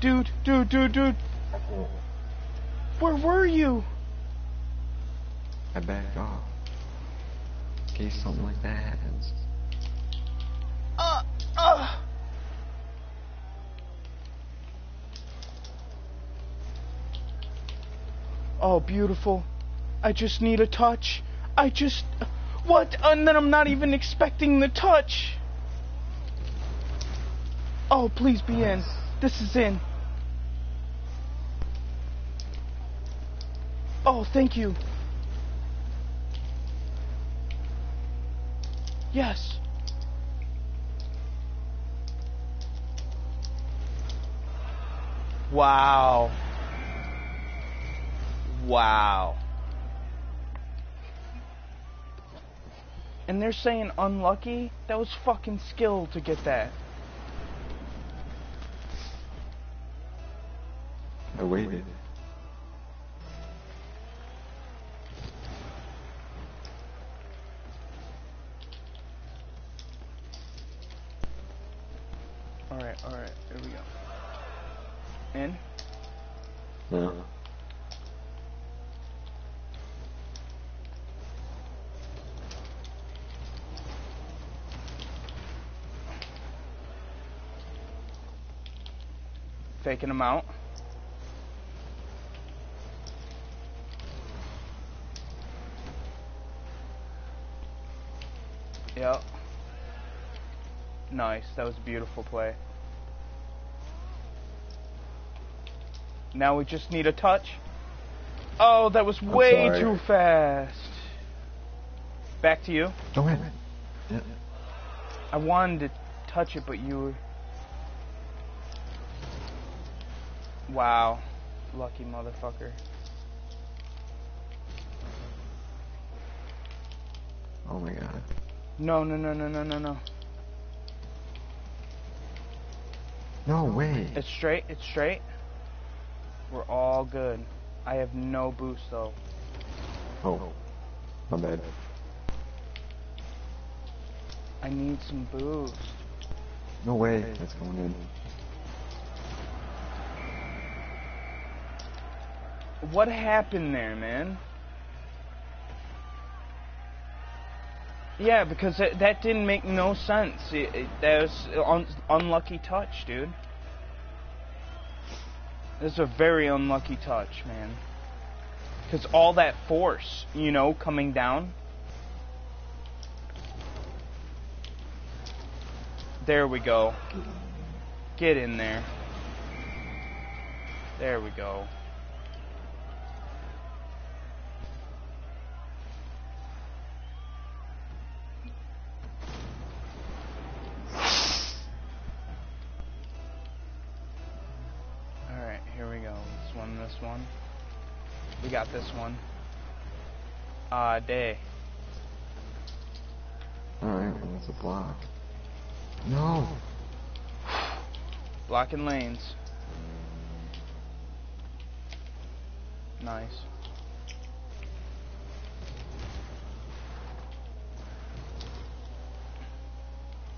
Dude, dude, dude, dude. Where were you? I backed off. In case something like that happens. Uh, uh. Oh, beautiful. I just need a touch. I just. What? And then I'm not even expecting the touch. Oh, please be in. This is in. Oh, thank you. Yes. Wow. Wow. And they're saying unlucky? That was fucking skill to get that. I waited. Alright, alright, here we go. In? No. Faking them out. Yep. Nice. That was a beautiful play. Now we just need a touch. Oh, that was way sorry. too fast. Back to you. Go ahead. Yeah. I wanted to touch it, but you were. Wow. Lucky motherfucker. Oh my god. No, no, no, no, no, no, no. No way. It's straight, it's straight. We're all good. I have no boost though. Oh. My bad. I need some boost. No way. That's going in. What happened there, man? Yeah, because that, that didn't make no sense. It, it, that was un, unlucky touch, dude. That's a very unlucky touch, man. Because all that force, you know, coming down. There we go. Get in there. There we go. We got this one. Ah, day. Alright, well, that's a block. No! Blocking lanes. Nice.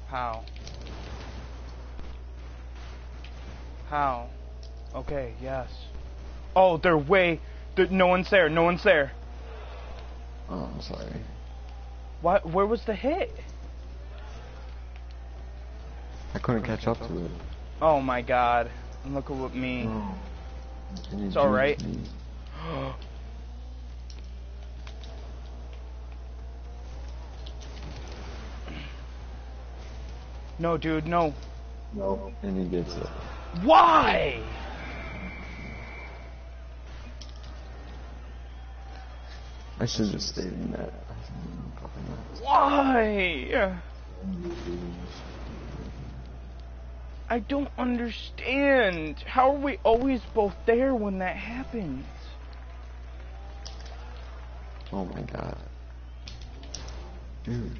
How? How? Okay, yes. Oh, they're way. No one's there. No one's there. Oh, I'm sorry. What? Where was the hit? I couldn't catch up to it. Oh my god. And look at me. No. Can you It's alright. no, dude, no. No. And he gets it. Why? I should have stayed in that. Why? I don't understand. How are we always both there when that happens? Oh my god. Dude.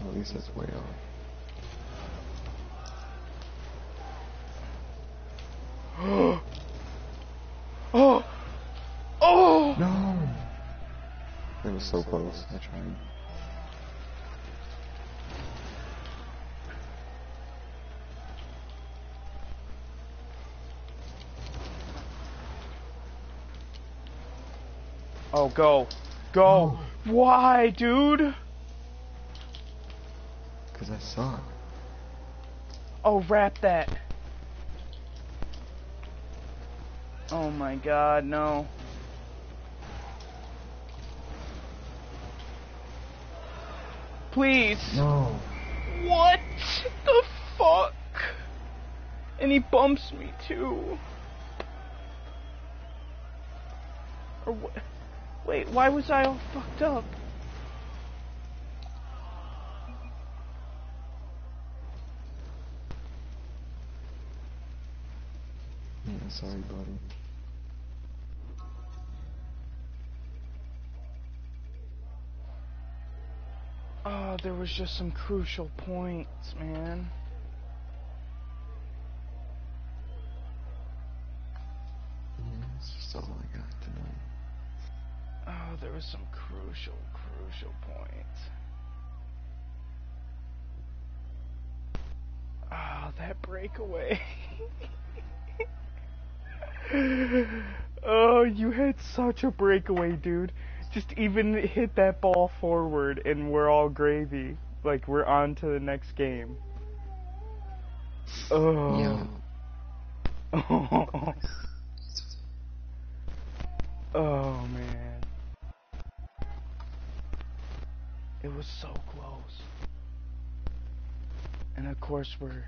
At least that's way off. <gasps> oh! Oh! No! It was so close. I tried. Oh, go. Go. Why, dude? Because I suck. Oh, wrap that. Oh my god, no. Please. No. What the fuck? And he bumps me too. Or? Wait, why was I all fucked up? Yeah, sorry, buddy. Oh, there was just some crucial points, man. That's just all I got tonight. Oh, there was some crucial, crucial points. Oh, that breakaway. <laughs> oh, you had such a breakaway, dude. Just even hit that ball forward and we're all gravy. Like, we're on to the next game. Oh. Yeah. <laughs> oh, man. It was so close. And of course, we're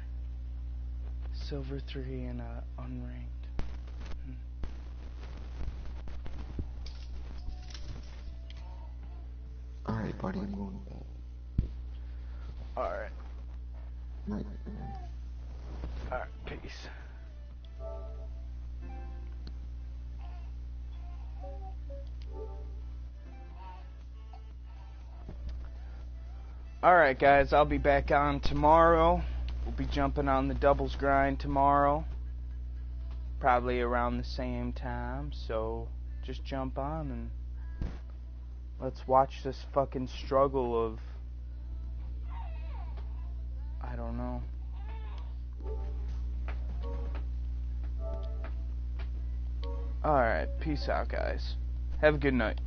silver three and uh, unranked. Alright, buddy, I'm going to bed. Alright. Night. Alright, peace. Alright, guys, I'll be back on tomorrow. We'll be jumping on the doubles grind tomorrow. Probably around the same time, so just jump on and let's watch this fucking struggle of I don't know. Alright, peace out, guys. Have a good night.